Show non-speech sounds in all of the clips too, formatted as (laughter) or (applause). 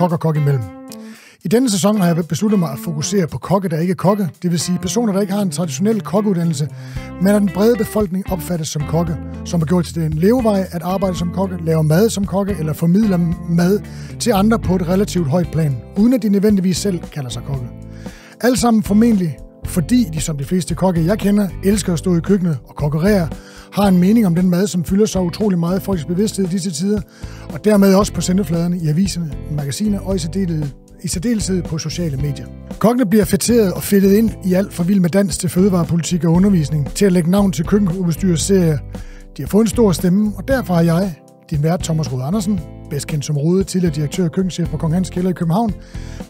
kok og kok imellem. I denne sæson har jeg besluttet mig at fokusere på kokke, der ikke er kokke, det vil sige personer, der ikke har en traditionel kokkeuddannelse, men at den brede befolkning opfattes som kokke, som har gjort til en levevej at arbejde som kokke, lave mad som kokke eller formidle mad til andre på et relativt højt plan, uden at de nødvendigvis selv kalder sig kokke. Alt sammen formentlig fordi de, som de fleste kokke, jeg kender, elsker at stå i køkkenet og kokkerere, har en mening om den mad, som fylder så utrolig meget i folks bevidsthed i disse tider, og dermed også på sendefladerne i aviserne, magasiner og i særdeleshed, i særdeleshed på sociale medier. Kokkene bliver fætteret og fedtet ind i alt fra vild med dans til fødevarepolitik og undervisning, til at lægge navn til køkkenudstyrsserier. De har fået en stor stemme, og derfor har jeg, din vært Thomas Rode Andersen, bedst kendt som Rode, tidligere direktør og køkkenchef på Kong Hans Kælder i København,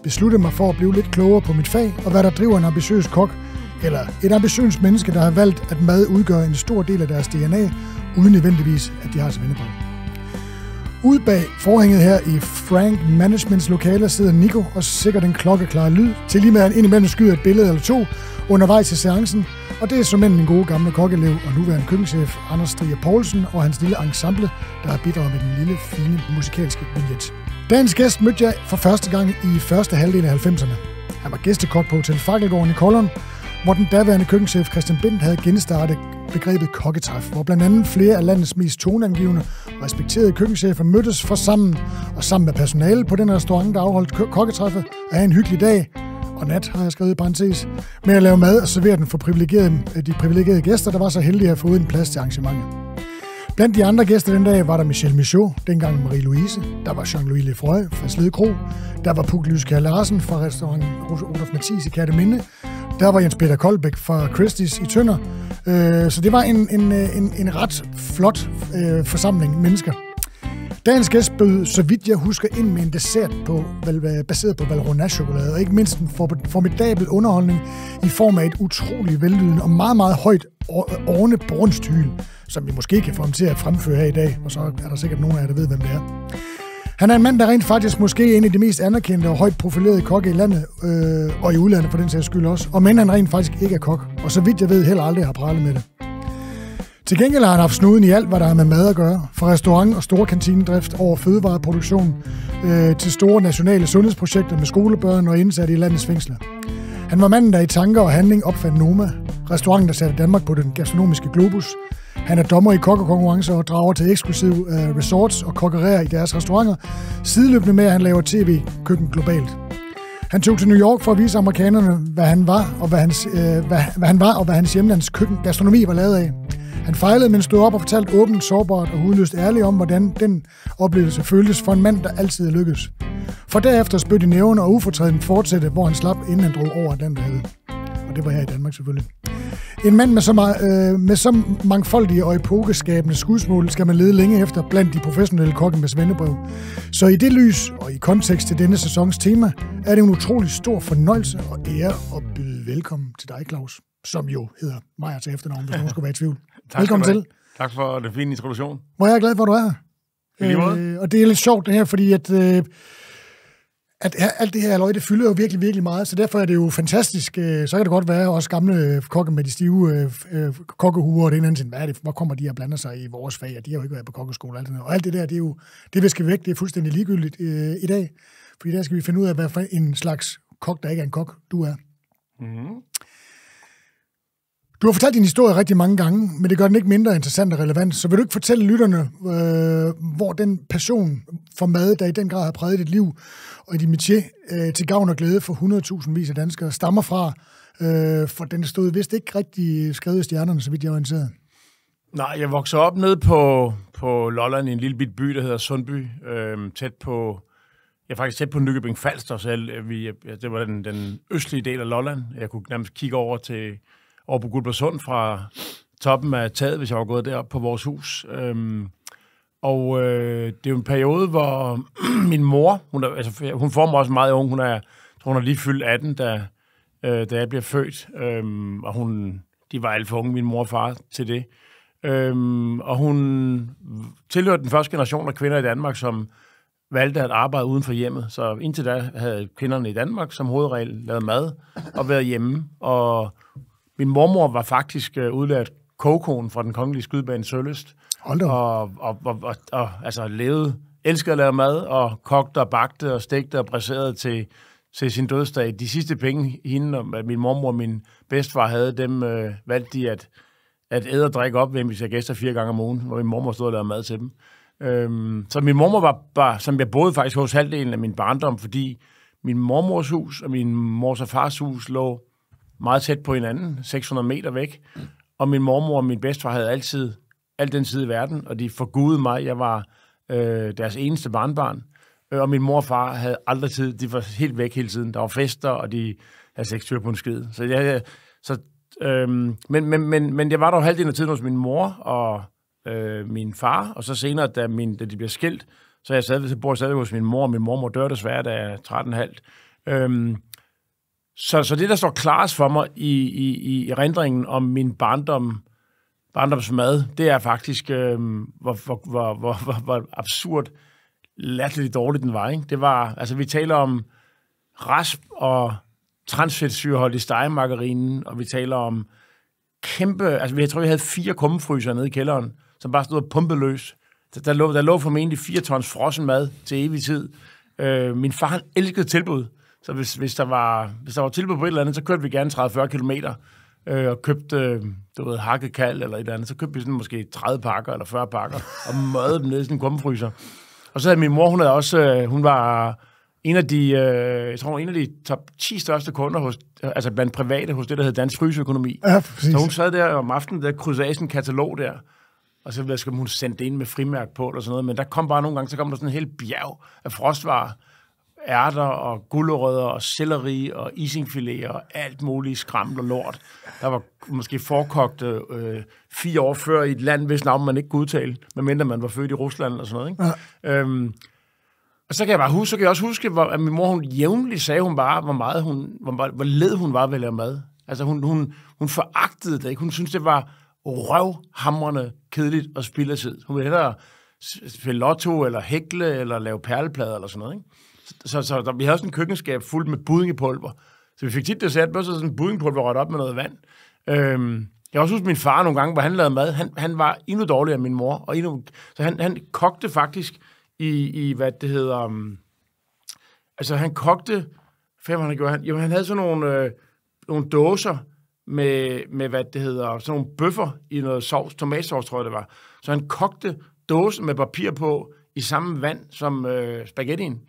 besluttede mig for at blive lidt klogere på mit fag og hvad der driver en ambitiøs kok, eller et ambitiøst menneske, der har valgt, at mad udgør en stor del af deres DNA, uden nødvendigvis, at de har svendebrød. Ude bag forhænget her i Frank Managements lokaler sidder Nico og sikkert en klokkeklar lyd, til lige med at han indimellem skyder et billede eller to undervejs til seancen, og det er som min gode gamle kokkelev og nuværende køkkenchef Anders Striger Poulsen og hans lille ensemble, der har bidraget med den lille, fine musikalske vignet. Dagens gæst mødte jeg for første gang i første halvdel af 90'erne. Han var gæstekok på Hotel Fakkelgården i Kolderen, hvor den daværende køkkenchef Christian Bindt havde genstartet begrebet kokketræf, hvor blandt andet flere af landets mest toneangivende og respekterede køkkenchefer mødtes for sammen og sammen med personale på den restaurant, der afholdt kokketræffet, af en hyggelig dag, og nat, har jeg skrevet i parentes, med at lave mad og servere den for privilegerede, øh, de privilegerede gæster, der var så heldige at få en plads til arrangementet. Blandt de andre gæster den dag var der Michel Michaud, dengang Marie-Louise, der var Jean-Louis Lefroy fra Slede Kro, der var Puk Lyskær Larsen fra restaurant Rudolf Mathis i Katteminde, der var Jens Peter Koldbæk fra Christie's i Tønder. Øh, så det var en, en, en, en ret flot øh, forsamling mennesker. Dagens gæst bød, så vidt jeg husker, ind med en dessert på, øh, baseret på Valrhona-chokolade, og ikke mindst en formidabel underholdning i form af et utroligt vellydende og meget, meget højt årende brunsthyl, som vi måske kan få ham til at fremføre her i dag, og så er der sikkert nogen af jer, der ved, hvem det er. Han er en mand, der rent faktisk måske er en af de mest anerkendte og højt profilerede kokke i landet, øh, og i udlandet for den sags skyld også. Og men han rent faktisk ikke er kok, og så vidt jeg ved, heller aldrig har pralet med det. Til gengæld har han haft snuden i alt, hvad der har med mad at gøre. Fra restaurant- og store kantinedrift over fødevareproduktion øh, til store nationale sundhedsprojekter med skolebørn og indsatte i landets fængsler. Han var manden, der i tanker og handling opfandt Noma, restauranten, der satte Danmark på den gastronomiske globus. Han er dommer i kokkekonkurrencer og drager til eksklusiv uh, resorts og kokkererer i deres restauranter, sideløbende med, at han laver tv-køkken globalt. Han tog til New York for at vise amerikanerne, hvad han var, og hvad hans, øh, hvad, hvad han var, og hvad hans hjemlands køkken gastronomi var lavet af. Han fejlede, men stod op og fortalte åbent, sårbart og hudløst ærligt om, hvordan den oplevelse føltes for en mand, der altid lykkes. For derefter spødte de nævne og ufortræden fortsætte, hvor han slap, inden han drog over Atlanterhavet. Og det var her i Danmark selvfølgelig. En mand med så, meget, øh, med så mangfoldige og epokeskabende skudsmål skal man lede længe efter blandt de professionelle kokke med svendebrev. Så i det lys og i kontekst til denne sæsons tema, er det en utrolig stor fornøjelse og ære at byde velkommen til dig, Claus, som jo hedder Maja til efternavn, hvis nogen skulle være i tvivl. (laughs) tak velkommen til. Tak for den fine introduktion. Hvor er jeg glad for, at du er her. Øh, og det er lidt sjovt det her, fordi at... Øh, at alt det her løg, det fylder jo virkelig, virkelig meget, så derfor er det jo fantastisk. Øh, så kan det godt være, også gamle øh, kokke med de stive øh, øh kokkehuer og det ene andet, hvad er det, hvor kommer de og blander sig i vores fag, og de har jo ikke været på kokkeskole og alt det der. Og alt det der, det er jo, det vi skal væk, det er fuldstændig ligegyldigt øh, i dag, for i dag skal vi finde ud af, hvad for en slags kok, der ikke er en kok, du er. Mm. Du har fortalt din historie rigtig mange gange, men det gør den ikke mindre interessant og relevant. Så vil du ikke fortælle lytterne, øh, hvor den passion for mad, der i den grad har præget dit liv og dit métier øh, til gavn og glæde for 100.000 vis af danskere, stammer fra? Øh, for den stod vist ikke rigtig skrevet i stjernerne, så vidt jeg er orienteret. Nej, jeg voksede op ned på, på Lolland i en lille bit by, der hedder Sundby, øh, tæt på jeg er faktisk tæt på Nykøbing Falster, så jeg, vi, det var den, den østlige del af Lolland. Jeg kunne nærmest kigge over til over på Guldborgsund fra toppen af taget, hvis jeg var gået derop på vores hus. Øhm, og øh, det er jo en periode, hvor (clears throat) min mor, hun, er, altså, hun får mig også meget ung, hun er, hun er lige fyldt 18, da, øh, da jeg bliver født, øhm, og hun, de var alt for unge, min mor og far, til det. Øhm, og hun tilhørte den første generation af kvinder i Danmark, som valgte at arbejde uden for hjemmet. Så indtil da havde kvinderne i Danmark som hovedregel lavet mad og været hjemme. Og min mormor var faktisk øh, udlært kokoen fra den kongelige skydebane Søløst. Hold og, og, og, og, og, altså levede elskede at lave mad, og kogte og bagte og stegte og bræserede til, til sin dødsdag. De sidste penge, hende og min mormor og min bedstfar havde, dem øh, valgte de at, at æde og drikke op, hvis jeg gæster fire gange om ugen, hvor min mormor stod og lavede mad til dem. Øhm, så min mormor var, var, som jeg boede faktisk hos halvdelen af min barndom, fordi min mormors hus og min mors og fars hus lå meget tæt på hinanden, 600 meter væk. Og min mormor og min bedstefar havde altid, alt den tid i verden, og de forgudede mig. Jeg var øh, deres eneste barnbarn. Øh, og min mor og far havde aldrig tid. De var helt væk hele tiden. Der var fester, og de havde seks på en skid. Så jeg, så, øhm, men, men, men, men jeg var der halvdelen af tiden hos min mor og øh, min far, og så senere, da, min, da de blev skilt, så jeg sad, så bor jeg stadig hos min mor, og min mormor dør desværre, da jeg er 13,5. Øhm, så, så det, der står klarest for mig i, i, i erindringen om min barndom, barndomsmad, det er faktisk, øh, hvor, hvor, hvor, hvor, hvor, hvor absurd latterligt dårligt den var. Ikke? Det var, altså vi taler om rasp og transfedtsyrehold i stegemargarinen, og vi taler om kæmpe, altså vi, jeg tror, vi havde fire kummefryser nede i kælderen, som bare stod pumpeløs. Der, der, lå, der lå formentlig fire tons frossen mad til evig tid. Øh, min far han elskede tilbud, så hvis, hvis, der var, hvis der var tilbud på et eller andet, så kørte vi gerne 30-40 kilometer øh, og købte, øh, du ved, hakkekald eller et eller andet. Så købte vi sådan måske 30 pakker eller 40 pakker og mødte dem ned i sådan en kummefryser. Og så havde min mor, hun havde også, øh, hun var en af de, øh, jeg tror, en af de top 10 største kunder hos, altså blandt private hos det, der hedder Dansk Fryseøkonomi. Ja, præcis. Så hun sad der om aftenen, der krydsede af sådan en katalog der, og så skal hun sende det ind med frimærk på, eller sådan noget, men der kom bare nogle gange, så kom der sådan en hel bjerg af frostvarer, ærter og gulerødder og selleri og isingfilet og alt muligt skraml og lort. Der var måske forkogt øh, fire år før i et land, hvis navn man ikke kunne udtale, medmindre man var født i Rusland eller sådan noget. Ikke? Ja. Øhm, og så kan jeg bare huske, så kan jeg også huske, hvor, at min mor, hun jævnligt sagde hun bare, hvor meget hun, hvor, hvor led hun var ved at lave mad. Altså hun, hun, hun foragtede det, ikke? Hun syntes, det var røvhamrende kedeligt og spild af tid. Hun ville hellere spille lotto, eller hækle, eller lave perleplader, eller sådan noget, ikke? Så, så der, vi havde sådan en køkkenskab fuldt med buddingepulver. Så vi fik tit dessert med sådan en buddingepulver rødt op med noget vand. Øhm, jeg også husker min far nogle gange, hvor han lavede mad. Han, han var endnu dårligere end min mor. Og endnu, så han, han kogte faktisk i, i, hvad det hedder... Um, altså, han kogte... Hvad han gjorde han? Jo, han havde sådan nogle, øh, nogle dåser med, med, hvad det hedder, sådan nogle bøffer i noget sovs, tomatsovs, tror jeg det var. Så han kogte dåsen med papir på i samme vand som øh, spaghettien.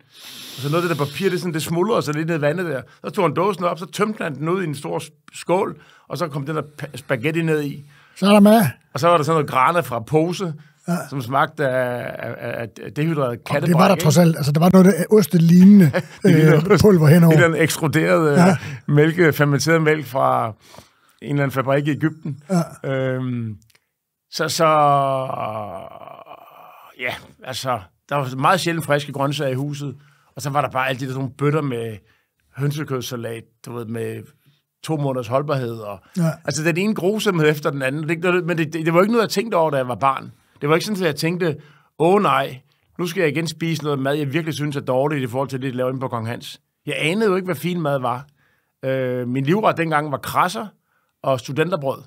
Og så noget af det der papir, det, sådan, det smuldrede sig lidt ned i vandet der. Så tog han dåsen op, så tømte han den ud i en stor skål, og så kom den der spaghetti ned i. Så er der med. Og så var der sådan noget grane fra pose, ja. som smagte af, af, af dehydreret kattebræk. Det var der trods alt. Altså, der var noget oste-lignende (laughs) øh, pulver henover. Det er den ekskluderede ja. mælke, fermenteret mælk fra en eller anden fabrik i Ægypten. Ja. Øhm, så, så ja, altså, der var meget sjældent friske grøntsager i huset, og så var der bare altid sådan nogle bøtter med hønsekødssalat, du ved, med to måneders holdbarhed. Og, ja. Altså, den ene grusomhed efter den anden. Det, men det, det, det, var ikke noget, jeg tænkte over, da jeg var barn. Det var ikke sådan, at jeg tænkte, åh oh, nej, nu skal jeg igen spise noget mad, jeg virkelig synes er dårligt i forhold til det, lavede inde på Kong Hans. Jeg anede jo ikke, hvad fin mad var. Øh, min livret dengang var krasser og studenterbrød.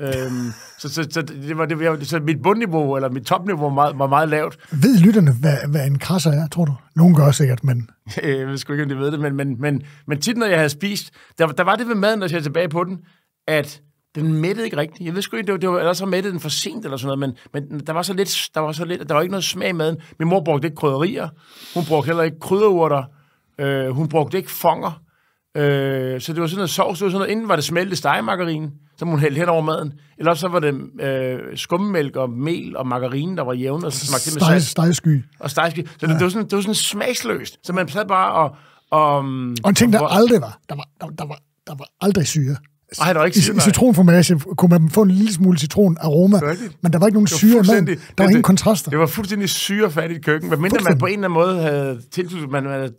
Øhm, så, så, så, det var, det var, så mit bundniveau, eller mit topniveau var meget, var meget lavt. Ved lytterne, hvad, hvad en krasser er, tror du? Nogen gør sikkert, men... (laughs) jeg ved sgu ikke, om de ved det, men, men, men, men tit, når jeg havde spist, der, der var det ved maden, når jeg tilbage på den, at den mættede ikke rigtigt. Jeg ved sgu ikke, det var, det var ellers så mættede den for sent eller sådan noget, men, men der var så lidt, der var så lidt, der var ikke noget smag i maden. Min mor brugte ikke krydderier, hun brugte heller ikke krydderurter, øh, hun brugte ikke fonger, øh, så det var sådan noget sovs, det var sådan noget, inden var det smeltet stegemargarin, som hun hældte hen over maden. Eller så var det øh, skummemælk og mel og margarine, der var jævne, og så smagte det med salt. Stegesky. Og stegesky. Så ja. det, det, var sådan, det var sådan smagsløst. Så man sad bare og... Og, og en ting, der aldrig var, der var, der, der var, der var aldrig syre. Ej, der var ikke syre, I, I citronformage kunne man få en lille smule citronaroma, men der var ikke nogen syre med. Der var det, ingen kontraster. Det var fuldstændig syrefattigt køkken. Hvad mindre man på en eller anden måde havde tilsluttet, man havde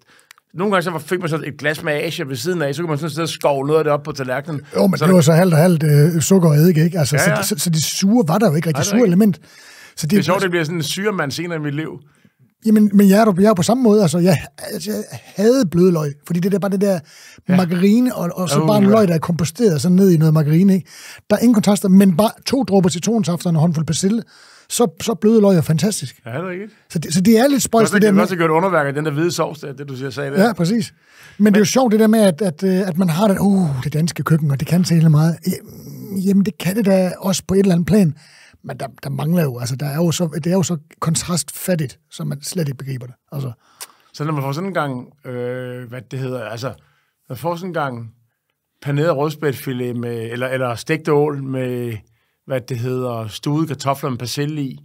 nogle gange så fik man så et glas med Asia ved siden af, så kunne man sådan sidde og skove noget af det op på tallerkenen. Jo, men så det var så halvt og halvt øh, sukker og eddike, ikke? Altså, ja, ja. Så, så, så, det sure var der jo ikke rigtig, sure element. Så det, det er sjovt, det bliver sådan en syremand senere i mit liv. Jamen, men jeg er, jeg er på samme måde. Altså, jeg, altså, jeg havde blødløg, fordi det er bare det der ja. margarine, og, og så uh, bare en løg, der er komposteret sådan ned i noget margarine. Ikke? Der er ingen kontraster, men bare to dråber citronsaft og en håndfuld persille, så, så bløde løg er fantastisk. Ja, det er rigtigt. Så det, så det er lidt spøjs, Også, det det der kan med... også gjort underværk af den der hvide sovs, der, det du siger, sagde der. Ja, præcis. Men, Men det er jo sjovt, det der med, at, at, øh, at man har det, uh, det danske køkken, og det kan så helt meget. Jamen, det kan det da også på et eller andet plan. Men der, der mangler jo, altså, der er jo så, det er jo så kontrastfattigt, så man slet ikke begriber det. Altså, Så når man får sådan en gang, øh, hvad det hedder, altså, når man får sådan en gang paneret rødspætfilet med, eller, eller stegt ål med, hvad det hedder, stuede kartofler med persille i,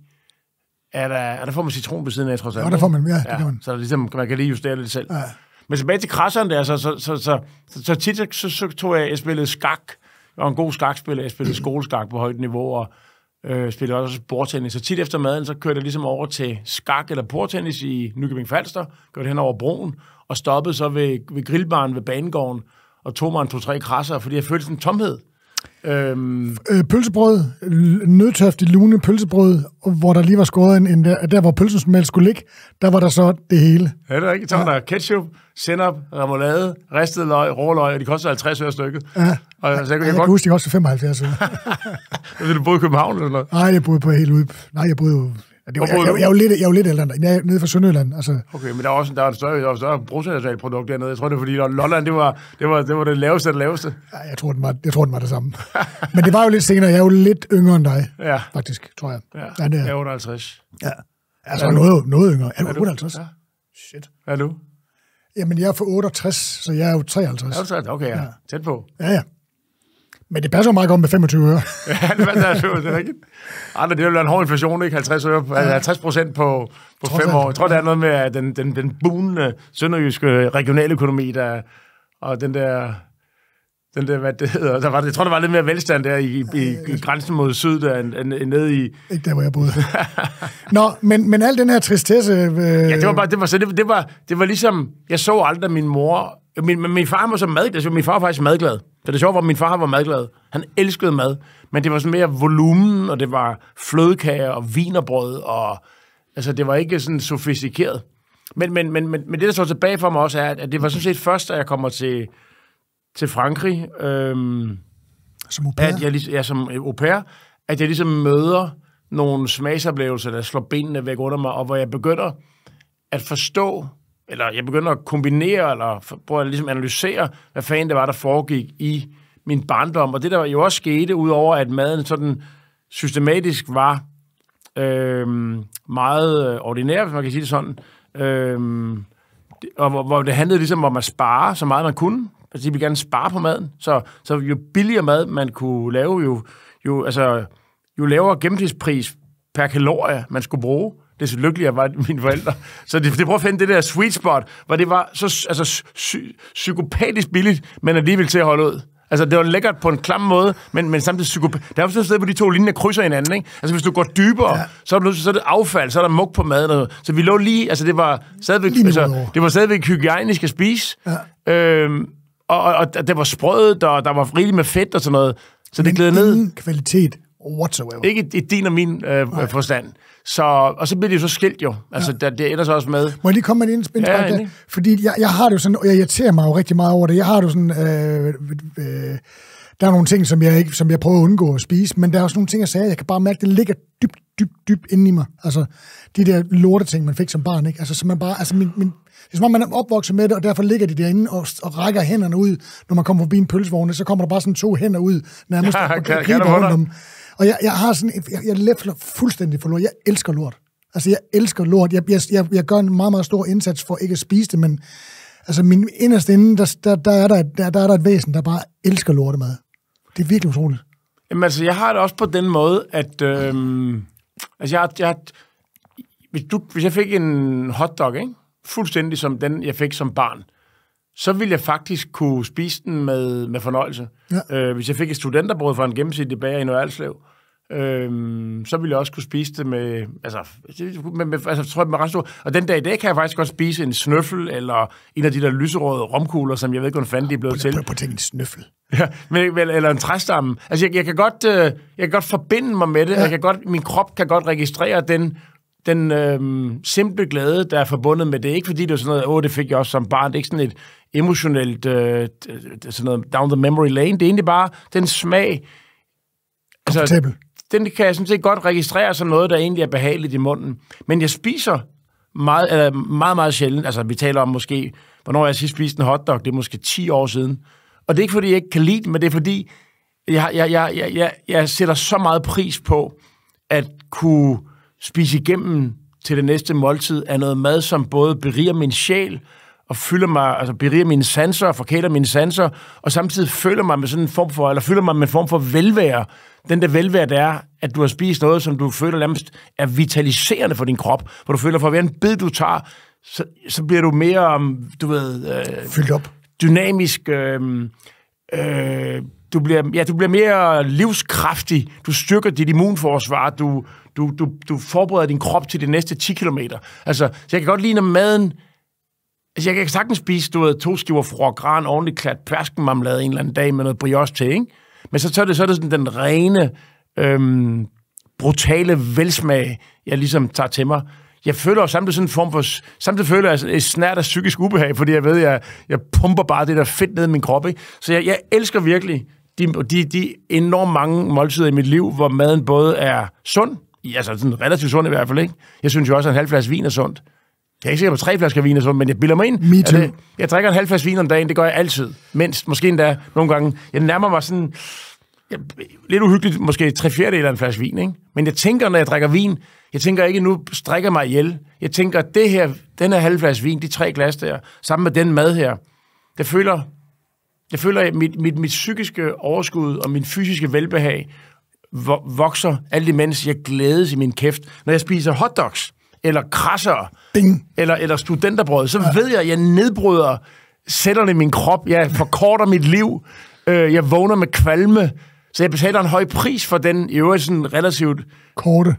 er der, er der får man citron ved siden af, trods alt. og der får man, ja, det ja, kan man. Så der ligesom, man kan lige justere lidt selv. Ja. Men tilbage til krasseren der, så, så, så, så, så, så tit så, så, så tog jeg, jeg spillede skak. Jeg var en god skakspiller. Jeg spillede skoleskak på højt niveau, og øh, spillede også bordtennis. Så tit efter maden, så kørte jeg ligesom over til skak eller bordtennis i Nykøbing Falster, kørte hen over broen, og stoppede så ved, ved grillbaren ved banegården, og tog mig en to-tre krasser, fordi jeg følte sådan en tomhed. Øhm, øh, pølsebrød, nødtørftig lune pølsebrød, hvor der lige var skåret en, en der, der, hvor pølsen skulle ligge, der var der så det hele. er det rigtigt? Så var der ketchup, senap, remoulade, ristet løg, råløg, og de koster 50 øre stykket. Ja. Og så jeg, Jeg, jeg, jeg kan godt, huske, de kostede 75 øre. (laughs) du boede i København eller noget? Nej, jeg boede på helt ude. Nej, jeg boede jo... Ja, det var, jeg, jeg, du? jeg, er jo lidt, jeg er jo lidt ældre end. Jeg er nede fra Sønderjylland. Altså, Okay, men der er også der er en større, der er større bruttonationalt produkt dernede. Jeg tror, det er fordi, Lolland, det var det, var, det, var det laveste af det laveste. ja, jeg, tror, den var, jeg tror, den var det samme. Men det var jo lidt senere. Jeg er jo lidt yngre end dig, Ja, faktisk, tror jeg. ja. Ja, det Jeg er. er 58. Ja. Altså, noget, noget yngre. Er du du? 58? Ja. Shit. Hvad er du? Jamen, jeg er for 68, så jeg er jo 53. Er du så? Okay, ja. Tæt på. Ja, ja. Men det passer jo meget godt med 25 øre. (laughs) Ja, det var der, det er rigtigt. Andre, det er jo en hård inflation, ikke? 50, øre, altså 50 procent på, på Trods fem år. Jeg tror, det er noget med den, den, den bunende sønderjyske regionaløkonomi, der, og den der, den der, hvad det hedder, der var, jeg tror, der var lidt mere velstand der i, i, i grænsen mod syd, der, end, end, end nede i, Ikke der, hvor jeg boede. (laughs) Nå, men, men al den her tristesse... Øh, Ja, det var bare, det var, så det, det, var, det var ligesom, jeg så aldrig min mor, min, min, far var så madglad, altså, min far var faktisk madglad. Så det sjove var, at min far var madglad. Han elskede mad, men det var sådan mere volumen, og det var flødekager og vinerbrød, og altså, det var ikke sådan sofistikeret. Men, men, men, men, men det, der står tilbage for mig også, er, at det var sådan set først, da jeg kommer til, til Frankrig, øhm, som au pair. at jeg, lig- ja, som au pair, at jeg ligesom møder nogle smagsoplevelser, der slår benene væk under mig, og hvor jeg begynder at forstå, eller jeg begyndte at kombinere, eller prøve at ligesom analysere, hvad fanden det var, der foregik i min barndom. Og det, der jo også skete, udover at maden sådan systematisk var øhm, øh, meget ordinær, hvis man kan sige det sådan, øh, og hvor, hvor det handlede ligesom om at spare så meget man kunne. Altså, de ville gerne spare på maden. Så, så jo billigere mad man kunne lave, jo, jo, altså, jo lavere gennemsnitspris per kalorie man skulle bruge, desto lykkeligere var mine forældre. Så det, det prøver at finde det der sweet spot, hvor det var så altså, psy, psykopatisk billigt, men alligevel til at holde ud. Altså, det var lækkert på en klam måde, men, men samtidig psykopat. Der er jo et sted, hvor de to linjer krydser hinanden, ikke? Altså, hvis du går dybere, ja. så, er det, så er det affald, så er der mug på maden. Og, så vi lå lige, altså, det var stadigvæk, Lige altså, det var stadigvæk hygiejnisk at spise. Ja. Øhm, og, og, og, det var sprødet, og der var rigeligt med fedt og sådan noget. Så det gled ned. Kvalitet whatsoever. Ikke i din og min øh, forstand. Så, og så blev det jo så skilt jo. Altså, ja. der, det ender så også med... Må jeg lige komme med en indspark Ja, der? Fordi jeg, jeg har det jo sådan, og jeg irriterer mig jo rigtig meget over det. Jeg har det jo sådan, øh, øh, der er nogle ting, som jeg, ikke, som jeg prøver at undgå at spise, men der er også nogle ting, jeg sagde, jeg kan bare mærke, det ligger dybt, dybt, dybt inde i mig. Altså, de der lorte ting, man fik som barn, ikke? Altså, så man bare, altså, min, min, det er som om, man er opvokset med det, og derfor ligger de derinde og, og rækker hænderne ud, når man kommer forbi en pølsevogn, så kommer der bare sådan to hænder ud, nærmest, Ja, og, og kan- kan griber der rundt om. Og jeg, jeg har sådan, jeg, jeg læfler fuldstændig for lort. Jeg elsker lort. Altså, jeg elsker lort. Jeg, jeg, jeg, jeg gør en meget, meget stor indsats for ikke at spise det, men altså, min inderste inde, der, der, der, er der, der, der er der et væsen, der bare elsker lortemad. Det er virkelig utroligt. Jamen altså, jeg har det også på den måde, at... Øh, altså, jeg, jeg, hvis, du, hvis jeg fik en hotdog, ikke? fuldstændig som den, jeg fik som barn, så ville jeg faktisk kunne spise den med, med fornøjelse. Ja. Øh, hvis jeg fik et studenterbrød fra en gennemsnitlig bager i Nørrealslev, øhm, så ville jeg også kunne spise det med, altså, med, med, altså tror jeg, med ret stor. Og den dag i dag kan jeg faktisk godt spise en snøffel, eller en af de der lyserøde romkugler, som jeg ved ikke, hvordan fanden de er blevet til. Prøv, at tænke en snøffel. (laughs) Ja, men, eller en træstamme. Altså, jeg, jeg, kan godt, øh, jeg kan godt forbinde mig med det. Ja. Jeg kan godt, min krop kan godt registrere den, den øhm, simple glæde, der er forbundet med det. Ikke fordi det er sådan noget, åh, det fik jeg også som barn. Det er ikke sådan et emotionelt, øh, sådan noget down the memory lane. Det er egentlig bare den smag. Altså, den kan jeg sådan set godt registrere som noget, der egentlig er behageligt i munden. Men jeg spiser meget, eller meget, meget sjældent. Altså, vi taler om måske, hvornår jeg sidst spiste en hotdog, det er måske 10 år siden. Og det er ikke, fordi jeg ikke kan lide den, men det er, fordi jeg, jeg, jeg, jeg, jeg, jeg sætter så meget pris på at kunne spise igennem til det næste måltid af noget mad, som både beriger min sjæl, og fylder mig, altså beriger mine sanser og forkæler mine sanser, og samtidig føler mig med sådan en form for, eller føler mig med en form for velvære. Den der velvære, der er, at du har spist noget, som du føler nærmest er vitaliserende for din krop, hvor du føler, for hver en bid, du tager, så, så bliver du mere, du ved... Øh, Fyldt op. Dynamisk, øh, øh, du bliver, ja, du bliver mere livskraftig, du styrker dit immunforsvar, du, du, du, du forbereder din krop til de næste 10 km. Altså, så jeg kan godt lide, når maden Altså, jeg kan sagtens spise, du ved, to skiver foie gran, ordentligt klat perskenmarmelade en eller anden dag med noget brioche til, ikke? Men så, så, er det, så er det sådan den rene, øhm, brutale velsmag, jeg ligesom tager til mig. Jeg føler jo samtidig sådan en form for... Samtidig føler jeg et snært af psykisk ubehag, fordi jeg ved, jeg, jeg pumper bare det der fedt ned i min krop, ikke? Så jeg, jeg elsker virkelig de, de, de enormt mange måltider i mit liv, hvor maden både er sund, altså sådan relativt sund i hvert fald, ikke? Jeg synes jo også, at en halv flaske vin er sundt. Jeg er ikke sikker på tre flasker vin og sådan, men jeg bilder mig ind. Me too. Det, jeg drikker en halv flaske vin om dagen, det gør jeg altid. Mindst, måske endda nogle gange. Jeg nærmer mig sådan... Jeg, lidt uhyggeligt, måske tre fjerdedel af en flaske vin, ikke? Men jeg tænker, når jeg drikker vin, jeg tænker ikke, nu strikker mig ihjel. Jeg tænker, det her, den her halv flaske vin, de tre glas der, sammen med den mad her, det føler, jeg føler, at mit, mit, mit psykiske overskud og min fysiske velbehag vokser alt imens jeg glædes i min kæft. Når jeg spiser hotdogs, eller krasser, Ding. eller, eller studenterbrød, så ja. ved jeg, at jeg nedbryder cellerne i min krop, jeg forkorter mit liv, øh, jeg vågner med kvalme, så jeg betaler en høj pris for den i øvrigt sådan relativt korte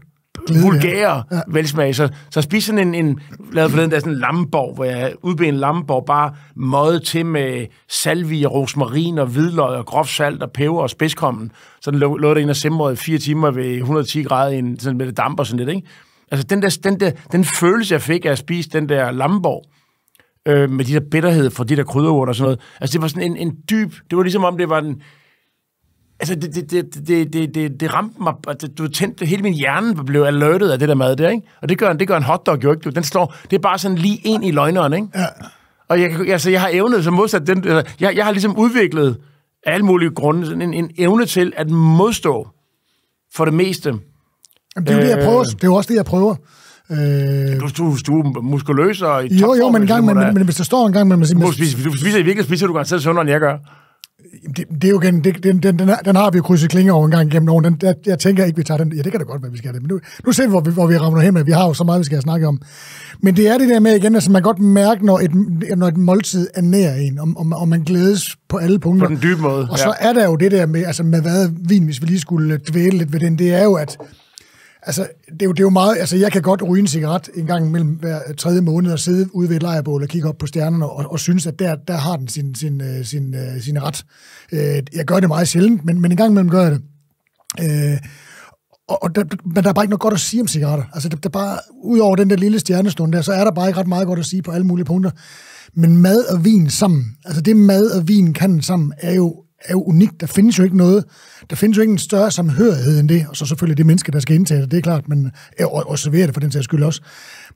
vulgære ja. velsmag. Så, så spis sådan en, en lavet for den der sådan en lammeborg, hvor jeg udbeder en lammeborg bare møget til med salvie, rosmarin og hvidløg og groft salt og peber og spidskommen. Så den lå, lå der ind og simrede i fire timer ved 110 grader i en, sådan med det damper sådan lidt, ikke? Altså den, der, den, der, den følelse, jeg fik af at spise den der lamborg, øh, med de der bitterhed fra de der krydderurter og sådan noget, altså det var sådan en, en dyb, det var ligesom om det var en, altså det, det, det, det, det, det, det ramte mig, altså, du tændte, hele min hjerne blev alertet af det der mad der, ikke? Og det gør, det gør en hotdog jo ikke. Den slår, det er bare sådan lige ind i løgneren, ikke? Ja. Og jeg, altså, jeg har evnet, som modsat den, altså, jeg, jeg har ligesom udviklet af alle mulige grunde en, en evne til at modstå for det meste Jamen, det er jo det, jeg prøver. Det er jo også det, jeg prøver. Øh... Du, du, du er muskuløs og i Jo, jo, men, en gang, men, men, men, hvis der står en gang... Men, men, du, spiser, du spiser i virkeligheden spiser du garanteret sundere, end jeg gør. Det, det er jo igen, det, den, den, den, den har vi jo krydset klinger over en gang gennem åren. Den, jeg, jeg tænker ikke, vi tager den. Ja, det kan da godt være, vi skal have det. Men nu, nu ser vi, hvor vi, hvor vi rammer hen med. Vi har jo så meget, vi skal snakke om. Men det er det der med igen, altså man godt mærke, når et, når et måltid er nær en, og, og, og man glædes på alle punkter. På den dybe måde. Og så ja. er der jo det der med, altså med hvad vin, hvis vi lige skulle dvæle lidt ved den, det er jo, at Altså, det er, jo, det er jo meget... Altså, jeg kan godt ryge en cigaret en gang mellem hver øh, tredje måned og sidde ude ved et lejrbål og kigge op på stjernerne og, og synes, at der, der har den sin, sin, øh, sin, sin, sin ret. Øh, jeg gør det meget sjældent, men, men en gang imellem gør jeg det. Øh, og, og der, men der er bare ikke noget godt at sige om cigaretter. Altså, der, der bare, udover den der lille stjernestund der, så er der bare ikke ret meget godt at sige på alle mulige punkter. Men mad og vin sammen, altså det mad og vin kan sammen, er jo er jo unikt. Der findes jo ikke noget, der findes jo ingen større samhørighed end det, og så selvfølgelig det menneske, der skal indtage det, det er klart, men, og, og servere det for den sags skyld også.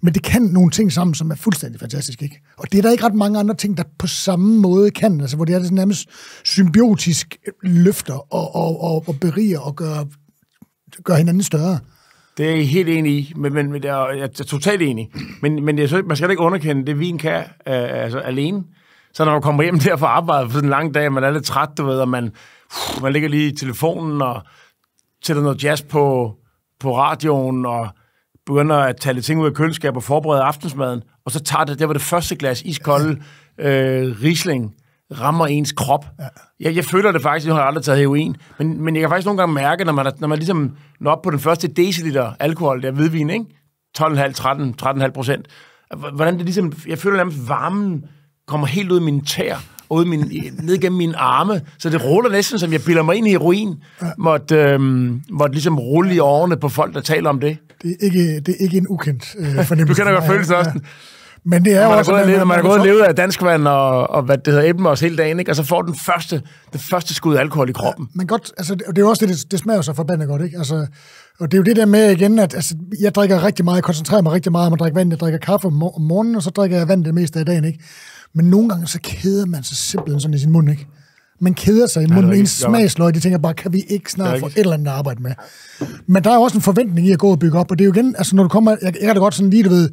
Men det kan nogle ting sammen, som er fuldstændig fantastisk, ikke? Og det er der ikke ret mange andre ting, der på samme måde kan, altså hvor det er det nærmest symbiotisk løfter og, og, og, og beriger og gør, gør hinanden større. Det er jeg helt enig i, men, men, men jeg, er, jeg er totalt enig. Men, men jeg, man skal ikke underkende det, vin kan øh, altså alene. Så når man kommer hjem der fra arbejde på sådan en lang dag, man er lidt træt, du ved, og man, man ligger lige i telefonen og sætter noget jazz på, på radioen, og begynder at tage lidt ting ud af køleskabet og forberede aftensmaden, og så tager det, det var det første glas iskolde øh, Riesling, rammer ens krop. Ja. Jeg, jeg føler det faktisk, jeg har aldrig taget heroin, men, men jeg kan faktisk nogle gange mærke, når man, når man ligesom når op på den første deciliter alkohol, der hvidvin, ikke? 12,5, 13, 13,5 procent, hvordan det ligesom, jeg føler nærmest varmen kommer helt ud i mine tær, ud min, ned gennem mine arme, så det ruller næsten, som jeg bilder mig ind i heroin, ja. måtte, øhm, måtte ligesom rulle i årene på folk, der taler om det. Det er ikke, det er ikke en ukendt øh, (laughs) fornemmelse. du kender godt følelsen også. Ja. Men det er jo man også... har gået man har man gået og levet af danskvand og, og hvad det hedder, æblemos hele dagen, ikke? og så får den første, det første skud alkohol i kroppen. Men godt, altså, det det er jo også det, det, det smager jo så forbandet godt, ikke? Altså, og det er jo det der med igen, at altså, jeg drikker rigtig meget, jeg koncentrerer mig rigtig meget om at drikke vand. Jeg drikker kaffe om, om morgenen, og så drikker jeg vand det meste af dagen, ikke? Men nogle gange, så keder man sig simpelthen sådan i sin mund, ikke? Man keder sig i munden, Det er smagsløg, de tænker bare, kan vi ikke snart få et eller andet at arbejde med? Men der er også en forventning i at gå og bygge op, og det er jo igen, altså når du kommer, jeg, jeg kan da godt sådan lige, du ved,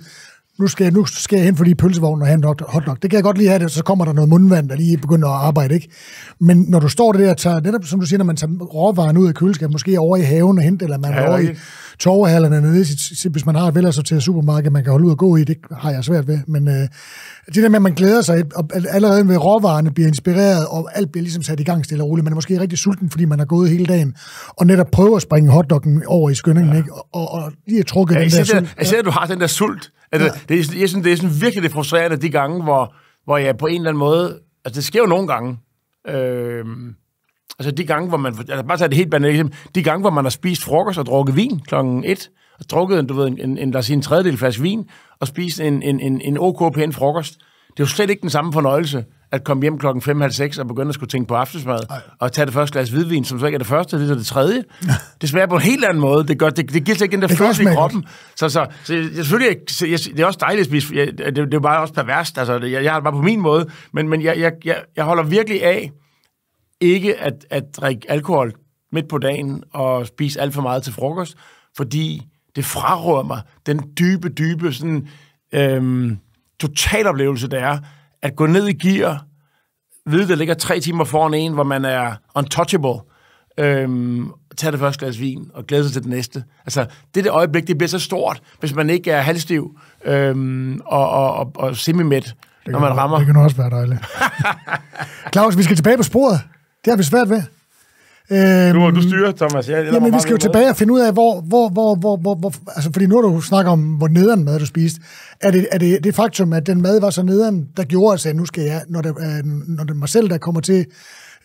nu skal, jeg, nu skal jeg hen for lige pølsevognen og have en hot- hotdog. Det kan jeg godt lige have, det, så kommer der noget mundvand, der lige begynder at arbejde, ikke? Men når du står der og tager, netop som du siger, når man tager råvaren ud af køleskabet, måske over i haven og hente, eller man Ja, er over i. torvehallerne nede, hvis man har et velassorteret supermarked, man kan holde ud og gå i, det har jeg svært ved. Men øh, det der med, at man glæder sig, og allerede ved råvarerne bliver inspireret, og alt bliver ligesom sat i gang stille og roligt. Man er måske rigtig sulten, fordi man har gået hele dagen, og netop prøver at springe hotdoggen over i skyndingen, ja. ikke? Og, og, og lige trukket Ja, den der ser, sult. jeg ser, at du har den der sult. Altså, det, er, jeg synes, det er sådan virkelig det frustrerende de gange, hvor, hvor jeg på en eller anden måde... Altså, det sker jo nogle gange. Øhm, altså, de gange, hvor man... Altså, bare tage det helt banalt eksempel. De gange, hvor man har spist frokost og drukket vin klokken et, og drukket, en, du ved, en, en, lad os sige, en tredjedel flaske vin, og spist en, en, en, en OK pæn frokost. Det er jo slet ikke den samme fornøjelse, at komme hjem klokken 5.30 og begynde at skulle tænke på aftensmad, og tage det første glas hvidvin, som så ikke er det første, det er det tredje. (laughs) Det smager på en helt anden måde. Det, gør, det, det giver slet ikke den der følelse i kroppen. Så, så, så jeg, selvfølgelig, så jeg, det er også dejligt at spise. Jeg, det, det er jo bare også perverst. Altså, jeg, jeg har det bare på min måde. Men, men jeg, jeg, jeg, jeg holder virkelig af ikke at, at drikke alkohol midt på dagen og spise alt for meget til frokost, fordi det frarøver mig den dybe, dybe sådan, øhm, totaloplevelse, det er at gå ned i gear, vide, der ligger tre timer foran en, hvor man er untouchable, øhm, tage det første glas vin og glæde sig til det næste. Altså, det der øjeblik, det bliver så stort, hvis man ikke er halvstiv øhm, og, og, og, og semi-mæt, når man rammer. Det kan også være dejligt. (laughs) Claus, vi skal tilbage på sporet. Det har vi svært ved. Øhm, Du, du styrer, Thomas. Jeg, Jamen, vi skal jo tilbage og finde ud af, hvor, hvor, hvor, hvor, hvor, hvor altså, fordi nu du snakket om, hvor nederen mad du spiste. Er det, er det det faktum, at den mad var så nederen, der gjorde, at jeg nu skal jeg, når det, øh, når det er mig selv, der kommer til,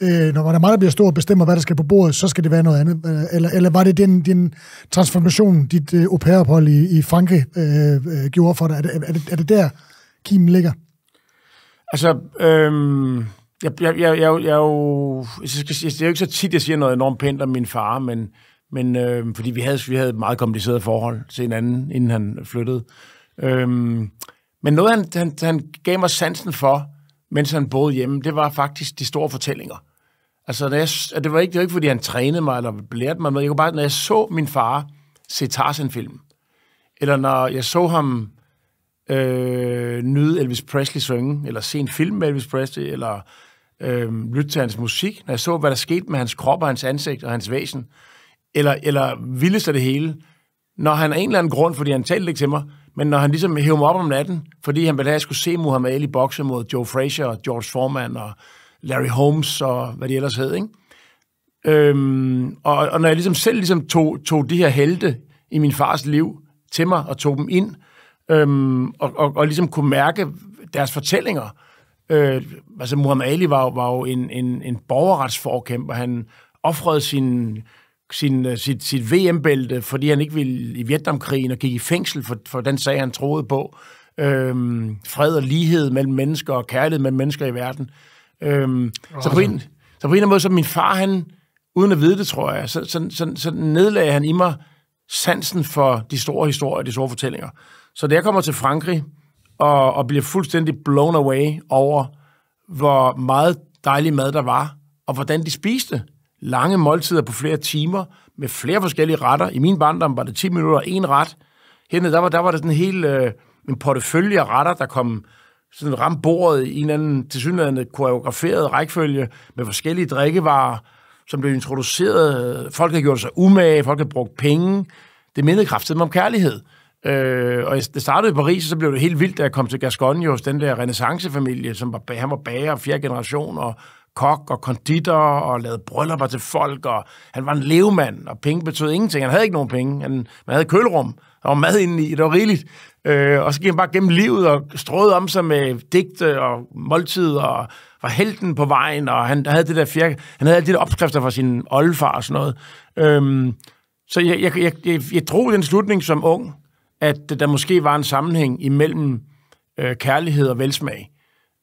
øh, når der er mig, der bliver stor og bestemmer, hvad der skal på bordet, så skal det være noget andet. Øh, Eller, eller var det din, din transformation, dit øh, au pair-ophold i, i Frankrig øh, øh, gjorde for dig? Er det, er, det, er det der, kimen ligger? Altså, øhm, jeg, jeg, jeg, jeg, jeg, jo, jeg skal, sige, det er jo ikke så tit, jeg siger noget enormt pænt om min far, men, men øh, fordi vi havde, vi havde et meget kompliceret forhold til hinanden, inden han flyttede. Øhm, men noget, han, han, han gav mig sansen for, mens han boede hjemme, det var faktisk de store fortællinger. Altså, når jeg, det var ikke, det var ikke, fordi han trænede mig, eller lærte mig noget. Jeg kunne bare, når jeg så min far se Tarzan-film, eller når jeg så ham øh, nyde Elvis Presley synge, eller se en film med Elvis Presley, eller øh, lytte til hans musik, når jeg så, hvad der skete med hans krop og hans ansigt og hans væsen, eller, eller vildest af det hele, når han af en eller anden grund, fordi han talte ikke til mig, men når han ligesom hævde mig op om natten, fordi han ville have, at jeg skulle se Muhammad Ali bokse mod Joe Frazier og George Foreman og Larry Holmes og hvad de ellers hed, ikke? Øhm, og, og når jeg ligesom selv ligesom tog, tog de her helte i min fars liv til mig og tog dem ind, øhm, og, og, og ligesom kunne mærke deres fortællinger. Øh, altså Muhammad Ali var, var jo en, en, en borgerretsforkæmper. Han offrede sin, sin, øh, sit, sit VM-bælte, fordi han ikke ville i Vietnamkrigen og gik i fængsel for, for den sag, han troede på. Øhm, fred og lighed mellem mennesker og kærlighed mellem mennesker i verden. Øhm, så, på en, så på en eller anden måde, så min far, han, uden at vide det, tror jeg, så, så, så, så nedlagde han i mig sansen for de store historier, de store fortællinger. Så da jeg kommer til Frankrig og, og bliver fuldstændig blown away over, hvor meget dejlig mad der var, og hvordan de spiste. Lange måltider på flere timer, med flere forskellige retter. I min barndom var det 10 minutter og en ret. Hernede, der var, der var der sådan en hel øh, en portefølje af retter, der kom sådan ramt bordet i en eller anden tilsyneladende koreograferet rækkefølge med forskellige drikkevarer, som blev introduceret. Folk havde gjort sig umage, folk havde brugt penge. Det mindede kraftigt om kærlighed. Øh, og det startede i Paris, og så blev det helt vildt, da jeg kom til Gascogne hos den der renaissancefamilie, som var, han var bager, fjerde generation, og kok og konditor, og lavede bryllupper til folk, og han var en levemand, og penge betød ingenting. Han havde ikke nogen penge. Han, man havde kølerum, der var mad inde i, det var rigeligt. Øh, og så gik han bare gennem livet og strøede om sig med digte og måltid, og var helten på vejen, og han havde det der fjerde, han havde alle de der opskrifter fra sin oldefar og sådan noget. Øhm, så jeg, jeg, jeg, jeg, jeg drog den slutning som ung, at der måske var en sammenhæng imellem øh, kærlighed og velsmag.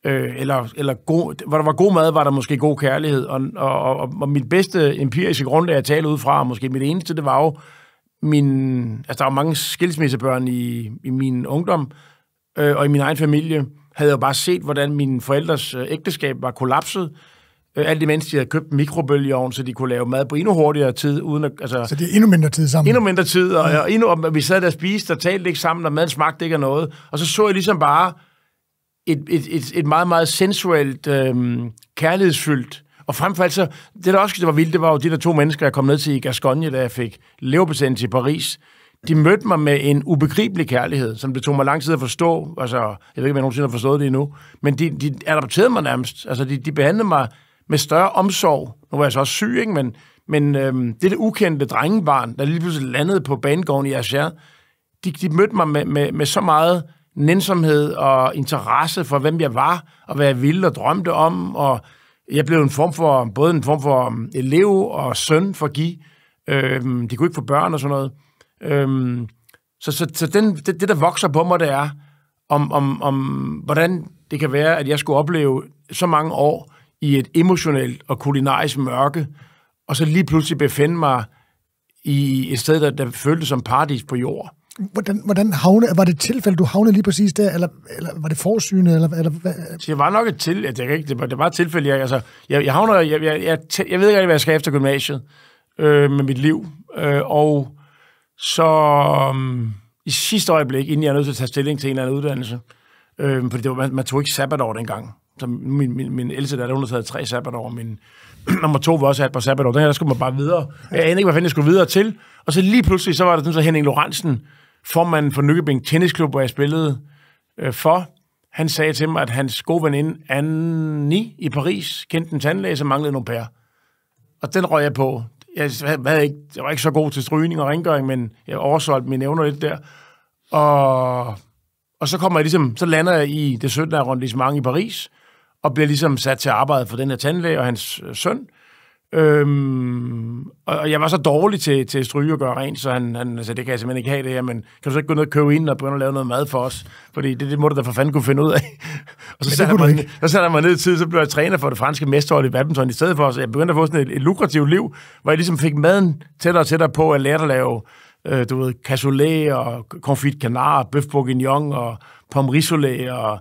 Øh, eller, eller god, hvor der var god mad, var der måske god kærlighed. Og, og, og, og mit bedste empiriske grundlag at tale ud fra, og måske mit eneste, det var jo min... Altså, der var mange skilsmissebørn i, i min ungdom, øh, og i min egen familie, havde jeg jo bare set, hvordan mine forældres øh, ægteskab var kollapset, alt imens de havde købt mikrobølgeovn, så de kunne lave mad på endnu hurtigere tid. Uden at, altså, Så det er endnu mindre tid sammen. endnu mindre tid, og, og, endnu, og vi sad der og spiste og talte ikke sammen, og maden smagte ikke af noget. Og så så jeg ligesom bare et, et, et, et meget, meget sensuelt, øhm, kærlighedsfyldt, og frem for alt så, det der også det var vildt, det var jo de der to mennesker, jeg kom ned til i Gascogne, da jeg fik leverbetændelse i Paris. De mødte mig med en ubegribelig kærlighed, som det tog mig lang tid at forstå. Altså, jeg ved ikke, om jeg nogensinde har forstået det endnu. Men de, de adopterede mig nærmest. Altså, de, de behandlede mig med større omsorg. Nu var jeg så også syg, ikke? Men, men øhm, det der ukendte drengebarn, der lige pludselig landede på banegården i Asher, de, de mødte mig med, med, med så meget nænsomhed og interesse for, hvem jeg var, og hvad jeg ville og drømte om, og jeg blev en form for, både en form for øhm, elev og søn for Guy. Øhm, de kunne ikke få børn og sådan noget. Øhm, så så, så den, det, det, der vokser på mig, det er, om, om, om hvordan det kan være, at jeg skulle opleve så mange år i et emotionelt og kulinarisk mørke, og så lige pludselig befinde mig i et sted, der, der føltes som paradis på jord. Hvordan, hvordan havne, var det et tilfælde, du havnede lige præcis der, eller, eller var det forsynet, eller, eller hvad? Så det var nok et til, jeg ikke, det var, det var et tilfælde, jeg, altså, jeg, jeg havner, jeg, jeg, jeg, jeg ved ikke rigtig, hvad jeg skal efter gymnasiet øh, med mit liv, øh, og så um, i sidste øjeblik, inden jeg er nødt til at tage stilling til en eller anden uddannelse, øh, fordi det var, man, man tog ikke sabbatår dengang, så min, min, min ældste der, hun har taget tre sabbatår, min (clears throat) nummer to var også et par sabbatår, den her, der skulle man bare videre. Jeg anede ikke, hvad fanden jeg skulle videre til, og så lige pludselig, så var der sådan, så Henning Lorentzen, formanden for Nykøbing Tennisklub, hvor jeg spillede øh, for, han sagde til mig, at hans gode veninde, Annie i Paris, kendte en tandlæge, som manglede nogle pærer. Og den røg jeg på. Jeg, havde ikke, jeg var ikke så god til strygning og rengøring, men jeg oversolgte mine evner lidt der. Og, og så kommer jeg ligesom, så lander jeg i det 17. arrondissement i Paris, og bliver ligesom sat til arbejde for den her tandlæge og hans øh, søn. Øhm, og jeg var så dårlig til, til at stryge og gøre rent, så han, han altså, det kan jeg simpelthen ikke have det her, men kan du så ikke gå ned og købe ind og begynde at lave noget mad for os? Fordi det, det må du da for fanden kunne finde ud af. (laughs) og så satte, man, så satte jeg mig ned i tid, så blev jeg træner for det franske mesterhold i badminton i stedet for, så jeg begyndte at få sådan et, et lukrativt liv, hvor jeg ligesom fik maden tættere og tættere på, at lære at lave øh, du ved, cassoulet og confit canard, bøf bourguignon og pomme rissolet og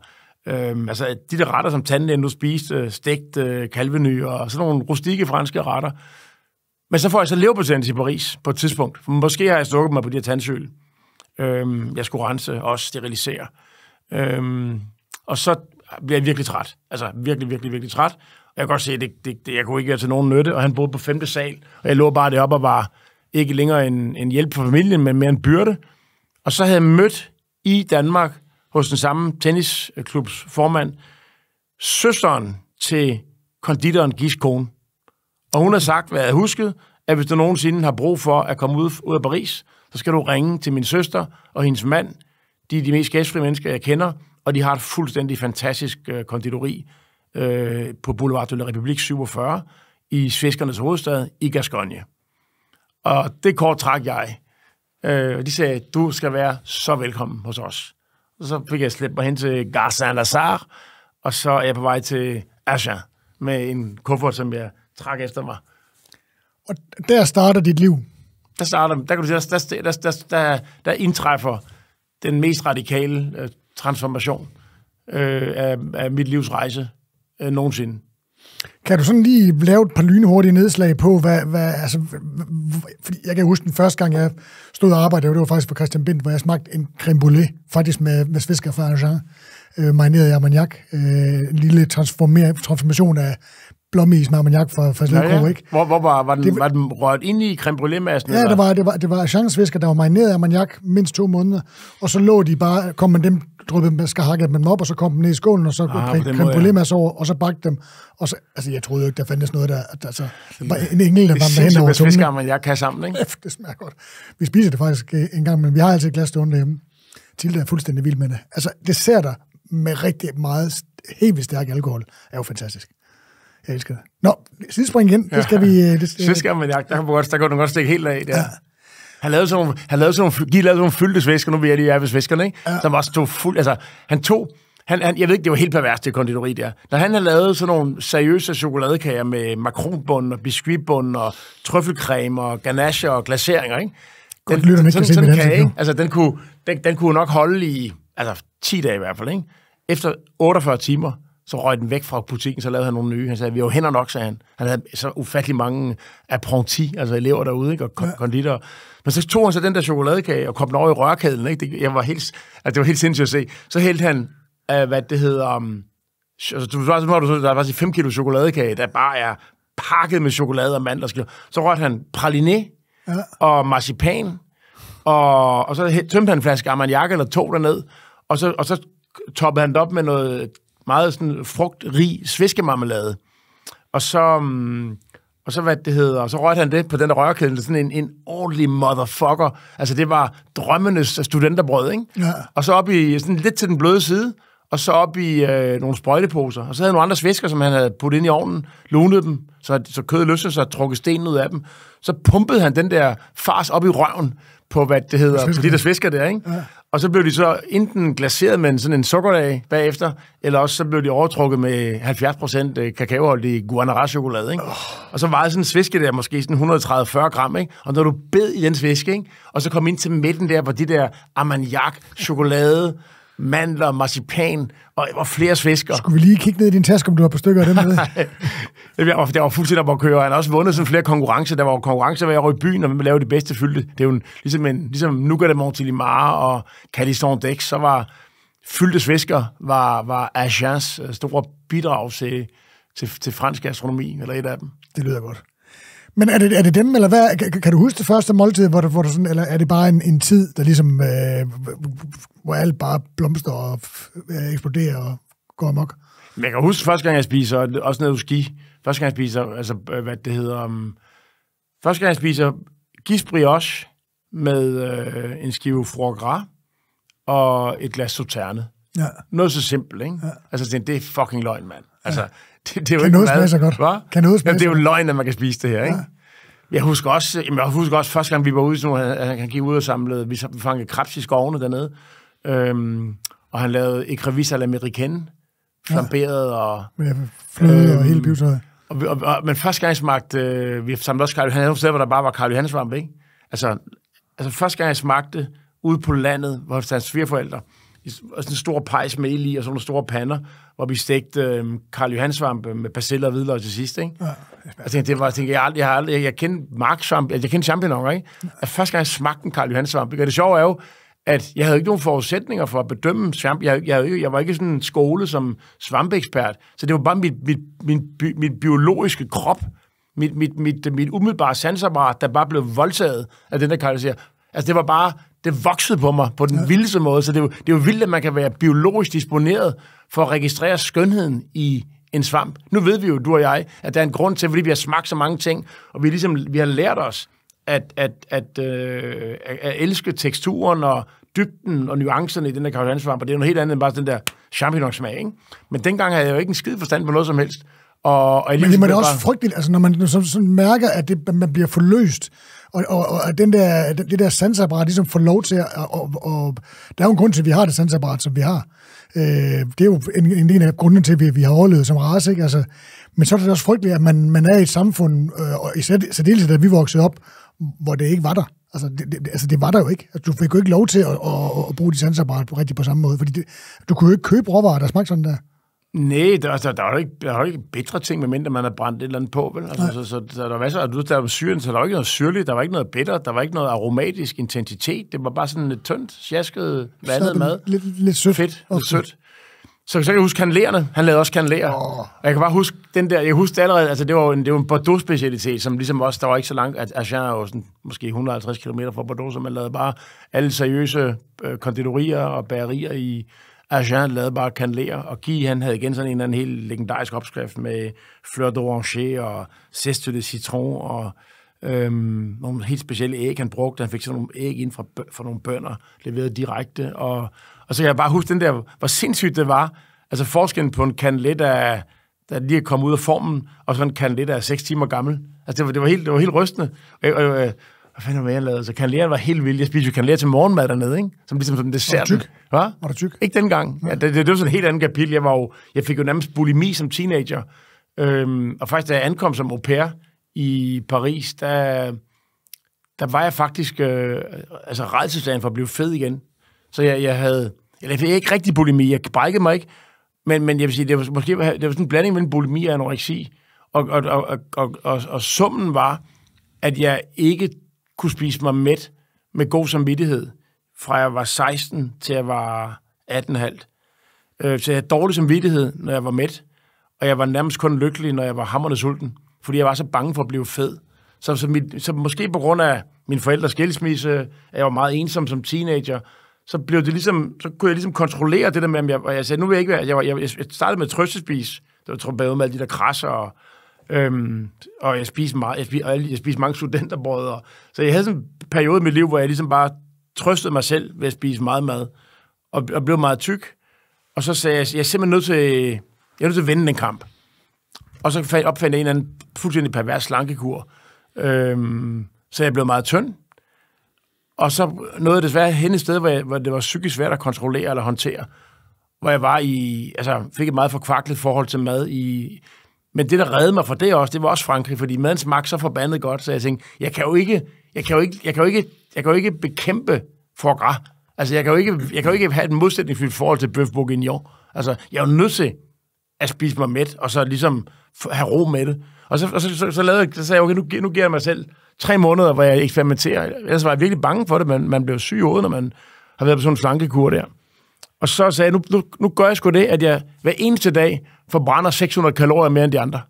Øhm, altså de der retter, som tandlægen nu spiste, øh, stegt øh, kalveny og sådan nogle rustikke franske retter. Men så får jeg så leverbetændelse i Paris på et tidspunkt. For måske har jeg stukket mig på de her tandsyl. Øhm, jeg skulle rense og sterilisere. Øhm, og så bliver jeg virkelig træt. Altså virkelig, virkelig, virkelig træt. Og jeg kan godt se, at det, det, det, jeg kunne ikke være til nogen nytte. Og han boede på femte sal, og jeg lå bare deroppe op og var ikke længere en, en hjælp for familien, men mere en byrde. Og så havde jeg mødt i Danmark hos den samme tennisklubs formand, søsteren til konditoren Gis kone. Og hun har sagt, hvad jeg husket, at hvis du nogensinde har brug for at komme ud, ud af Paris, så skal du ringe til min søster og hendes mand. De er de mest gæstfri mennesker, jeg kender, og de har et fuldstændig fantastisk øh, konditori øh, på Boulevard de la République 47 i Sviskernes hovedstad i Gascogne. Og det kort træk jeg. Øh, de sagde, du skal være så velkommen hos os. Så fik jeg slæbt mig hen til Garçon Lazare, og så er jeg på vej til Asha med en kuffert, som jeg trak efter mig. Og der starter dit liv. Der starter, der kan du sige, der, der, der, der, der, der indtræffer den mest radikale øh, transformation øh, af, af mit livs rejse øh, nogensinde. Kan du sådan lige lave et par lynhurtige nedslag på, hvad, hvad altså, fordi jeg kan huske den første gang, jeg stod og arbejdede, det var faktisk for Christian Bindt, hvor jeg smagte en creme brûlée, faktisk med, med svisker fra Argent, øh, marineret i armagnac, øh, en lille transformation af blommeis med ammoniak fra, fra Sledkro, ja, ja. ikke? Hvor, hvor var, var, den, det, var den rørt ind i creme brûlée-massen? Ja, det var, det var, det var chancesvisker, der var marineret ammoniak mindst to måneder, og så lå de bare, kom man dem, dryppede dem, skal hakke dem op, og så kom dem ned i skålen, og så ah, creme brûlée over, og så bagte dem. Og så, altså, jeg troede jo ikke, der fandtes noget der, altså, var en engel, der var med hen over tungen. Det er ammoniak kan sammen, ikke? det smager godt. Vi spiser det faktisk øh, en gang, men vi har altid et glas stående derhjemme. Tilde er fuldstændig vild med det. Altså, det ser der med rigtig meget, helt vildt stærk alkohol, er jo fantastisk. Jeg elsker det. Nå, sidespring igen. Det skal vi... øh, Det, Sidste gang, men jeg, der kan godt, der kan du godt stikke helt af. Der. Ja. Han lavede sådan nogle, han lavede sådan nogle, de lavede sådan nogle fyldte svæsker, nu vil jeg lige være ved svæskerne, ikke? Ja. Som også stod fuld, altså, han tog, han, han, jeg ved ikke, det var helt pervers, det konditori der. Når han havde lavet sådan nogle seriøse chokoladekager med makronbund og biscuitbund og trøffelcreme og ganache og glaseringer, ikke? Den, lytter, den, sådan, sådan kage, ikke? Altså, den kunne, den, den kunne nok holde i, altså 10 dage i hvert fald, ikke? Efter 48 timer, så røg den væk fra butikken, så lavede han nogle nye. Han sagde, vi har jo hænder nok, sagde han. Han havde så ufattelig mange apprentis, altså elever derude, ikke? og ja. konditorer. Men så tog han så den der chokoladekage og kom den over i rørkæden. Ikke? Det, jeg var helt, altså, det var helt sindssygt at se. Så hældte han, uh, hvad det hedder, um, altså, du, så har du, der er faktisk 5 kilo chokoladekage, der bare er pakket med chokolade og mandler. Så rørte han praliné ja. og marcipan, og, og så tømte han en flaske Armagnac eller to derned, og så, og så toppede han det op med noget meget sådan frugtrig sviskemarmelade. Og så, um, og så, hvad det hedder, og så rørte han det på den der rørkæde, sådan en, en ordentlig motherfucker. Altså, det var drømmenes studenterbrød, ikke? Ja. Og så op i, sådan lidt til den bløde side, og så op i øh, nogle sprøjteposer. Og så havde han nogle andre svisker, som han havde puttet ind i ovnen, lunet dem, så, så kødet løsnede sig og trukket stenen ud af dem. Så pumpede han den der fars op i røven på, hvad det hedder, på de der svisker der, ikke? Ja. Og så blev de så enten glaseret med sådan en sukkerdag bagefter, eller også så blev de overtrukket med 70% øh, kakaoholdig guanara-chokolade, ikke? Oh. Og så var sådan en sviske der, måske sådan 130-40 gram, ikke? Og når du bed i den sviske, ikke? Og så kom ind til midten der, hvor de der armagnac, chokolade, mandler, marcipan og, og flere svisker. Skulle vi lige kigge ned i din taske, om du har på stykker af dem med? (laughs) det var, det var fuldstændig op at køre. Han har også vundet sådan flere konkurrencer. Der var konkurrencer ved at i byen, og man lave de bedste fyldte. Det er jo en, ligesom, en, ligesom Nougat de Montélimar og Calisson Dex, så var fyldte svisker var, var Agents øh, store bidrag til, til, til fransk gastronomi, eller et af dem. Det lyder godt. Men er det, er det dem, eller hvad? Kan, kan du huske det første måltid, hvor, du, hvor du sådan, eller er det bare en, en tid, der ligesom, øh, hvor alt bare blomster og øh, eksploderer og går amok? Men jeg kan huske første gang, jeg spiser, også nede hos ski, første gang, jeg spiser, altså, øh, hvad det hedder, um, første gang, jeg spiser gis brioche med øh, en skive foie gras og et glas sauterne. Ja. Noget så simpelt, ikke? Ja. Altså, det er fucking løgn, mand. Altså, ja. (laughs) det, det er jo kan noget smage så godt? Hva? Kan noget Jamen, det er jo løgn, at man kan spise det her, ikke? Ja. Jeg husker også, jamen, jeg husker også første gang, vi var ude, så han, han gik ud og samlede, vi fangede krebs i skovene dernede, øhm, og han lavede écrevisse à l'américaine, flamberet ja. og... Med fløde øhm, og hele bivtøjet. Og, og, og, men første gang jeg smagte, øh, vi samlede også Karl Han havde hvor der bare var Karl Johannesvamp, ikke? Altså, altså første gang jeg smagte ude på landet, hvor hans svigerforældre, og sådan en stor pejs med i, og sådan nogle store pander, hvor vi stegte øh, Karl Johansvamp med persille og hvidløg til sidst, ikke? Ja, jeg tænkte, det var, jeg tænkte, jeg, aldrig, jeg har aldrig, jeg, jeg kendte marksvamp, jeg kendte champignon, ikke? At første gang jeg smagte en Karl Johansvamp, og det sjove er jo, at jeg havde ikke nogen forudsætninger for at bedømme svamp. Jeg, jeg, jeg var ikke sådan en skole som svampekspert, så det var bare mit, mit, mit, mit biologiske krop, mit, mit, mit, mit umiddelbare sansapparat, der bare blev voldtaget af den der karakter. Altså, det var bare, det voksede på mig på den ja. vildeste måde, så det er, jo, det er jo vildt, at man kan være biologisk disponeret for at registrere skønheden i en svamp. Nu ved vi jo, du og jeg, at der er en grund til, fordi vi har smagt så mange ting, og vi, ligesom, vi har lært os at, at, at, øh, at elske teksturen og dybden og nuancerne i den der karotensvamp, og det er noget helt andet end bare den der champignonsmag, ikke? Men dengang havde jeg jo ikke en skid forstand på noget som helst. Og, og Men det er også frygteligt, altså når man så, så mærker, at det, man bliver forløst, og, og, og den der, det der sansapparat ligesom får lov til at... Og, og, der er jo en grund til, at vi har det sansapparat, som vi har. Øh, det er jo en, en af grunden til, at vi, vi har overlevet som race, ikke? Altså, men så er det også frygteligt, at man, man er i et samfund, øh, og i særdeleshed, da vi voksede op, hvor det ikke var der. Altså det, det, altså, det var der jo ikke. Altså, du fik jo ikke lov til at, at, at bruge dit sansapparat på rigtig på samme måde, fordi det, du kunne jo ikke købe råvarer, der smagte sådan der. Nej, der, der, der, er jo ikke, der er jo ikke bedre ting, medmindre man har brændt et eller andet på, vel? Altså, så, så, så, der var masser af, der var syren, så der var ikke noget syrligt, der var ikke noget bitter, der var ikke noget aromatisk intensitet, det var bare sådan et tyndt, sjasket, vandet mad. Lidt, lidt sødt. Fedt, okay. lidt sødt. Så, så kan jeg huske kanelerne. Han lavede også kanelerer. Oh. Og jeg kan bare huske den der, jeg husker allerede, altså det var en, det var en Bordeaux-specialitet, som ligesom også, der var ikke så langt, at Agen er jo sådan, måske 150 km fra Bordeaux, så man lavede bare alle seriøse øh, konditorier og bagerier i, Agen lavede bare kanler, og Guy han havde igen sådan en eller anden helt legendarisk opskrift med fleur d'oranger og zeste de citron og øhm, nogle helt specielle æg, han brugte. Han fik sådan nogle æg ind fra, fra nogle bønder, leveret direkte. Og, og så kan jeg bare huske den der, hvor sindssygt det var. Altså forskellen på en kanlet, der, der lige er kommet ud af formen, og sådan en kanlet, der er 6 timer gammel. Altså det var, det var, helt, det var helt rystende. Og, og, og, hvad fanden var jeg lavet? Så kaneleren var helt vild. Jeg spiste jo kaneler til morgenmad dernede, ikke? Som ligesom som dessert. tyk? Hvad? Var du tyk? Ikke dengang. Ja, det, det, det, var sådan et helt andet kapitel. Jeg, var jo, jeg fik jo nærmest bulimi som teenager. Øhm, og faktisk, da jeg ankom som au pair i Paris, der, der var jeg faktisk øh, altså redselslagen for at blive fed igen. Så jeg, jeg havde... Eller jeg fik ikke rigtig bulimi. Jeg brækkede mig ikke. Men, men jeg vil sige, det var måske det var sådan en blanding mellem bulimi og anoreksi. Og, og, og, og, og, og, og summen var, at jeg ikke kunne spise mig mæt med god samvittighed, fra jeg var 16 til jeg var 18,5. Øh, så jeg havde dårlig samvittighed, når jeg var mæt, og jeg var nærmest kun lykkelig, når jeg var hammerne sulten, fordi jeg var så bange for at blive fed. Så, så, mit, så måske på grund af min forældres skilsmisse, at jeg var meget ensom som teenager, så blev det ligesom, så kunne jeg ligesom kontrollere det der med, at jeg, og jeg sagde, nu vil jeg ikke være, jeg, var, jeg, jeg startede med trøstespis, det var tror med alle de der krasser, og, øhm, og jeg spiste meget, jeg spiste, jeg spiste mange studenterbrød, og, så jeg havde sådan en periode i mit liv, hvor jeg ligesom bare trøstede mig selv ved at spise meget mad, og, og blev meget tyk, og så sagde jeg, jeg er simpelthen nødt til, jeg er nødt til at vinde den kamp. Og så fandt, opfandt jeg en eller anden fuldstændig pervers slankekur, øhm, så jeg blev meget tynd, og så nåede jeg desværre hen et sted, hvor, jeg, hvor det var psykisk svært at kontrollere eller håndtere. Hvor jeg var i, altså fik et meget forkvaklet forhold til mad i... Men det, der reddede mig for det også, det var også Frankrig, fordi maden smagte så forbandet godt, så jeg tænkte, jeg kan jo ikke, jeg kan jo ikke, jeg kan jo ikke, jeg kan jo ikke bekæmpe foie gras. Altså, jeg kan jo ikke, jeg kan jo ikke have et modsætningsfyldt forhold til bøf bourguignon. Altså, jeg er jo nødt til at spise mig mæt, og så ligesom have ro med det. Og så, og så, så, så, lavede jeg, så sagde jeg, okay, nu, nu giver jeg mig selv tre måneder, hvor jeg eksperimenterer. Ellers var jeg virkelig bange for det, Man, man blev syg i hovedet, når man har været på sådan en slankekur der. Og så sagde jeg, nu, nu, nu gør jeg sgu det, at jeg hver eneste dag forbrænder 600 kalorier mere end de andre.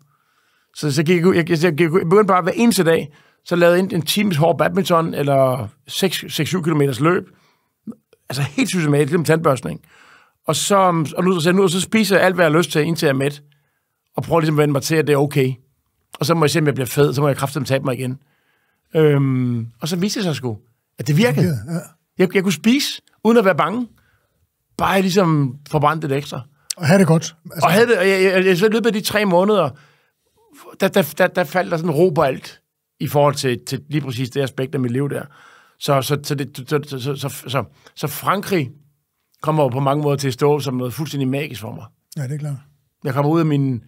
Så, så gik jeg, jeg, jeg, jeg begyndte bare hver eneste dag, så lavede jeg en, times hård badminton, eller 6-7 km løb. Altså helt systematisk, ligesom tandbørstning. Og så, og nu, så, nu, så spiser jeg alt, hvad jeg har lyst til, indtil jeg er mæt. Og prøver ligesom at vende mig til, at det er okay. Og så må jeg se, om jeg bliver fed, så må jeg kraftigt tabe mig igen. Øhm, og så viste det sig sgu, at det virkede. Ja, ja. Jeg, jeg kunne spise, uden at være bange. Bare jeg ligesom forbrændte det ekstra. Og have det godt. Altså, og havde det, og jeg, jeg, jeg, så i løbet af de tre måneder, der, der, der, der faldt der sådan ro på alt, i forhold til, til lige præcis det aspekt af mit liv der. Så, så, så, det, så, så, så, så, så, Frankrig kommer jo på mange måder til at stå som noget fuldstændig magisk for mig. Ja, det er klart. Jeg kommer ud af min,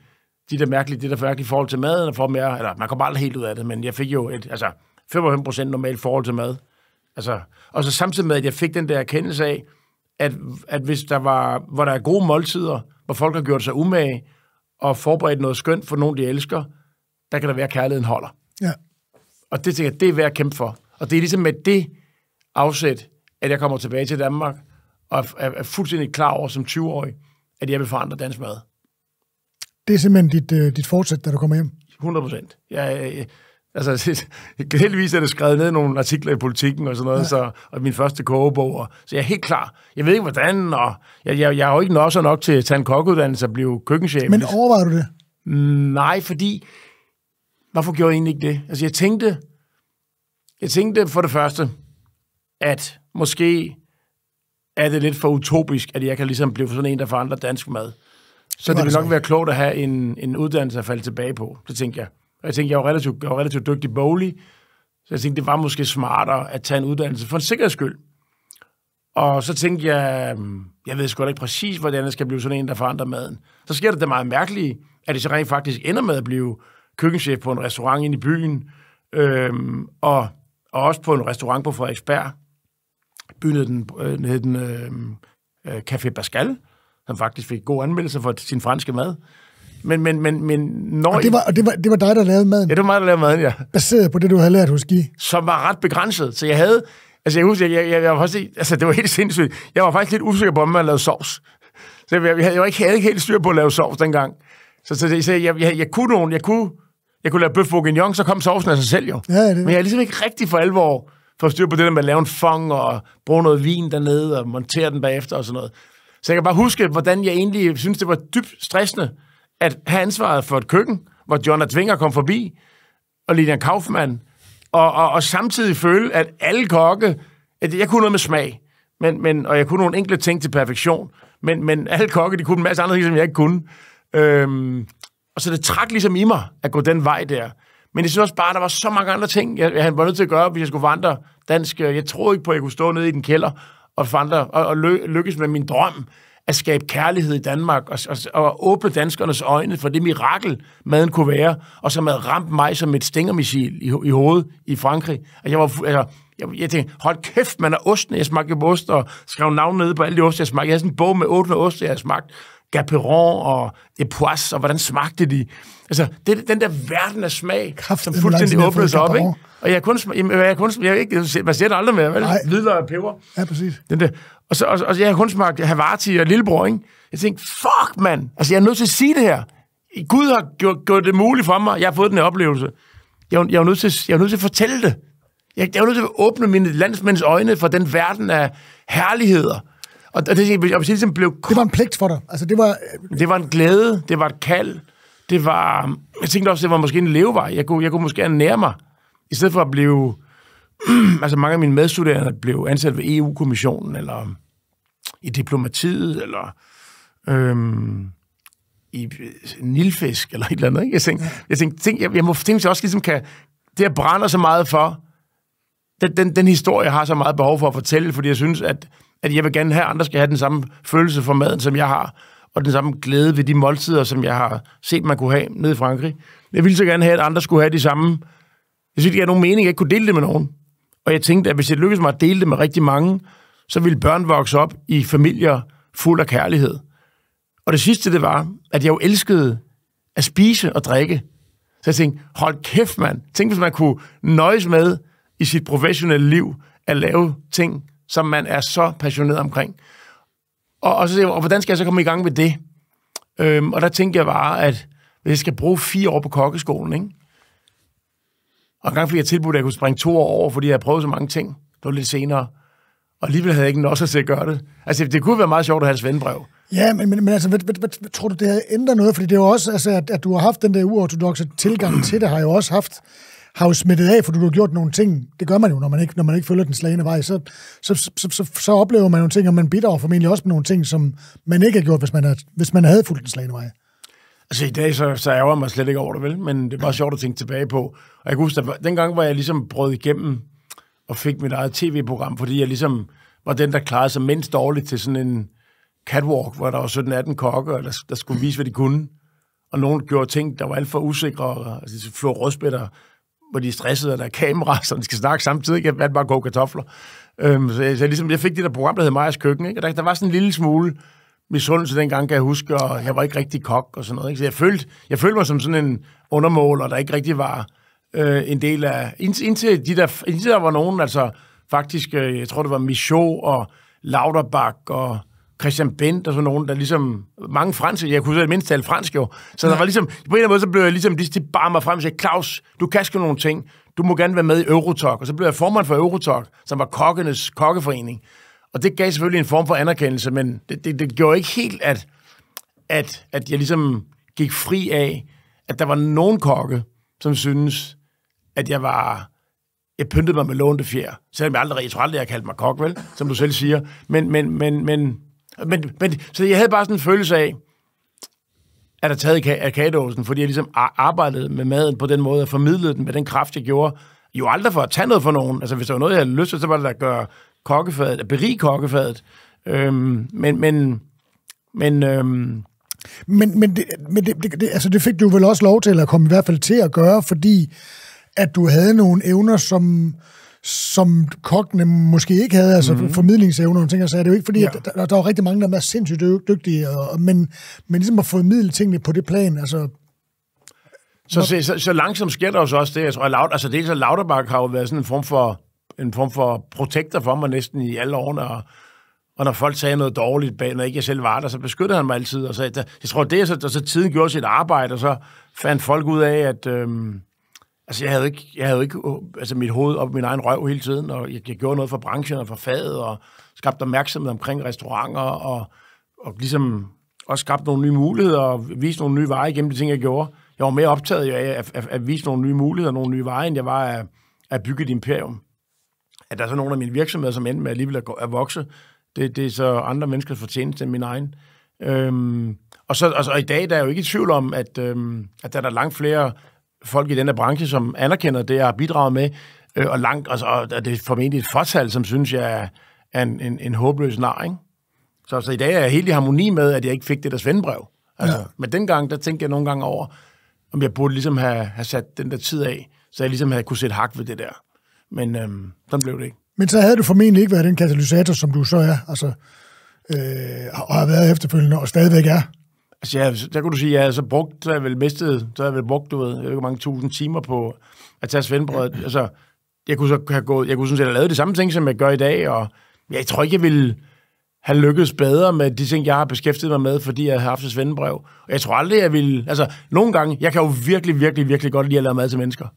de der mærkelige, det der mærkelige forhold til maden, og får mere, eller man kommer aldrig helt ud af det, men jeg fik jo et, altså 95% normalt forhold til mad. Altså, og så samtidig med, at jeg fik den der erkendelse af, at, at hvis der var, hvor der er gode måltider, hvor folk har gjort sig umage, og forberedt noget skønt for nogen, de elsker, der kan der være, at kærligheden holder. Ja. Og det tænker jeg, det er værd at kæmpe for. Og det er ligesom med det afsæt, at jeg kommer tilbage til Danmark, og er, er fuldstændig klar over som 20-årig, at jeg vil forandre dansk mad. Det er simpelthen dit, øh, dit fortsæt, da du kommer hjem. 100 procent. Jeg, jeg, altså, (laughs) heldigvis er det skrevet ned i nogle artikler i politikken og sådan noget, ja. så, og min første kogebog. Og, så jeg er helt klar. Jeg ved ikke, hvordan, og jeg, jeg, jeg har jo ikke nok så nok til at tage en kokkeuddannelse og blive køkkenchef. Men overvejer du det? Nej, fordi... Hvorfor gjorde jeg egentlig ikke det? Altså, jeg tænkte... Jeg tænkte for det første, at måske er det lidt for utopisk, at jeg kan ligesom blive sådan en, der forandrer dansk mad. Så det, det vil nok være klogt at have en, en uddannelse at falde tilbage på, det tænker jeg. Og jeg tænkte, jeg var relativt, jeg var relativt dygtig boglig, så jeg tænkte, det var måske smartere at tage en uddannelse for en sikkerheds skyld. Og så tænkte jeg, hm, jeg ved sgu da ikke præcis, hvordan jeg skal blive sådan en, der forandrer maden. Så sker det det meget mærkelige, at det så rent faktisk ender med at blive køkkenchef på en restaurant inde i byen, øhm, og, og også på en restaurant på Frederiksberg. Byen hed den, øh, hed den øhm, øh, Café Pascal, som faktisk fik god anmeldelse for sin franske mad. Men, men, men, men når... Og det var, og det var, det var dig, der lavede maden? Ja, det var mig, der lavede maden, ja. Baseret på det, du havde lært hos Guy? Som var ret begrænset. Så jeg havde... Altså, jeg husker, jeg, jeg, jeg var faktisk... Altså, det var helt sindssygt. Jeg var faktisk lidt usikker på, om man lavede sovs. Så jeg, jeg, jeg, var ikke, jeg havde ikke helt styr på at lave sovs dengang. Så, så, så jeg, jeg, jeg, kunne nogen... Jeg kunne, jeg kunne lave bøf bourguignon, så kom sovsen af sig selv jo. Ja, det. Men jeg er ligesom ikke rigtig for alvor for at styre på det der med at lave en fong og bruge noget vin dernede og montere den bagefter og sådan noget. Så jeg kan bare huske, hvordan jeg egentlig synes, det var dybt stressende at have ansvaret for et køkken, hvor John Tvinger kom forbi, og Lilian Kaufmann, og, og, og samtidig føle, at alle kokke, at jeg kunne noget med smag, men, men, og jeg kunne nogle enkle ting til perfektion, men, men alle kokke, de kunne en masse andre ting, som jeg ikke kunne. Øhm, og så det trak ligesom i mig at gå den vej der. Men jeg synes også bare, der var så mange andre ting, jeg, jeg var nødt til at gøre, hvis jeg skulle vandre dansk. Jeg troede ikke på, at jeg kunne stå nede i den kælder og, vandre, og, og lykkes med min drøm at skabe kærlighed i Danmark og, og, og åbne danskernes øjne for det mirakel, maden kunne være, og som havde ramt mig som et stingermissil i, i hovedet i Frankrig. Og jeg var, altså, jeg, jeg tænkte, hold kæft, man er osten. Jeg smagte på ost og skrev navn nede på alle de ost, jeg smagte. Jeg havde sådan en bog med 800 ost, jeg havde smagt. Gaperon og Epoisse, og hvordan smagte de? Altså, det, den der verden af smag, Kraft, som fuldstændig åbnede sig op, ikke? Og jeg kun, jamen, jeg kun, jeg, ikke, man siger det aldrig mere, vel? Hvidløg og peber. Ja, præcis. Den der. Og, så, og, og jeg har kun smagt Havarti og Lillebror, ikke? Jeg tænkte, fuck, mand! Altså, jeg er nødt til at sige det her. Gud har gjort, gjort det muligt for mig. Jeg har fået den her oplevelse. Jeg, jeg, er nødt til, jeg er nødt til at fortælle det. Jeg, jeg er nødt til at åbne mine landsmænds øjne for den verden af herligheder. Og det, jeg, jeg, jeg, blev... det var en pligt for dig. Altså, det, var... det var en glæde. Det var et kald. Det var... Jeg tænkte også, det var måske en levevej. Jeg kunne, jeg kunne måske nære mig. I stedet for at blive... (clears throat) altså, mange af mine medstuderende blev ansat ved EU-kommissionen, eller i diplomatiet, eller øhm, i nilfisk, eller et eller andet. Ikke? Jeg tænkte, jeg, tænkte, tænkte jeg, jeg må tænke, at jeg også ligesom kan... Det, jeg brænder så meget for, den, den, den historie, jeg har så meget behov for at fortælle, fordi jeg synes, at, at jeg vil gerne have, at andre skal have den samme følelse for maden, som jeg har, og den samme glæde ved de måltider, som jeg har set, man kunne have nede i Frankrig. Jeg ville så gerne have, at andre skulle have de samme... Jeg synes, det er nogen mening, at jeg ikke kunne dele det med nogen. Og jeg tænkte, at hvis det lykkedes mig at dele det med rigtig mange, så ville børn vokse op i familier fuld af kærlighed. Og det sidste, det var, at jeg jo elskede at spise og drikke. Så jeg tænkte, hold kæft, mand. Tænk, hvis man kunne nøjes med i sit professionelle liv at lave ting, som man er så passioneret omkring. Og, og, så, og hvordan skal jeg så komme i gang med det? Øhm, og der tænkte jeg bare, at hvis jeg skal bruge fire år på kokkeskolen, ikke? og en gang fik jeg tilbudt, at jeg kunne springe to år over, fordi jeg havde prøvet så mange ting. Det var lidt senere. Og alligevel havde jeg ikke også til at gøre det. Altså, det kunne være meget sjovt at have et svendebrev. Ja, men, men, men altså, hvad, hvad, hvad, tror du, det havde ændret noget? Fordi det er jo også, altså, at, at du har haft den der uortodoxe tilgang til det, har jo også haft har jo smittet af, for du har gjort nogle ting. Det gør man jo, når man ikke, når man ikke følger den slagende vej. Så, så, så, så, så oplever man nogle ting, og man bidrager formentlig også med nogle ting, som man ikke har gjort, hvis man, havde, hvis man havde fulgt den slagende vej. Altså i dag, så, så ærger jeg mig slet ikke over det, vel? Men det er bare sjovt at tænke tilbage på. Og jeg kan huske, at dengang var jeg ligesom brød igennem og fik mit eget tv-program, fordi jeg ligesom var den, der klarede sig mindst dårligt til sådan en catwalk, hvor der var 17-18 kokke, der, der skulle vise, hvad de kunne. Og nogen gjorde ting, der var alt for usikre, altså de flå rødspætter hvor de er stressede, og der er kamera, (laughs) så de skal snakke samtidig, jeg valgte bare koge kartofler. Øhm, så, jeg, så jeg, ligesom, jeg fik det der program, der hed Majas Køkken, ikke? og der, der var sådan en lille smule misundelse dengang, kan jeg huske, og jeg var ikke rigtig kok og sådan noget. Ikke? Så jeg følte, jeg følte mig som sådan en undermåler, der ikke rigtig var øh, en del af... Ind, Indtil, de der, indtil der var nogen, altså faktisk, øh, jeg tror det var Michaud og Lauterbach og Christian Bent og sådan nogen, der ligesom, mange franske, jeg kunne så mindst tale fransk jo, så ja. der var ligesom, på en eller anden måde, så blev jeg ligesom, de bare mig frem og sagde, Claus, du kan sgu nogle ting, du må gerne være med i Eurotalk, og så blev jeg formand for Eurotalk, som var kokkenes kokkeforening, og det gav selvfølgelig en form for anerkendelse, men det, det, det gjorde ikke helt, at, at, at jeg ligesom gik fri af, at der var nogen kokke, som synes, at jeg var jeg pyntede mig med lånte fjer. Selvom jeg aldrig, jeg tror aldrig, jeg kaldte mig kok, vel? Som du selv siger. Men, men, men, men men, men, så jeg havde bare sådan en følelse af, at der taget af kagedåsen, fordi jeg ligesom arbejdede med maden på den måde, og formidlede den med den kraft, jeg gjorde. Jo aldrig for at tage noget for nogen. Altså, hvis der var noget, jeg havde lyst til, så var det at gøre kokkefadet, at berige kokkefadet. Øhm, men, men, men, øhm, men, men, det, men det, det, altså det fik du vel også lov til, at komme i hvert fald til at gøre, fordi at du havde nogle evner, som, som kokkene måske ikke havde, altså mm-hmm. formidlingsevner og ting, så er det jo ikke fordi, ja. at der, der var rigtig mange, der er sindssygt dygtige, og, men, men ligesom at formidle tingene på det plan, altså så, så, så, så langsomt sker der jo så også det, jeg tror, at altså det så Lauterbach har jo været sådan en form for, en form for protektor for mig næsten i alle årene, og, og når folk sagde noget dårligt bag, når ikke jeg selv var der, så beskyttede han mig altid, og så, jeg tror, det er så, der så tiden gjorde sit arbejde, og så fandt folk ud af, at, øhm, Altså, jeg havde ikke, jeg havde ikke øh, altså, mit hoved op i min egen røv hele tiden, og jeg, jeg gjorde noget for branchen og for faget, og skabte opmærksomhed omkring restauranter, og, og ligesom også skabte nogle nye muligheder, og viste nogle nye veje gennem de ting, jeg gjorde. Jeg var mere optaget af at, at, at vise nogle nye muligheder, nogle nye veje, end jeg var at, at bygge et imperium. At der er så nogle af mine virksomheder, som endte med alligevel at, at vokse, det, det er så andre menneskers fortjeneste end min egen. Øhm, og, så, altså, og i dag der er jeg jo ikke i tvivl om, at, øhm, at der er der langt flere folk i denne branche, som anerkender det, jeg har bidraget med, øh, og langt, altså, og det er formentlig et fortal, som synes, jeg er en, en, en håbløs nar, ikke? Så, så i dag er jeg helt i harmoni med, at jeg ikke fik det der svendbrev. Altså, ja. Men dengang, der tænkte jeg nogle gange over, om jeg burde ligesom have, have sat den der tid af, så jeg ligesom havde kunne sætte hak ved det der. Men øhm, sådan blev det ikke. Men så havde du formentlig ikke været den katalysator, som du så er, altså, øh, og har været efterfølgende, og stadigvæk er. Altså, ja, der kunne du sige, at jeg så brugt, så har jeg vel mistet, så jeg vel brugt, du ved, jeg ved ikke, hvor mange tusind timer på at tage svendbrød. Altså, jeg kunne så have gået, jeg kunne sådan set have lavet de samme ting, som jeg gør i dag, og jeg tror ikke, jeg ville have lykkedes bedre med de ting, jeg har beskæftiget mig med, fordi jeg har haft et svendebrev. Og jeg tror aldrig, jeg ville... Altså, nogle gange, jeg kan jo virkelig, virkelig, virkelig godt lide at lave mad til mennesker.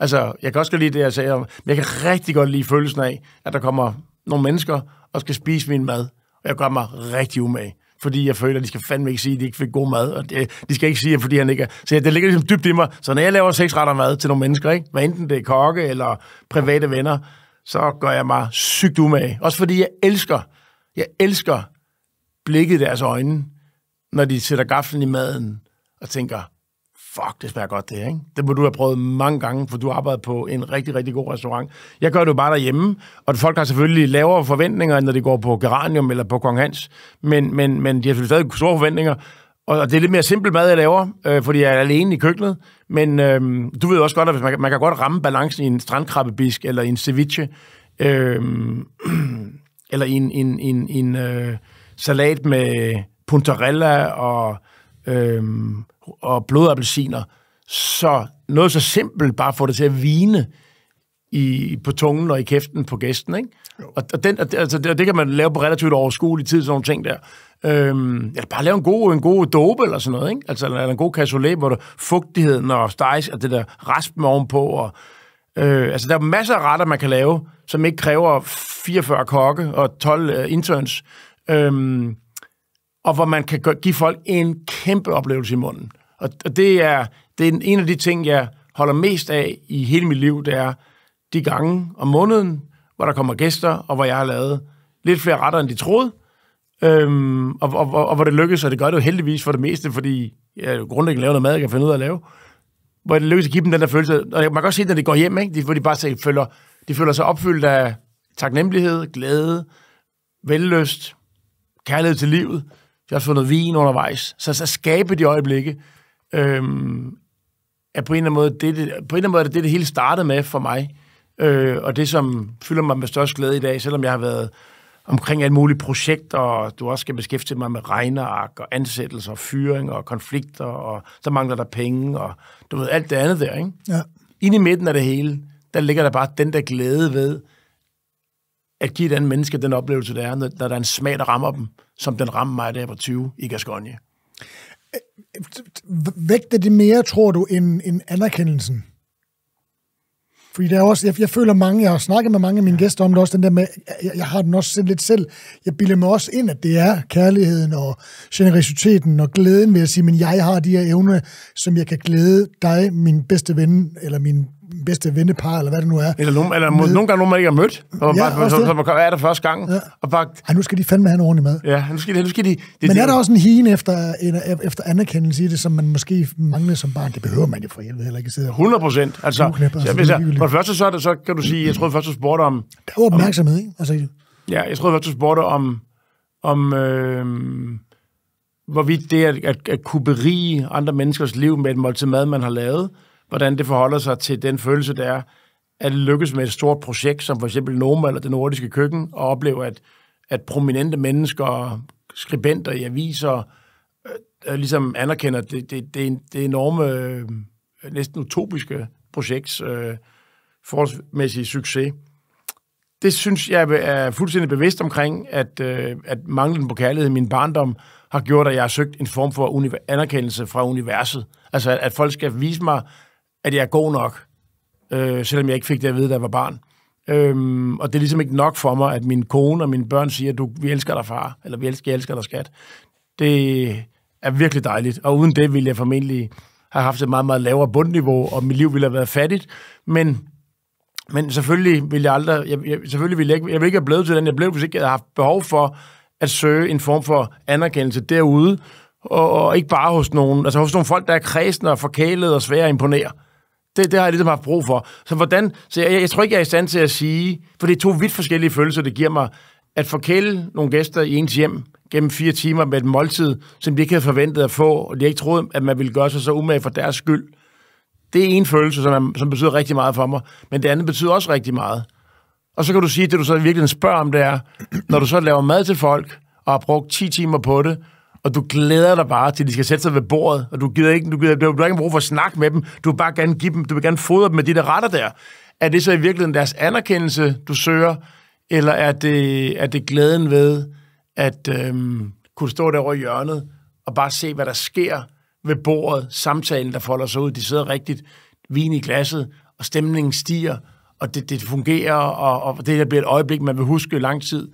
Altså, jeg kan også godt lide det, jeg sagde om, men jeg kan rigtig godt lide følelsen af, at der kommer nogle mennesker og skal spise min mad. Og jeg gør mig rigtig umage fordi jeg føler, at de skal fandme ikke sige, at de ikke fik god mad, og det, de skal ikke sige, at fordi han ikke er... Så det ligger ligesom dybt i mig. Så når jeg laver seks retter mad til nogle mennesker, ikke? hvad enten det er kokke eller private venner, så gør jeg mig sygt umage. Også fordi jeg elsker, jeg elsker blikket i deres øjne, når de sætter gaflen i maden og tænker, fuck, det smager godt det, ikke? Det må du have prøvet mange gange, for du arbejder på en rigtig, rigtig god restaurant. Jeg gør det jo bare derhjemme, og folk har selvfølgelig lavere forventninger, når de går på Geranium eller på Kong Hans, men, men, men de har selvfølgelig stadig store forventninger, og det er lidt mere simpel mad, jeg laver, øh, fordi jeg er alene i køkkenet, men øh, du ved også godt, at man, man kan godt ramme balancen i en strandkrabbebisk eller i en ceviche, øh, (clears throat) eller i en, en, en, en øh, salat med puntarella og... Øh, og blodappelsiner, så noget så simpelt bare får det til at vine i, på tungen og i kæften på gæsten, ikke? Og, og, den, altså, det, det kan man lave på relativt overskuelig tid, sådan nogle ting der. Øhm, eller bare lave en god, en god dope eller sådan noget, ikke? Altså, eller en god cassoulet, hvor der fugtigheden og stejs og det der rasp ovenpå. Og, øh, altså, der er masser af retter, man kan lave, som ikke kræver 44 kokke og 12 uh, øh, interns. Øhm, og hvor man kan give folk en kæmpe oplevelse i munden. Og det er, det er en af de ting, jeg holder mest af i hele mit liv, det er de gange om måneden, hvor der kommer gæster, og hvor jeg har lavet lidt flere retter, end de troede, øhm, og, og, og, og hvor det lykkes, og det gør det jo heldigvis for det meste, fordi jeg grundlæggende laver noget mad, jeg kan finde ud af at lave, hvor det lykkes at give dem den der følelse, og man kan også se, når de går hjem, ikke? De, hvor de bare siger, føler, de føler sig opfyldt af taknemmelighed, glæde, vellyst, kærlighed til livet, de har også fået noget vin undervejs. Så, så skabe de øjeblikke, øhm, er på en eller anden måde, det, det, på en eller anden måde er det, det, det hele startede med for mig. Øh, og det, som fylder mig med størst glæde i dag, selvom jeg har været omkring alle mulige projekter, og du også skal beskæftige mig med regneark og ansættelser og fyring og konflikter, og så mangler der penge, og du ved, alt det andet der, ikke? Ja. Inde i midten af det hele, der ligger der bare den der glæde ved, at give den menneske den oplevelse, der er, når, der er en smag, der rammer dem, som den rammer mig, der jeg var 20 i Gascogne. Vægter det mere, tror du, end, end anerkendelsen? Fordi der er også, jeg, jeg føler mange, jeg har snakket med mange af mine gæster om det også, den der med, jeg, jeg har den også lidt selv, jeg bilder mig også ind, at det er kærligheden og generositeten og glæden ved at sige, men jeg har de her evner, som jeg kan glæde dig, min bedste ven, eller min bedste vennepar, eller hvad det nu er. Eller, nogen, eller med, nogle gange nogen, man ikke har mødt, og ja, bare, så, så, så er der første gang. Ja. Og bare, Ej, nu skal de fandme have en ordentlig mad. Ja, nu skal de... Nu skal de det, Men er der også en hien efter, efter anerkendelse i det, som man måske mangler som barn? Det behøver man jo for helvede heller ikke sidde 100 procent. Altså, altså, så, hvis jeg, for det første, så, det, så kan du sige, jeg tror først, du spurgte om... Der er opmærksomhed, ikke? Altså, ja, jeg tror først, du spurgte om, om øh, hvorvidt det at, at, at kunne berige andre menneskers liv med et måltid mad, man har lavet, hvordan det forholder sig til den følelse, der er, at lykkes med et stort projekt, som for eksempel Noma eller det nordiske køkken, og opleve, at, at prominente mennesker, skribenter i aviser, øh, øh ligesom anerkender det, det, det, det enorme, øh, næsten utopiske projekts øh, forholdsmæssige succes. Det synes jeg er fuldstændig bevidst omkring, at, øh, at manglen på kærlighed i min barndom har gjort, at jeg har søgt en form for anerkendelse fra universet. Altså, at, at folk skal vise mig, at jeg er god nok, øh, selvom jeg ikke fik det at vide, da jeg var barn. Øhm, og det er ligesom ikke nok for mig, at min kone og mine børn siger, at du, vi elsker dig, far, eller vi elsker, jeg elsker dig, skat. Det er virkelig dejligt, og uden det ville jeg formentlig have haft et meget, meget lavere bundniveau, og mit liv ville have været fattigt. Men, men selvfølgelig ville jeg aldrig, jeg, jeg, selvfølgelig ville jeg, ikke, jeg ville ikke have blevet til den, jeg blev, hvis ikke jeg havde haft behov for at søge en form for anerkendelse derude, og, og ikke bare hos nogen, altså hos nogle folk, der er kredsende og forkælede og svære at imponere. Det, det har jeg ligesom haft brug for. Så hvordan... Så jeg, jeg tror ikke, jeg er i stand til at sige... For det er to vidt forskellige følelser, det giver mig. At forkæle nogle gæster i ens hjem gennem fire timer med et måltid, som de ikke havde forventet at få, og de ikke troede, at man ville gøre sig så umage for deres skyld. Det er en følelse, som, er, som betyder rigtig meget for mig. Men det andet betyder også rigtig meget. Og så kan du sige, at det du så virkelig spørger om, det er, (clears throat) når du så laver mad til folk, og har brugt 10 timer på det, og du glæder dig bare til, at de skal sætte sig ved bordet, og du gider ikke, du gider, du har ikke brug for at snakke med dem, du vil bare gerne give dem, du vil gerne fodre dem med de der retter der. Er det så i virkeligheden deres anerkendelse, du søger, eller er det, er det glæden ved at øhm, kunne stå der over hjørnet og bare se, hvad der sker ved bordet, samtalen, der folder sig ud, de sidder rigtigt, vin i glasset, og stemningen stiger, og det, det fungerer, og, og det der bliver et øjeblik, man vil huske i lang tid.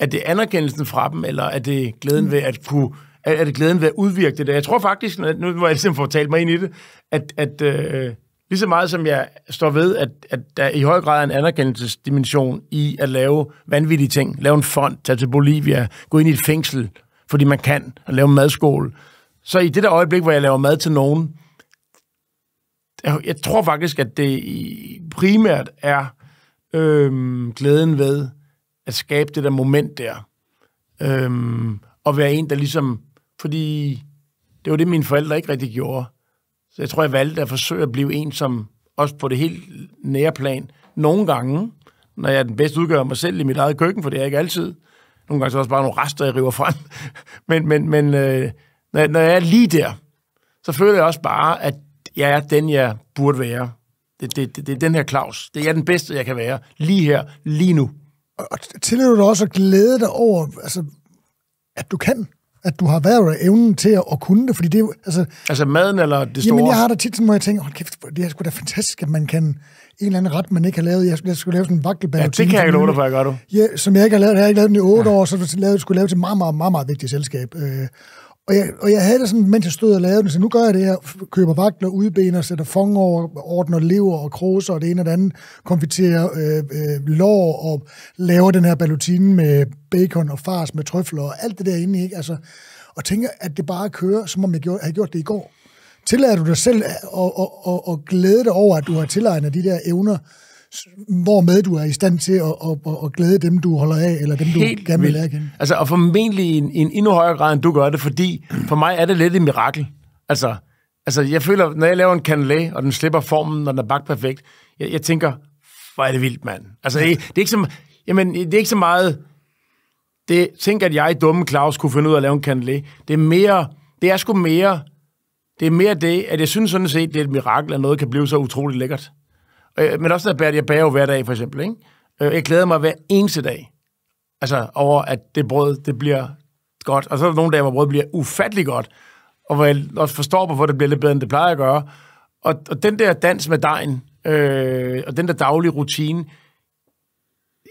Er det anerkendelsen fra dem, eller er det glæden ved at kunne er det glæden ved at udvirke det der? Jeg tror faktisk, nu hvor jeg simpelthen få talt mig ind i det, at, at øh, lige så meget som jeg står ved, at, at der i høj grad er en anerkendelsesdimension i at lave vanvittige ting. Lave en fond, tage til Bolivia, gå ind i et fængsel, fordi man kan, og lave en madskole. Så i det der øjeblik, hvor jeg laver mad til nogen, jeg, jeg tror faktisk, at det primært er øh, glæden ved at skabe det der moment der. Øhm, og være en, der ligesom... Fordi det var det, mine forældre ikke rigtig gjorde. Så jeg tror, jeg valgte at forsøge at blive en, som også på det helt nære plan, nogle gange, når jeg er den bedste udgør mig selv i mit eget køkken, for det er jeg ikke altid. Nogle gange så er også bare nogle rester, jeg river frem. (laughs) men men, men øh, når, jeg, når jeg er lige der, så føler jeg også bare, at jeg er den, jeg burde være. Det, det, det, det er den her Claus. Det er den bedste, jeg kan være. Lige her, lige nu. Og tillader du dig også at glæde dig over, altså, at du kan? At du har været evnen til at, at kunne det? Fordi det er jo, altså, altså maden eller det store? Jamen, jeg har da tit sådan, hvor jeg tænker, hold kæft, det er sgu da fantastisk, at man kan en eller anden ret, man ikke har lavet. Jeg, jeg skulle lave sådan en vakkelbær. Ja, det kan jeg ikke love dig for, jeg gør du. Ja, som jeg ikke har lavet. Jeg har ikke lavet den i otte ja. år, så jeg skulle lave til meget, meget, meget, meget vigtigt selskab. Øh, og jeg, og jeg havde det sådan, mens jeg stod og lavede den, så nu gør jeg det her, køber vagtler, udbener, sætter fong over, ordner lever og kroser og det ene og det andet, konfiterer øh, øh, lår og laver den her ballotine med bacon og fars med trøfler og alt det der inde, ikke? Altså, og tænker, at det bare kører, som om jeg gjorde, havde gjort det i går. Tillader du dig selv at, at, at, at glæde dig over, at du har tilegnet de der evner, hvor med du er i stand til at, at, at, at glæde dem, du holder af, eller dem, Helt du gerne vil lære kende. Altså, og formentlig i en, en endnu højere grad, end du gør det, fordi for mig er det lidt et mirakel. Altså, altså jeg føler, når jeg laver en canelé, og den slipper formen, når den er bagt perfekt, jeg, jeg tænker, hvor er det vildt, mand. Altså, det, det, er ikke så, jamen, det er ikke så meget, det tænker, at jeg, dumme Claus, kunne finde ud af at lave en canelé. Det er mere, det er sgu mere, det er mere det, at jeg synes sådan set, det er et mirakel, at noget kan blive så utroligt lækkert. Øh, men også der jeg bærer jo hver dag, for eksempel. Ikke? Øh, jeg glæder mig hver eneste dag. Altså over, at det brød, det bliver godt. Og så er der nogle dage, hvor brød bliver ufattelig godt. Og hvor jeg også forstår, hvorfor det bliver lidt bedre, end det plejer at gøre. Og, og den der dans med dejen, øh, og den der daglige rutine,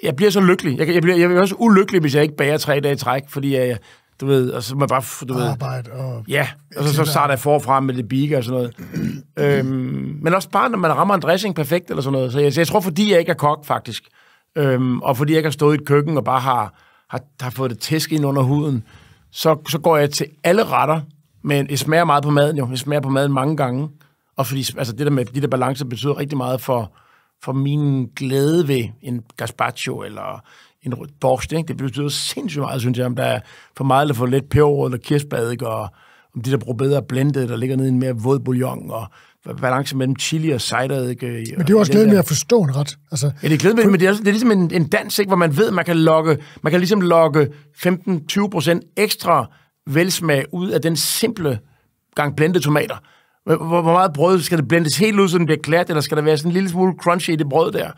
jeg bliver så lykkelig. Jeg, jeg, bliver, jeg bliver også ulykkelig, hvis jeg ikke bager tre dage i træk, fordi jeg, du ved, og så jeg bare, du ved... Arbejde og... Ja, og så, så starter jeg forfra med det bige og sådan noget. øhm, men også bare, når man rammer en dressing perfekt eller sådan noget. Så jeg, så jeg tror, fordi jeg ikke er kok, faktisk, øhm, og fordi jeg ikke har stået i et køkken og bare har, har, har fået det tæsk ind under huden, så, så går jeg til alle retter, men jeg smager meget på maden jo. Jeg smager på maden mange gange. Og fordi altså det der med de der balancer betyder rigtig meget for, for min glæde ved en gazpacho eller en borscht, ikke? Det betyder sindssygt meget, synes jeg, om der er for meget eller for lidt peberrød eller kirsebærik, og om de der bruger blendet, der ligger nede i en mere våd bouillon, og balance mellem chili og cidereddik. Men det er jo også glæden med at forstå en ret. Altså, ja, det er glæden med, men det er, det er ligesom en, en dans, ikke, hvor man ved, man kan lokke, man kan ligesom lokke 15-20% ekstra velsmag ud af den simple gang blendede tomater. Hvor, hvor meget brød skal det blendes helt ud, så den bliver glat, eller skal der være sådan en lille smule crunchy i det brød der?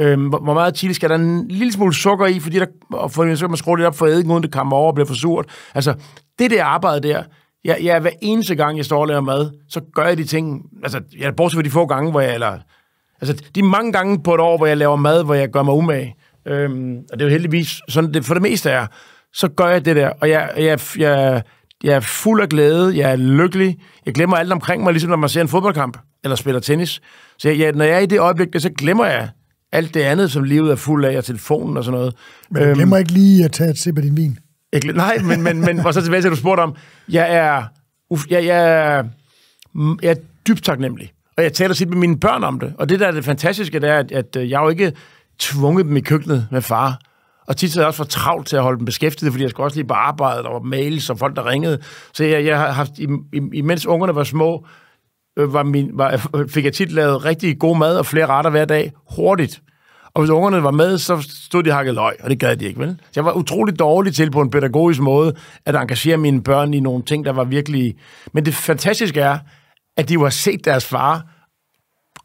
Øhm, hvor, hvor meget chili skal der en lille smule sukker i, fordi der, og for, så kan man skrue lidt op for eddiken, uden det kommer over og bliver for surt. Altså, det der arbejde der, jeg, jeg, hver eneste gang, jeg står og laver mad, så gør jeg de ting, altså, jeg bortset fra de få gange, hvor jeg, eller, altså, de mange gange på et år, hvor jeg laver mad, hvor jeg gør mig umage, øhm, og det er jo heldigvis sådan, det for det meste er, så gør jeg det der, og jeg, jeg, jeg, jeg er fuld af glæde, jeg er lykkelig, jeg glemmer alt omkring mig, ligesom når man ser en fodboldkamp, eller spiller tennis. Så jeg, jeg, når jeg er i det øjeblik, så glemmer jeg alt det andet, som livet er fuld af, og telefonen og sådan noget. Men du glemmer øhm, ikke lige at tage et sip af din vin. Jeg, nej, men, men, men og så tilbage til, du spurgte om, jeg er, jeg, jeg, er, jeg er dybt taknemmelig. Og jeg taler tit med mine børn om det. Og det, der er det fantastiske, det er, at, at øh, jeg jo ikke tvunget dem i køkkenet med far. Og tit er jeg også for travlt til at holde dem beskæftiget, fordi jeg skal også lige på arbejde, og mails og folk, der ringede. Så jeg, jeg har haft, imens ungerne var små, Øh, var min, var, (laughs) fik jeg tit lavet rigtig god mad og flere retter hver dag hurtigt. Og hvis ungerne var med, så stod de hakket løg, og det gad de ikke, vel? Så jeg var utrolig dårlig til på en pædagogisk måde at engagere mine børn i nogle ting, der var virkelig... Men det fantastiske er, at de har set deres far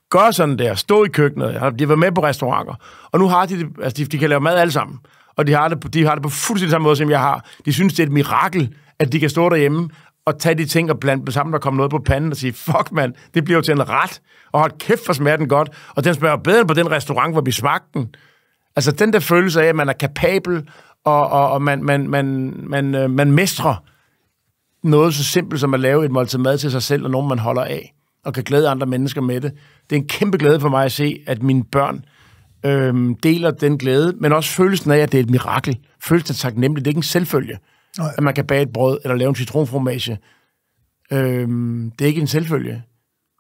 gøre sådan der, stå i køkkenet, de var med på restauranter, og nu har de altså de, de kan lave mad alle sammen, og de har, det, de har det på fuldstændig samme måde, som jeg har. De synes, det er et mirakel, at de kan stå derhjemme og tage de ting og blande dem sammen, og kommer noget på panden og sige, fuck mand, det bliver jo til en ret, og hold kæft, for smager den godt, og den smager bedre på den restaurant, hvor vi smagte den. Altså den der følelse af, at man er kapabel, og, og, og man, man, man, man, øh, man mestrer noget så simpelt som at lave et måltid mad til sig selv, og nogen man holder af, og kan glæde andre mennesker med det. Det er en kæmpe glæde for mig at se, at mine børn øh, deler den glæde, men også følelsen af, at det er et mirakel. Følelsen af taknemmelig, det er ikke en selvfølge, Nej. at man kan bage et brød eller lave en citronfromage. Øhm, det er ikke en selvfølge.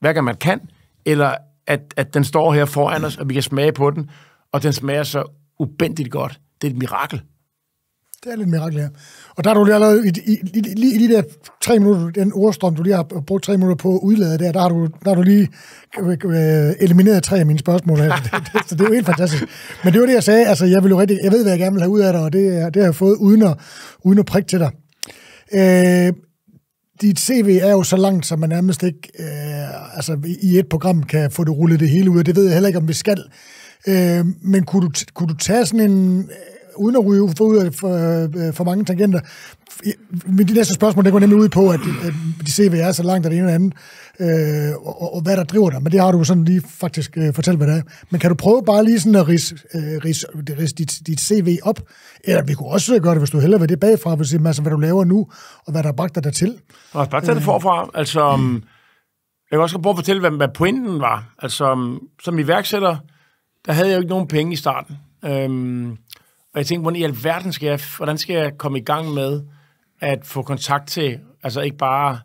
Hver man kan, eller at, at den står her foran os, og vi kan smage på den, og den smager så ubendigt godt. Det er et mirakel. Det er lidt mirakel, her. Og der er du lige allerede, i, i, i, lige i de der tre minutter, den ordstrøm, du lige har brugt tre minutter på at udlade der, der har du, der har du lige øh, øh elimineret tre af mine spørgsmål her. (laughs) Så det er jo helt fantastisk. Men det var det, jeg sagde. Altså, jeg, vil jo rigtig, jeg ved, hvad jeg gerne vil have ud af dig, og det, det har jeg fået uden at, uden at prikke til dig. Øh, dit CV er jo så langt, som man nærmest ikke øh, altså, i et program kan få det rullet det hele ud, og det ved jeg heller ikke, om vi skal. Øh, men kunne du, kunne du tage sådan en uden at ryge for, ud af for, øh, for mange tangenter. Men de næste spørgsmål, det går nemlig ud på, at, at de ser, hvad jeg er så langt af det ene eller andet, øh, og, og, hvad der driver dig. Men det har du sådan lige faktisk øh, fortalt, hvad det er. Men kan du prøve bare lige sådan at ris, øh, ris, ris dit, dit CV op? Eller vi kunne også gøre det, hvis du hellere vil det bagfra, hvis altså, hvad du laver nu, og hvad der har bragt dig dertil. Og bare tage det forfra. Altså, mm. jeg kan også prøve at fortælle, hvad, hvad pointen var. Altså, som iværksætter, der havde jeg jo ikke nogen penge i starten. Øhm, og jeg tænkte, hvordan i alverden skal jeg, hvordan skal jeg komme i gang med at få kontakt til, altså ikke bare...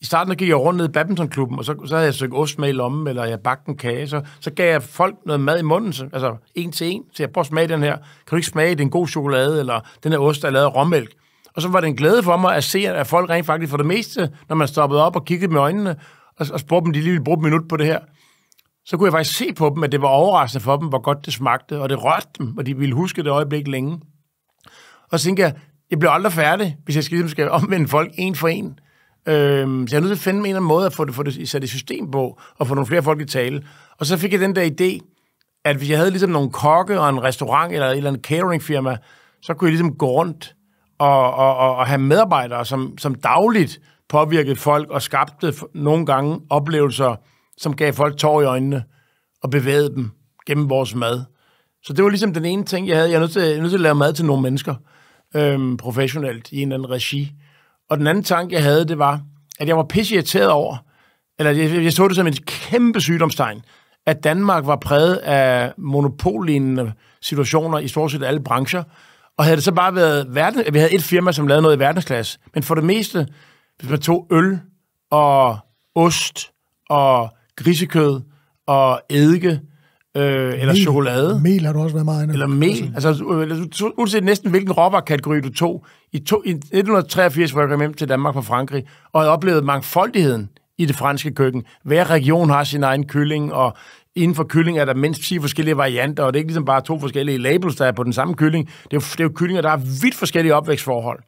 I starten gik jeg rundt ned i badmintonklubben, og så, så havde jeg søgt ost med i lommen, eller jeg bagte en kage, så, så gav jeg folk noget mad i munden, så, altså en til en, så jeg prøver at smage den her. Kan du ikke smage, den gode god chokolade, eller den her ost, der er lavet af råmælk? Og så var det en glæde for mig at se, at folk rent faktisk for det meste, når man stoppede op og kiggede med øjnene, og, og spurgte dem, de lige ville bruge et minut på det her, så kunne jeg faktisk se på dem, at det var overraskende for dem, hvor godt det smagte, og det rørte dem, og de ville huske det øjeblik længe. Og så tænkte jeg, jeg bliver aldrig færdig, hvis jeg skal, ligesom skal omvende folk en for en. Øhm, så jeg er nødt til at finde en eller anden måde at få det, få det sat i system på, og få nogle flere folk i tale. Og så fik jeg den der idé, at hvis jeg havde ligesom nogle kokke og en restaurant eller et eller andet cateringfirma, så kunne jeg ligesom gå rundt og, og, og, og have medarbejdere, som, som dagligt påvirkede folk og skabte nogle gange oplevelser, som gav folk tår i øjnene og bevægede dem gennem vores mad. Så det var ligesom den ene ting, jeg havde. Jeg er nødt til, jeg er nødt til at lave mad til nogle mennesker øhm, professionelt i en eller anden regi. Og den anden tanke, jeg havde, det var, at jeg var pisse over, eller jeg, jeg så det som en kæmpe sygdomstegn, at Danmark var præget af monopollignende situationer i stort set alle brancher, og havde det så bare været verden, vi havde et firma, som lavede noget i verdensklasse, men for det meste, hvis man tog øl og ost og grisekød og eddike, øh, eller mel. chokolade. Mel har du også været meget inde. Eller mel. Altså, altså uanset næsten hvilken råvarekategori du tog. I, to, I 1983 var jeg hjem til Danmark fra Frankrig, og havde oplevet mangfoldigheden i det franske køkken. Hver region har sin egen kylling, og inden for kylling er der mindst 10 forskellige varianter, og det er ikke ligesom bare to forskellige labels, der er på den samme kylling. Det er jo, det er jo kyllinger, der har vidt forskellige opvækstforhold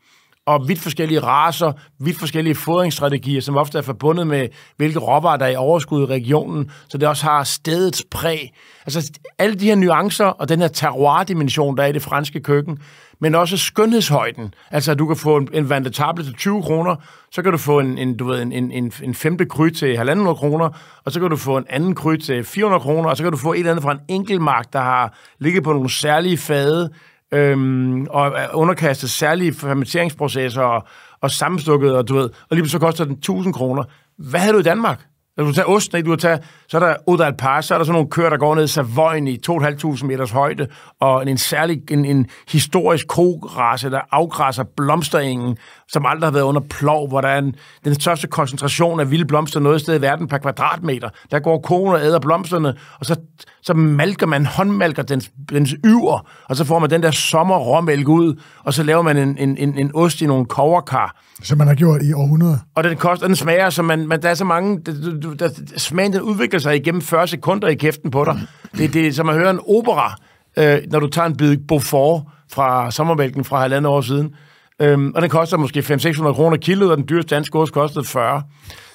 og vidt forskellige raser, vidt forskellige fodringsstrategier, som ofte er forbundet med, hvilke råvarer der er i overskud i regionen, så det også har stedets præg. Altså alle de her nuancer og den her terroir-dimension, der er i det franske køkken, men også skønhedshøjden. Altså, at du kan få en, en til 20 kroner, så kan du få en, en, du ved, en, en, en, en femte kry til 1.500 kroner, og så kan du få en anden kry til 400 kroner, og så kan du få et eller andet fra en enkeltmark, der har ligget på nogle særlige fade, øhm, og er underkastet særlige fermenteringsprocesser og, og sammenstukket, og du ved, og lige så koster den 1000 kroner. Hvad havde du i Danmark? Når du tager osten, du tager, så er der Odal Pass, så er der sådan nogle køer, der går ned i Savoyen i 2.500 meters højde, og en, en særlig, en, en historisk kogerasse, der afgræsser blomsteringen, som aldrig har været under plov, hvor der er en, den største koncentration af vilde blomster noget sted i verden per kvadratmeter. Der går koner og æder blomsterne, og så, så malker man, håndmalker dens, dens yver, og så får man den der sommerråmælk ud, og så laver man en, en, en, en ost i nogle koverkar. Som man har gjort i århundreder. Og den koster, den smager, så man, man, der er så mange, der, der, smagen den udvikler sig igennem 40 sekunder i kæften på dig. Det, det er som at høre en opera, øh, når du tager en bid Beaufort fra sommermælken fra halvandet år siden. Øhm, og den koster måske 500-600 kroner kilo, og den dyreste danske ost kostede 40.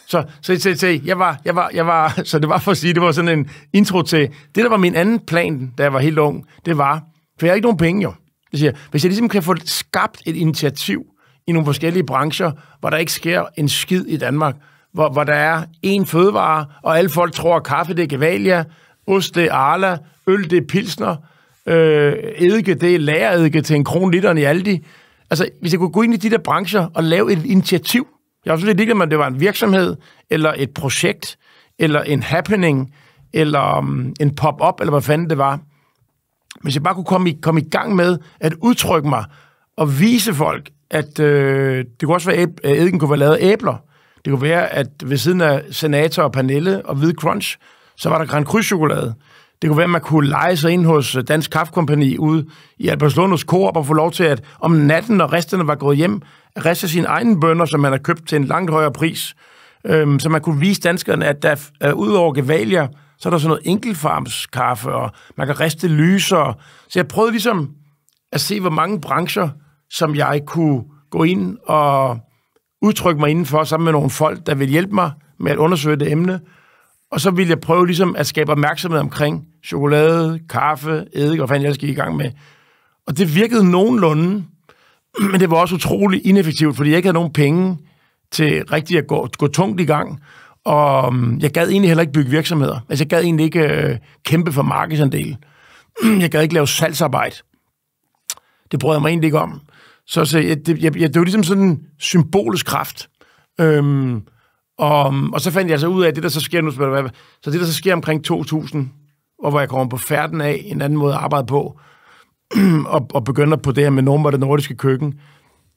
Så, så, så, så, jeg var, jeg var, jeg var, (laughs) så det var for at sige, det var sådan en intro til, det der var min anden plan, da jeg var helt ung, det var, for jeg har ikke nogen penge jo. Det siger, hvis jeg ligesom kan få skabt et initiativ i nogle forskellige brancher, hvor der ikke sker en skid i Danmark, hvor, hvor der er en fødevare, og alle folk tror, at kaffe det er Gevalia, ost det er Arla, øl det er Pilsner, øh, eddike det er lagereddike til en kron literen i Aldi, Altså, hvis jeg kunne gå ind i de der brancher og lave et initiativ, jeg var selvfølgelig ligeglad, om det var en virksomhed, eller et projekt, eller en happening, eller um, en pop-up, eller hvad fanden det var. Hvis jeg bare kunne komme i, komme i gang med at udtrykke mig og vise folk, at øh, det kunne også være, at eddiken kunne være lavet æbler. Det kunne være, at ved siden af senator og panelle og hvid crunch, så var der Grand Cru chokolade. Det kunne være, at man kunne lege sig ind hos øh, Dansk Kaffekompani ude i Albertslund hos Coop og få lov til at om natten, når resterne var gået hjem, at reste sine egne bønder, som man har købt til en langt højere pris. Øhm, så man kunne vise danskerne, at der er ud over gevalier, så er der sådan noget enkeltfarmskaffe, og man kan riste lyser. Så jeg prøvede ligesom at se, hvor mange brancher, som jeg kunne gå ind og udtrykke mig indenfor, sammen med nogle folk, der vil hjælpe mig med at undersøge det emne, og så ville jeg prøve ligesom at skabe opmærksomhed omkring chokolade, kaffe, eddike, hvad fanden jeg skal i gang med. Og det virkede nogenlunde, (clears throat) men det var også utrolig ineffektivt, fordi jeg ikke havde nogen penge til rigtig at gå, gå tungt i gang. Og øhm, jeg gad egentlig heller ikke bygge virksomheder. Altså, jeg gad egentlig ikke øh, kæmpe for markedsandel. (clears throat) Jeg gad ikke lave salgsarbejde. Det brød jeg mig egentlig ikke om. Så, så jeg, det, jeg, det var ligesom sådan en symbolisk kraft. Øhm, og, mm, og så fandt jeg så ud af, at det der så sker nu, så det der så sker omkring 2000, og hvor jeg kommer på færden af en anden måde at arbejde på, (clears throat) og, og begynder på det her med nummer det nordiske køkken,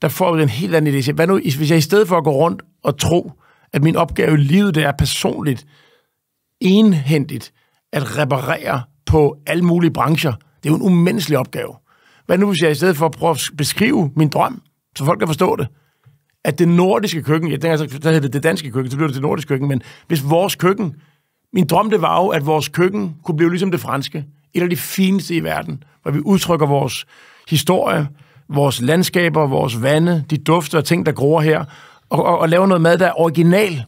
der får vi en helt anden idé. Hvad nu, hvis jeg i stedet for at gå rundt og tro, at min opgave i livet det er personligt, enhændigt, at reparere på alle mulige brancher, det er jo en umenneskelig opgave. Hvad nu, hvis jeg i stedet for at prøve at beskrive min drøm, så folk kan forstå det, at det nordiske køkken, ja, der, så hedder det det danske køkken, så blev det det nordiske køkken, men hvis vores køkken, min drøm det var jo, at vores køkken kunne blive ligesom det franske, et af de fineste i verden, hvor vi udtrykker vores historie, vores landskaber, vores vande, de dufter og ting, der gror her, og, og, og lave noget mad, der er original.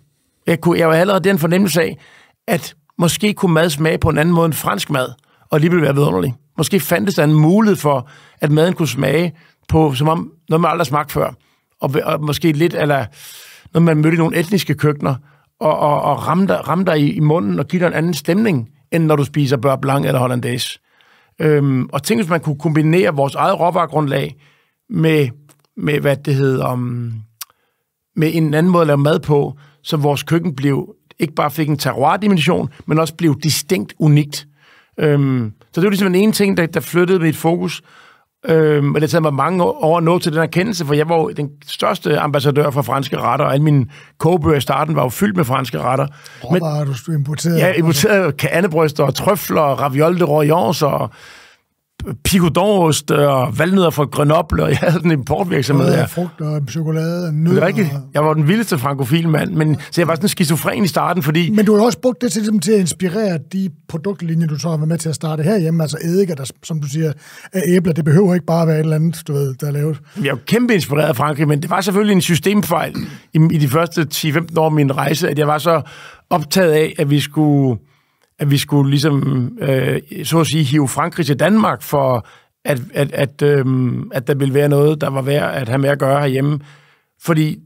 Jeg, kunne, jeg var allerede den fornemmelse af, at måske kunne mad smage på en anden måde end fransk mad, og alligevel være vidunderlig. Måske fandtes der en mulighed for, at maden kunne smage på, som om noget, man aldrig smagt før og, og måske lidt, eller når man mødte nogle etniske køkkener, og, og, og ramme dig, ramme dig i, i munden og give dig en anden stemning, end når du spiser bør blanc eller hollandaise. Øhm, og tænk, hvis man kunne kombinere vores eget råvaregrundlag med, med hvad det hedder, um, med en anden måde at lave mad på, så vores køkken blev ikke bare fik en terroir-dimension, men også blev distinkt unikt. Øhm, så det var ligesom en ene ting, der, der flyttede mit fokus. Øh, men det taget mig mange år at nå til den erkendelse, for jeg var jo den største ambassadør for franske retter, og alle mine kogebøger i starten var jo fyldt med franske retter. Råvarer, du importerede? Ja, importerede kanebryster og trøfler, raviol de royance og picodonost og valnødder fra Grenoble, og jeg havde en importvirksomhed. Ja, frugt og chokolade og nødder. Det er rigtigt. Jeg var den vildeste frankofil mand, men, så jeg var sådan skizofren i starten, fordi... Men du har også brugt det til, ligesom, til at inspirere de produktlinjer, du så har været med til at starte herhjemme, altså eddike, der, som du siger, af æbler. Det behøver ikke bare være et eller andet, du ved, der er lavet. Jeg er kæmpe inspireret af Frankrig, men det var selvfølgelig en systemfejl i, i de første 10-15 år af min rejse, at jeg var så optaget af, at vi skulle at vi skulle ligesom, øh, så at sige, hive Frankrig til Danmark for, at, at, at, øh, at der ville være noget, der var værd at have med at gøre herhjemme. Fordi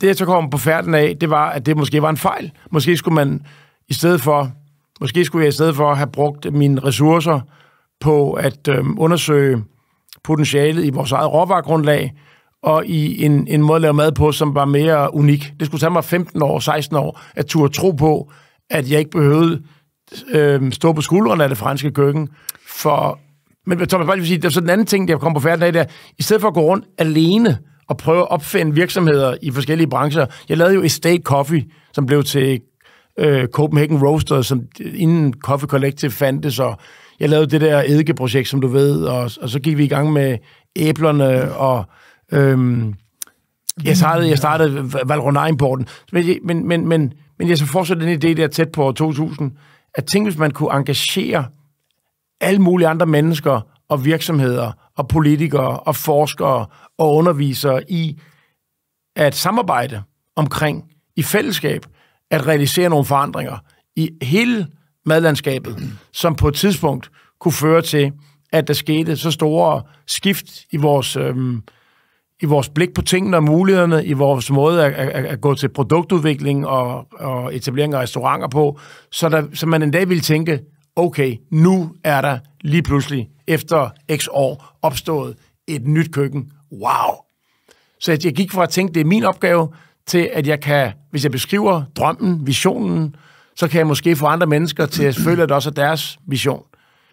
det, jeg så kom på færden af, det var, at det måske var en fejl. Måske skulle man i stedet for, måske skulle jeg i stedet for have brugt mine ressourcer på at øh, undersøge potentialet i vores eget råvaregrundlag, og i en, en måde at lave mad på, som var mere unik. Det skulle tage mig 15 år, 16 år, at turde tro på, at jeg ikke behøvede øh, stå på skuldrene af det franske køkken. For, men Thomas, bare lige sige, der er sådan en anden ting, der kom på færden af, der, i stedet for at gå rundt alene at prøve at opfinde virksomheder i forskellige brancher. Jeg lavede jo Estate Coffee, som blev til øh, Copenhagen Roaster, som inden Coffee Collective fandtes, og jeg lavede det der eddikeprojekt, som du ved, og, og så gik vi i gang med æblerne, og øhm, jeg startede, jeg startede Valrhona-importen. Men, men, men, men, men jeg så fortsætte den idé der tæt på år 2000, at tænk, hvis man kunne engagere alle mulige andre mennesker og virksomheder og politikere og forskere og undervisere i at samarbejde omkring i fællesskab at realisere nogle forandringer i hele madlandskabet, som på et tidspunkt kunne føre til, at der skete så store skift i vores, øhm, i vores blik på tingene og mulighederne, i vores måde at, at, at gå til produktudvikling og, og etablering af restauranter på, så, der, så man en dag ville tænke, okay, nu er der lige pludselig efter x år opstået et nyt køkken. Wow! Så jeg gik fra at tænke, det er min opgave, til at jeg kan, hvis jeg beskriver drømmen, visionen, så kan jeg måske få andre mennesker til at føle, at det også er deres vision.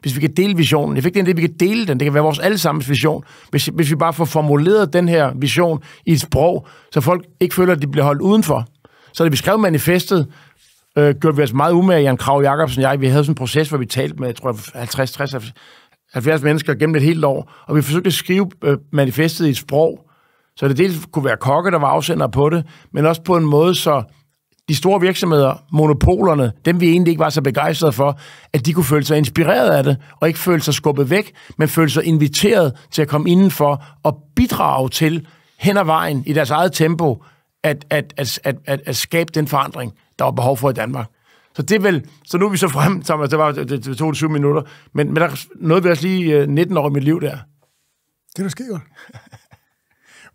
Hvis vi kan dele visionen. Jeg fik det, vi kan dele den. Det kan være vores allesammens vision. Hvis, hvis vi bare får formuleret den her vision i et sprog, så folk ikke føler, at de bliver holdt udenfor. Så da vi skrev manifestet, øh, gjorde vi os meget umage, Jan Krav Jacobsen og jeg. Vi havde sådan en proces, hvor vi talte med, jeg tror, 50, 60, 70 mennesker gennem et helt år, og vi forsøgte at skrive øh, manifestet i et sprog, så det dels kunne være kokke, der var afsender på det, men også på en måde, så de store virksomheder, monopolerne, dem vi egentlig ikke var så begejstrede for, at de kunne føle sig inspireret af det, og ikke føle sig skubbet væk, men føle sig inviteret til at komme indenfor og bidrage til hen ad vejen i deres eget tempo, at, at, at, at, at, at skabe den forandring, der var behov for i Danmark. Så det er vel, så nu er vi så frem, Thomas, det var det, det tog 7 minutter, men, men der nåede vi også lige 19 år i mit liv der. Det er da skidt godt.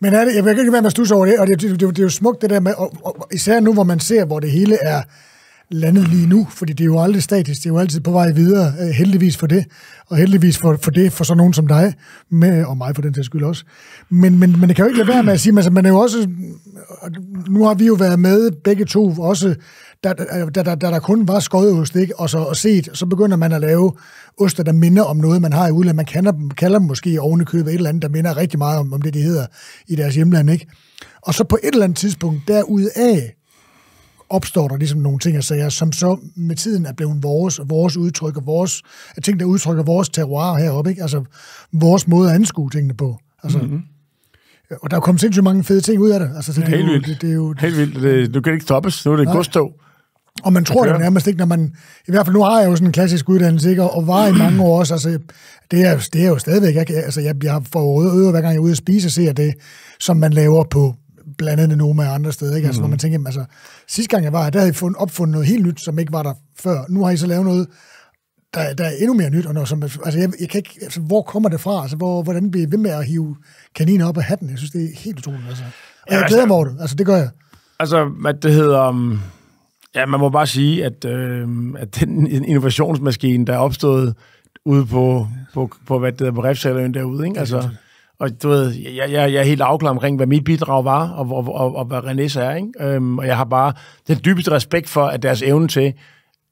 Men er det, jeg vil ikke være med at stusse over det, og det, det, det, det er jo smukt det der med, og, og, især nu, hvor man ser, hvor det hele er landet lige nu, fordi det er jo aldrig statisk, det er jo altid på vej videre, øh, heldigvis for det, og heldigvis for, for det, for sådan nogen som dig, med, og mig for den til skyld også. Men, men, men det kan jo ikke lade være med at sige, altså, man er jo også, nu har vi jo været med begge to, også da, da, da, da der kun var skoddeost, ikke? Og, så, og set, så begynder man at lave oster, der minder om noget, man har i udlandet. Man kalder dem, kalder dem måske ovenikøbet et eller andet, der minder rigtig meget om, om det, de hedder i deres hjemland. Ikke? Og så på et eller andet tidspunkt derudaf opstår der ligesom nogle ting og sager, som så med tiden er blevet vores, vores udtryk og vores, ting, der udtrykker vores terroir heroppe, ikke? altså vores måde at anskue tingene på. Altså, mm-hmm. Og der er kommet sindssygt mange fede ting ud af det. Altså, så det Helt er jo, vildt. Det, det er jo, Helt vildt. Det, du kan ikke stoppes. Nu er det et godstog. Og man tror det nærmest ikke, når man... I hvert fald nu har jeg jo sådan en klassisk uddannelse, ikke? Og var i (clears throat) mange år også. Altså, det er, det er jo stadigvæk... Jeg, altså, jeg, jeg får øvet, hver gang jeg er ude at spise, og ser det, som man laver på blandt andet nogle af andre steder. Ikke? Altså, mm. hvor man tænker, altså, sidste gang jeg var her, der havde I fundet, opfundet noget helt nyt, som ikke var der før. Nu har I så lavet noget, der, der er endnu mere nyt. Og noget, som, altså, jeg, jeg kan ikke, altså, hvor kommer det fra? Altså, hvor, hvordan bliver I ved med at hive kaniner op af hatten? Jeg synes, det er helt utroligt. Altså. Og jeg glæder mig over det. Altså, det gør jeg. Altså, hvad det hedder... Um Ja, man må bare sige, at, øh, at den innovationsmaskine, der er opstået ude på, på, på, hvad det hedder, på Refsaløen derude, ikke? Altså, og du ved, jeg, jeg, jeg er helt afklaret omkring, hvad mit bidrag var, og, og, og, og hvad René's er, ikke? Øhm, og jeg har bare den dybeste respekt for, at deres evne til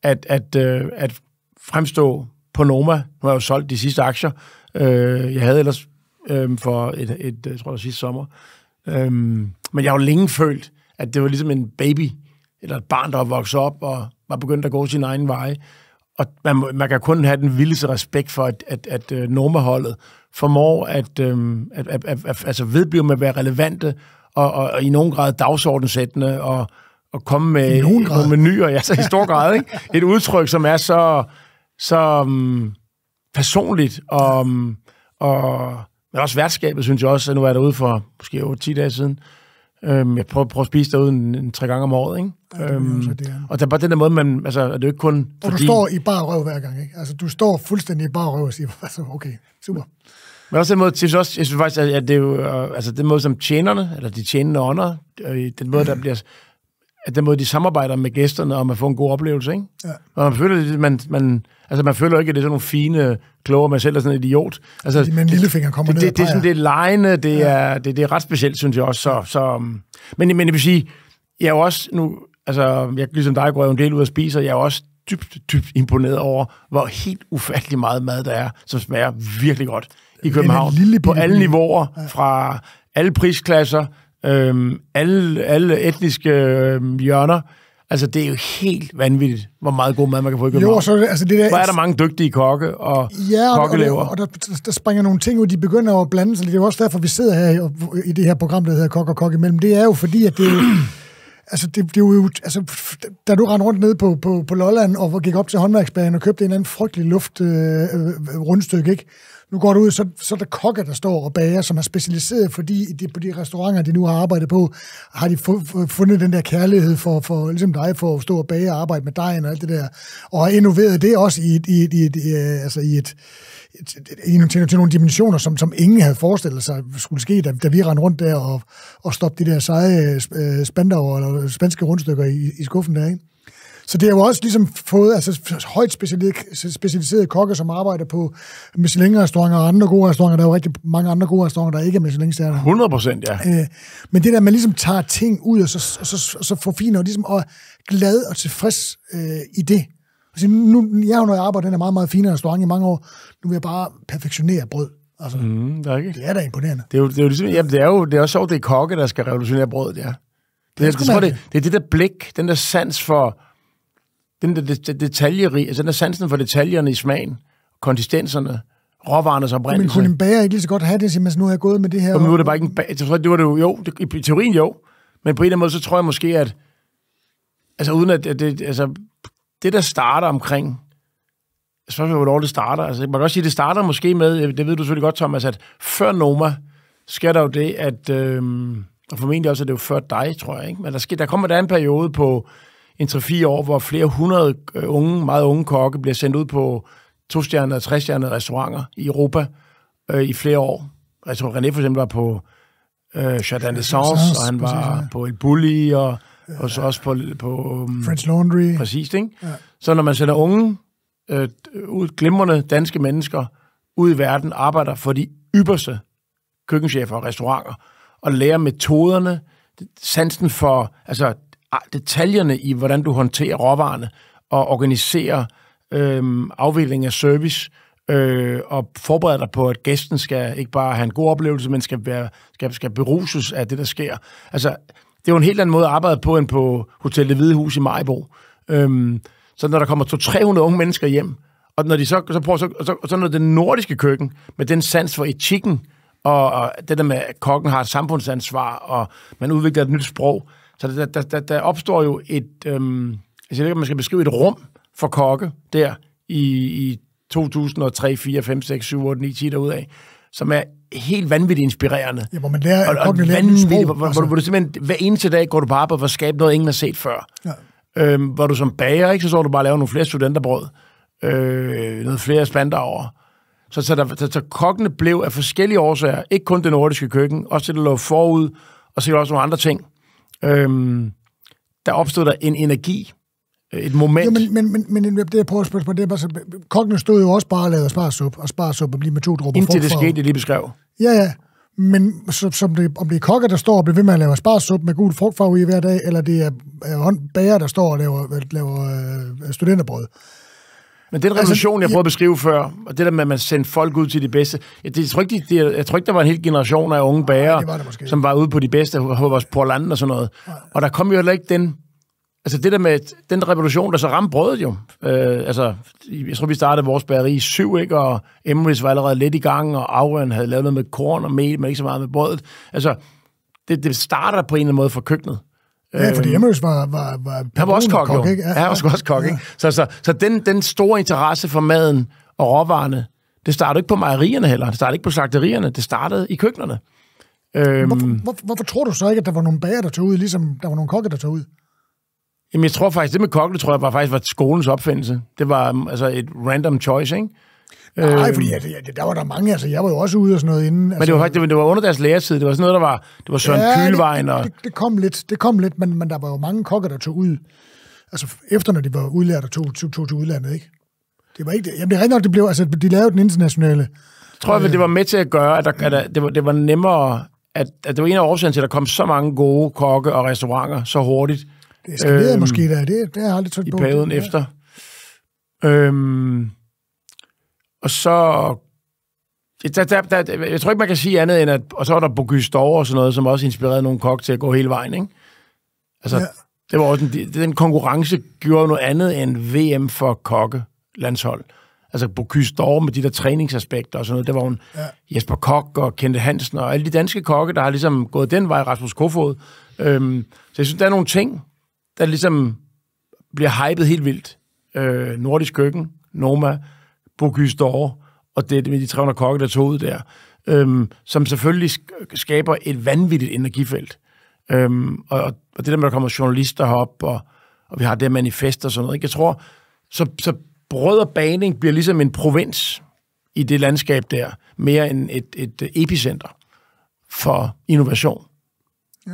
at, at, øh, at fremstå på Noma, nu har jeg jo solgt de sidste aktier, øh, jeg havde ellers øh, for et, et, jeg tror det var sidste sommer, øh, men jeg har jo længe følt, at det var ligesom en baby, eller et barn, der var vokset op og var begyndt at gå sin egen vej. Og man, man kan kun have den vildeste respekt for, at, at, at, at Norma-holdet formår at, øhm, at, at, at, at altså vedblive med at være relevante og, og, og i nogen grad dagsordensættende og, og komme med nogle menuer, ja, så i stor grad, ikke? (laughs) Et udtryk, som er så, så um, personligt og, um, og men også værtskabet, synes jeg også, nu er jeg derude for måske 8-10 dage siden, Øhm, jeg prøver, prøver at spise derude en, en, tre gange om året, ikke? Ja, det øhm, det er. Og der er bare den der måde, man, altså, er det jo ikke kun Og fordi... du står i bare røv hver gang, ikke? Altså, du står fuldstændig i bare røv og siger, (laughs) altså, okay, super. Men også den måde, jeg synes, også, jeg synes faktisk, at det er jo, øh, altså den måde, som tjenerne, eller de tjenende ånder, øh, den måde, der bliver, at den måde, de samarbejder med gæsterne om at få en god oplevelse, ikke? Ja. Og man føler, at man, man, altså man føler ikke, at det er sådan nogle fine kloge, man selv er sådan en idiot. Altså, Fordi med en lillefinger kommer det, ned det, det, er sådan, det er lejende, det, ja. er, det, det er ret specielt, synes jeg også. Så, så, men, men jeg vil sige, jeg er jo også nu, altså, jeg ligesom dig går jo en del ud og spiser, jeg er også dybt, dybt imponeret over, hvor helt ufattelig meget mad der er, som smager virkelig godt i København. Lille på alle niveauer, ja. fra alle prisklasser, øh, alle, alle etniske øh, hjørner. Altså, det er jo helt vanvittigt, hvor meget god mad man kan få i København. Jo, så det- altså det der... Hvor er der mange dygtige kokke og Ja, og, og, kokkelever. og der, der springer nogle ting ud, de begynder at blande sig. Det er jo også derfor, vi sidder her i, i det her program, der hedder Kok og Kok imellem. Det er jo fordi, at det er jo, (clears throat) altså, det, det er jo, altså, da du rendte rundt ned på, på, på Lolland og gik op til håndværksbanen og købte en eller anden frygtelig luft øh, øh, rundstykke, ikke? Nu går du ud, så, så er der kokke, der står og bager, som er specialiseret, fordi de, på de restauranter, de nu har arbejdet på, har de fundet den der kærlighed for, for ligesom dig, for at stå og bage og arbejde med dejen og alt det der, og har innoveret det også i et, i et, i et, i, altså i et, et, et, i nogle, til, til nogle dimensioner, som, som ingen havde forestillet sig skulle ske, da, da vi rendte rundt der og, og stoppede de der seje øh, spandauer eller spanske rundstykker i, i skuffen der, ikke? Så det har jo også ligesom fået altså, højt specialiserede, specialiserede kokke, som arbejder på Michelin-restauranter og andre gode restauranter. Der er jo rigtig mange andre gode restauranter, der ikke er Michelin-stjerner. 100 procent, ja. Øh, men det der, man ligesom tager ting ud, og så, og så, og så forfiner, og ligesom og er glad og tilfreds øh, i det. Altså, nu, jeg har jo, når jeg arbejder i den her meget, meget fine restaurant i mange år, nu vil jeg bare perfektionere brød. Altså, mm. Det er ikke. det er da imponerende. Det er jo, det er jo ligesom, jamen, det er jo det er også sjovt, det er kokke, der skal revolutionere brødet, ja. Det, jeg sgu tror, det, det er det der blik, den der sans for, den der det, detaljeri, altså den der sansen for detaljerne i smagen, konsistenserne, råvarernes Men oprindelse. kunne en bager ikke lige så godt have det, siger, nu har jeg gået med det her. Og nu er det bare ikke en bag... Jeg tror, det var det jo, jo det, i teorien jo, men på en eller anden måde, så tror jeg måske, at altså uden at at det, altså, det der starter omkring, spørgsmålet er, hvornår det starter. Altså, man kan også sige, at det starter måske med, det ved du selvfølgelig godt, Thomas, at før Noma sker der jo det, at, øhm, og formentlig også, at det er jo før dig, tror jeg, ikke? men der, sker, der kommer der en periode på en 3-4 år, hvor flere hundrede øh, unge, meget unge kokke bliver sendt ud på to-stjernede og tre-stjernede restauranter i Europa øh, i flere år. Tror, René for eksempel var på øh, Jardin de Sens, og han var ja. på El Bulli, og, og så også på, på um, French Laundry. Præcis, ikke? Ja. Så når man sender unge, øh, ud, glimrende danske mennesker ud i verden, arbejder for de ypperste køkkenchefer og restauranter, og lærer metoderne, sansen for altså, Ah, detaljerne i, hvordan du håndterer råvarerne, og organiserer øh, afvikling af service, øh, og forbereder dig på, at gæsten skal ikke bare have en god oplevelse, men skal, være, skal, skal beruses af det, der sker. Altså, det er jo en helt anden måde at arbejde på, end på Hotel Det Hvide Hus i Majbo. Øhm, så når der kommer 200-300 unge mennesker hjem, og når de så, så prøver, så, så, så når det nordiske køkken, med den sans for etikken, og, og det der med, at kokken har et samfundsansvar, og man udvikler et nyt sprog, så der, der, der, der opstår jo et, øhm, altså jeg ved ikke, om man skal beskrive et rum for kokke der i, i 2003, 4, 5, 6, 7, 8, 9, 10 derudaf, som er helt vanvittigt inspirerende. Ja, hvor man lærer, Og, og vanvittigt, sprog. hvor, hvor, altså. hvor, hvor du simpelthen hver eneste dag går du på arbejde for at skabe noget, ingen har set før. Ja. Øhm, hvor du som bager, ikke, så så du bare lave nogle flere studenterbrød, øh, noget flere spandauer. Så, så, der, så, så kokkene blev af forskellige årsager, ikke kun det nordiske køkken, også det, der lå forud, og sikkert også nogle andre ting. Øhm, der opstod der en energi, øh, et moment. Jo, men, men, men, men det, jeg prøver at spørge på, det er bare så, kokkene stod jo også bare og lavede sparsup, og sparsup og lige med to dråber indtil det skete, jeg lige beskrev. Ja, ja. Men så, som det, om det er kokker, der står og bliver ved med at lave sparsup med gul frugtfarve i hver dag, eller det er, er bager, der står og laver, laver øh, studenterbrød. Men den revolution, jeg prøvede at beskrive før, og det der med, at man sendte folk ud til de bedste, ja, det, jeg, tror ikke, de, jeg tror ikke, der var en hel generation af unge var måske. som var ude på de bedste, på landet og sådan noget. Og der kom jo heller ikke den, altså det der med, den revolution, der så ramte brødet jo. Øh, altså, jeg tror, vi startede vores bageri i syv, ikke? og Emrys var allerede lidt i gang, og Auren havde lavet noget med korn og mel, men ikke så meget med brødet. Altså, det, det starter på en eller anden måde fra køkkenet. Ja, fordi Emmerys var, var, var. Han var også kok, jo. ikke? Ja, var sgu også kok, ikke? Så, så, så den, den store interesse for maden og råvarerne, det startede ikke på mejerierne heller. Det startede ikke på slagterierne. Det startede i køkkenerne. Øhm, Hvorfor, hvor, hvorfor tror du så ikke, at der var nogle bager, der tog ud, ligesom der var nogle kokke, der tog ud? jamen, jeg tror faktisk, det med kokkene, tror jeg, var faktisk var skolens opfindelse. Det var um, altså et random choice, ikke? Nej, fordi at, ja, der var der mange, altså jeg var jo også ude og sådan noget inden. Altså, Men det var faktisk det var, det var under deres læretid. Det var sådan noget, der var, det var Søren ja, Kylvejen og... det, det, det, kom lidt, det kom lidt, men, men der var jo mange kokker, der tog ud. Altså efter, når de var udlært og tog, tog, tog til udlandet, ikke? Det var ikke det. Jamen, det er rigtigt nok, det blev, altså, de lavede den internationale. Jeg tror, at det var med til at gøre, at, der, at der, det, var, det var nemmere... At, at det var en af årsagen til, at der kom så mange gode kokke og restauranter så hurtigt Det eskalerede Øhm, måske der. Det, det har jeg aldrig i på. perioden ja. efter. Øhm, og så... Der, der, der, jeg tror ikke, man kan sige andet end, at... Og så var der Bocuse d'Or og sådan noget, som også inspirerede nogle kok til at gå hele vejen, ikke? Altså, ja. det var også en, den konkurrence gjorde noget andet end VM for kokke landshold. Altså Bocuse d'Or med de der træningsaspekter og sådan noget. Det var en ja. Jesper Kok og Kente Hansen og alle de danske kokke, der har ligesom gået den vej, Rasmus Kofod. Øhm, så jeg synes, der er nogle ting, der ligesom bliver hypet helt vildt. Øh, Nordisk Køkken, Noma, Bocuse d'Or, og det med de 300 kokke, der tog ud der, øhm, som selvfølgelig skaber et vanvittigt energifelt. Øhm, og, og det der med, at der kommer journalister herop, og, og vi har det manifest og sådan noget. Ikke? Jeg tror, så, så brød og baning bliver ligesom en provins i det landskab der, mere end et, et epicenter for innovation. Ja.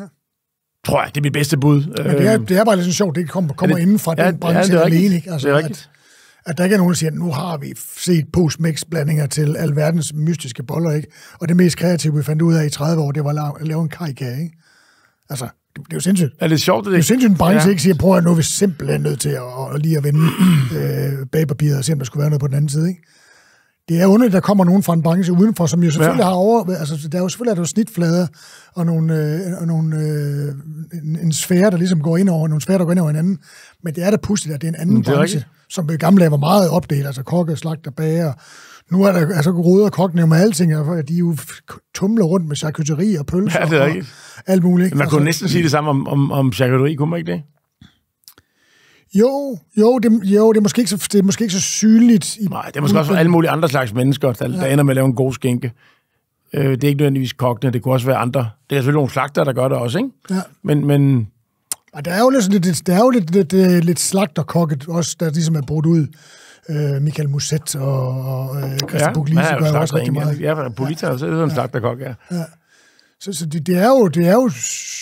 Tror jeg, det er mit bedste bud. Men det er, det er bare lidt sjovt, det kommer, kommer ja, inden fra ja, den branche ja, alene. Ikke? Altså, det er rigtigt. At, at der ikke er nogen, der siger, at nu har vi set post-mix-blandinger til alverdens mystiske boller, ikke? Og det mest kreative, vi fandt ud af i 30 år, det var at lave en kajkage, ikke? Altså, det, det er jo sindssygt. Er det sjovt, det? Det er jo sindssygt, en branche ja. ikke siger, prøv at nu er vi simpelthen nødt til at, at lige at vende (clears throat) øh, bagpapiret og se, om der skulle være noget på den anden side, ikke? Det er underligt, der kommer nogen fra en branche udenfor, som jo selvfølgelig ja. har over... Altså, der er jo selvfølgelig er der snitflader og nogle, øh, og nogle øh, en, en sfære, der ligesom går ind over, nogle sfære, der går ind over hinanden. Men det er da pudsigt, at det er en anden mm, branche, rigtigt. som i gamle dage var meget opdelt, altså kokke, slagter, bager. Nu er der altså roder kokkene med alting, og de er jo tumler rundt med charcuterie og pølser ja, det er og alt muligt. Man kunne altså, næsten sige det samme om, om, om charcuterie, kunne man ikke det? Jo, jo, det, jo det, er måske ikke så, det er måske ikke så synligt. I Nej, det er måske også for alle mulige andre slags mennesker, der, ja. der ender med at lave en god skænke. Øh, det er ikke nødvendigvis kokkene, det kunne også være andre. Det er selvfølgelig nogle slagter, der gør det også, ikke? Ja. Men, men... Og der er jo lidt, der er jo lidt, lidt, lidt, lidt slagterkokket også, der ligesom er brudt ud. Øh, Michael Musset og, og øh, Christian ja, Puglisi gør også rigtig meget. Ja, Polita ja. så er det en slagterkok, ja. ja. Så, så det, det, er jo, det er jo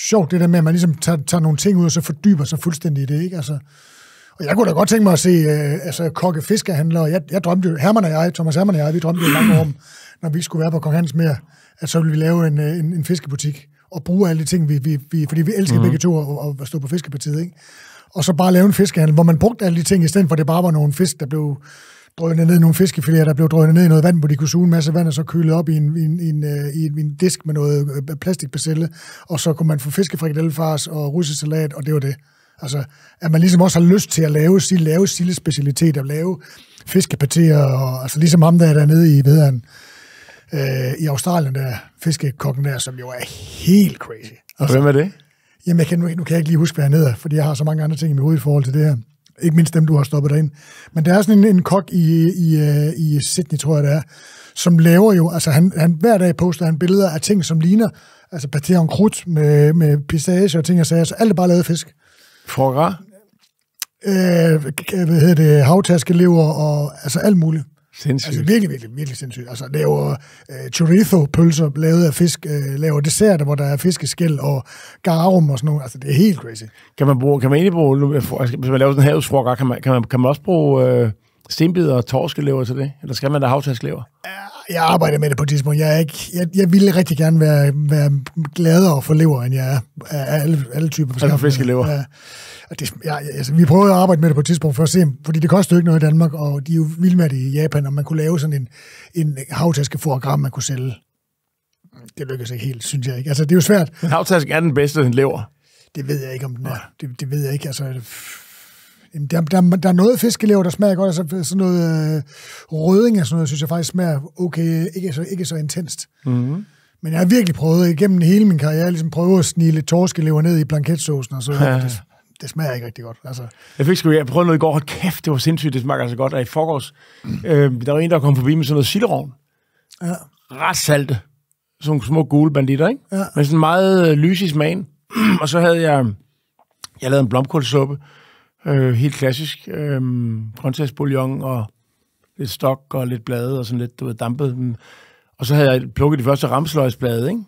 sjovt, det der med, at man ligesom tager, tager nogle ting ud, og så fordyber sig fuldstændig i det, ikke? Altså, og jeg kunne da godt tænke mig at se øh, altså, kokke fiskehandlere. Jeg, jeg drømte jo, Herman og jeg, Thomas Herman og jeg, vi drømte jo langt om, når vi skulle være på Kong Hans mere, at så ville vi lave en, øh, en, en fiskebutik og bruge alle de ting, vi, vi, vi fordi vi elsker mm. begge to at, at stå på fiskepartiet, ikke? Og så bare lave en fiskehandel, hvor man brugte alle de ting, i stedet for at det bare var nogle fisk, der blev drønet ned, nogle fiskefiléer, der blev drønet ned i noget vand, hvor de kunne suge en masse vand, og så kølet op i en, i en, i en, øh, i en, i en disk med noget plastikbacille, og så kunne man få fiskefrikadellefars og russisk salat, og det var det. Altså, at man ligesom også har lyst til at lave, lave sille specialiteter, lave fiskepatéer, og altså ligesom ham, der er dernede i, ved han, øh, i Australien, der fiskekokken der, som jo er helt crazy. Altså, Hvem er det? Jamen, jeg kan, nu, nu kan jeg ikke lige huske, hvad han hedder, fordi jeg har så mange andre ting i mit hoved i forhold til det her. Ikke mindst dem, du har stoppet derind. Men der er sådan en, en kok i, i, øh, i Sydney, tror jeg det er, som laver jo, altså han, han hver dag poster han billeder af ting, som ligner, altså paté en croûte med, med pistage og ting og sager, så alt er bare lavet fisk. Foie gras? Øh, hvad hedder det, havtaskelever og altså alt muligt. Sindssygt. Altså virkelig, virkelig, virkelig sindssygt. Altså laver uh, chorizo-pølser lavet af fisk, uh, laver desserter, hvor der er fiskeskæl og garum og sådan noget. Altså det er helt crazy. Kan man, bruge, kan man egentlig bruge, altså, hvis man laver sådan en havsfoie kan man, kan man, kan man også bruge uh, stenbider og torskelever til det? Eller skal man da havtaskelever? Jeg arbejder med det på et tidspunkt. Jeg, er ikke, jeg, jeg ville rigtig gerne være, være gladere for lever, end jeg er af alle, alle typer. Altså fiskelever? Ja. Og det, ja, altså, vi prøvede at arbejde med det på et tidspunkt for at se, fordi det koster jo ikke noget i Danmark, og de er jo vilde med det i Japan, og man kunne lave sådan en, en havtaske gram, man kunne sælge. Det lykkedes ikke helt, synes jeg ikke. Altså, det er jo svært. En havtaske er den bedste, den lever. Det ved jeg ikke, om den er. Det, det ved jeg ikke. Altså, Jamen, der, der, der er noget fiskelever, der smager godt, altså sådan noget øh, røding og sådan noget, synes jeg faktisk smager okay, ikke så, ikke så intenst. Mm-hmm. Men jeg har virkelig prøvet igennem hele min karriere, ligesom prøve at snige torskelever ned i blanketsåsen, og så ja. det, det smager ikke rigtig godt. Altså. Jeg fik sgu, jeg prøvede noget i går, hold kæft, det var sindssygt, det smager altså godt. Og i forgårs, mm. øh, der var en, der kom forbi med sådan noget silderovn. Ja. Ret salte. Sådan nogle små gule banditter, ikke? Ja. Med sådan meget øh, lys i smagen. (clears throat) og så havde jeg, jeg lavede en blomkålsuppe, Øh, helt klassisk. Øh, grøntsagsbouillon og lidt stok og lidt blade og sådan lidt, du ved, dampet. Og så havde jeg plukket de første ramsløgsblade, ikke?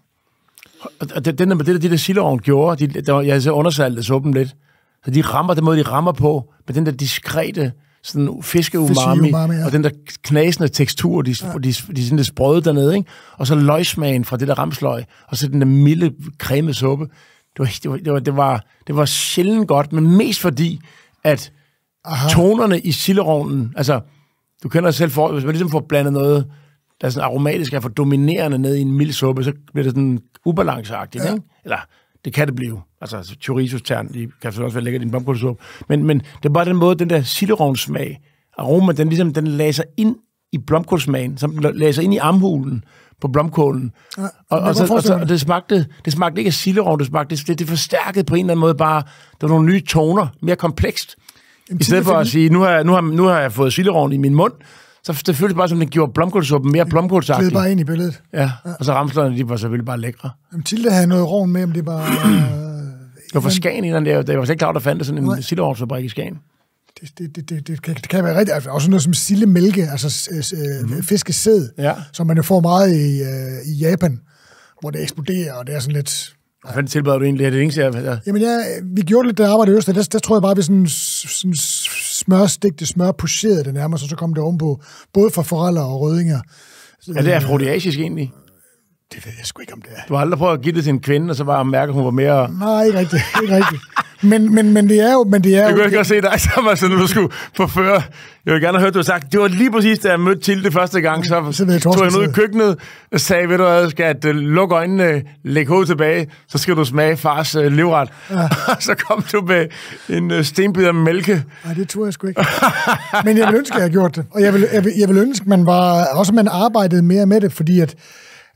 Og det, den der, det, der, det der silderovn gjorde, de, der, jeg havde så undersaltet suppen lidt. Så de rammer, den måde de rammer på, med den der diskrete sådan fiskeumami, umami ja. og den der knasende tekstur, de, ja. de, de, de sådan der sprøde dernede, ikke? Og så løgsmagen fra det der ramsløg, og så den der milde, creme suppe. Det var, det var, det var, det var, det var sjældent godt, men mest fordi, at Aha. tonerne i silderovnen, altså, du kender dig selv for, hvis man ligesom får blandet noget der er sådan aromatisk er for dominerende ned i en mild suppe, så bliver det sådan ubalanceagtigt, ja. ikke? Eller det kan det blive. Altså, chorizo-tern, de kan så også være lækkert i en blomkålsuppe. Men, men det er bare den måde, den der silderovnsmag, aroma, den ligesom, den laser ind i blomkålsmagen, som den laser ind i armhulen på blomkålen. Ja, og, og, så, og, så, og det, smagte, det smagte ikke af silderovn, det smagte, det, det forstærkede på en eller anden måde bare, der var nogle nye toner, mere komplekst. Jamen, I stedet for at sige, nu har, jeg, nu har, nu har jeg fået silderovn i min mund, så det føltes bare som, den gjorde blomkålsuppen mere blomkålsagtig. Det bare ind i billedet. Ja, ja. og så ramslerne, de var selvfølgelig bare lækre. Jamen, Tilde havde noget rovn med, om det var... det var fra Skagen, der, der, der var slet ikke klar, der fandt sådan en silderovnsfabrik i Skagen. Det, det, det, det, det, kan, det kan være rigtigt. Altså, også noget som sillemælke, altså øh, mm. fiskesæd, ja. som man jo får meget i, øh, i Japan, hvor det eksploderer, og det er sådan lidt... Hvad fanden tilbyder du egentlig? Det er det eneste, jeg... Jamen, ja, vi gjorde lidt det arbejde i Østrig. Der, der tror jeg bare, vi sådan, sådan smørstigte, smør pocherede det nærmest, og så kom det ovenpå, både for forældre og røddinger. Er det afrodiasisk egentlig? Det ved jeg sgu ikke, om det er. Du har aldrig prøvet at give det til en kvinde, og så bare mærke, at hun var mere... Nej, ikke rigtigt. Ikke rigtigt. Men, men, men det er jo... Men det er jeg kunne ikke godt se dig sammen, (laughs) så når du skulle forføre. Jeg vil gerne have hørt, du har sagt, det var lige præcis, da jeg mødte til det første gang, så, så jeg tog jeg ud i køkkenet og sagde, ved du hvad, skal at uh, lukke øjnene, lægge hovedet tilbage, så skal du smage fars uh, livret. Ja. (laughs) så kom du med en uh, stenbid af mælke. Nej, det tror jeg sgu ikke. men jeg vil ønske, at jeg havde gjort det. Og jeg vil, jeg vil, jeg vil ønske, man var, også man arbejdede mere med det, fordi at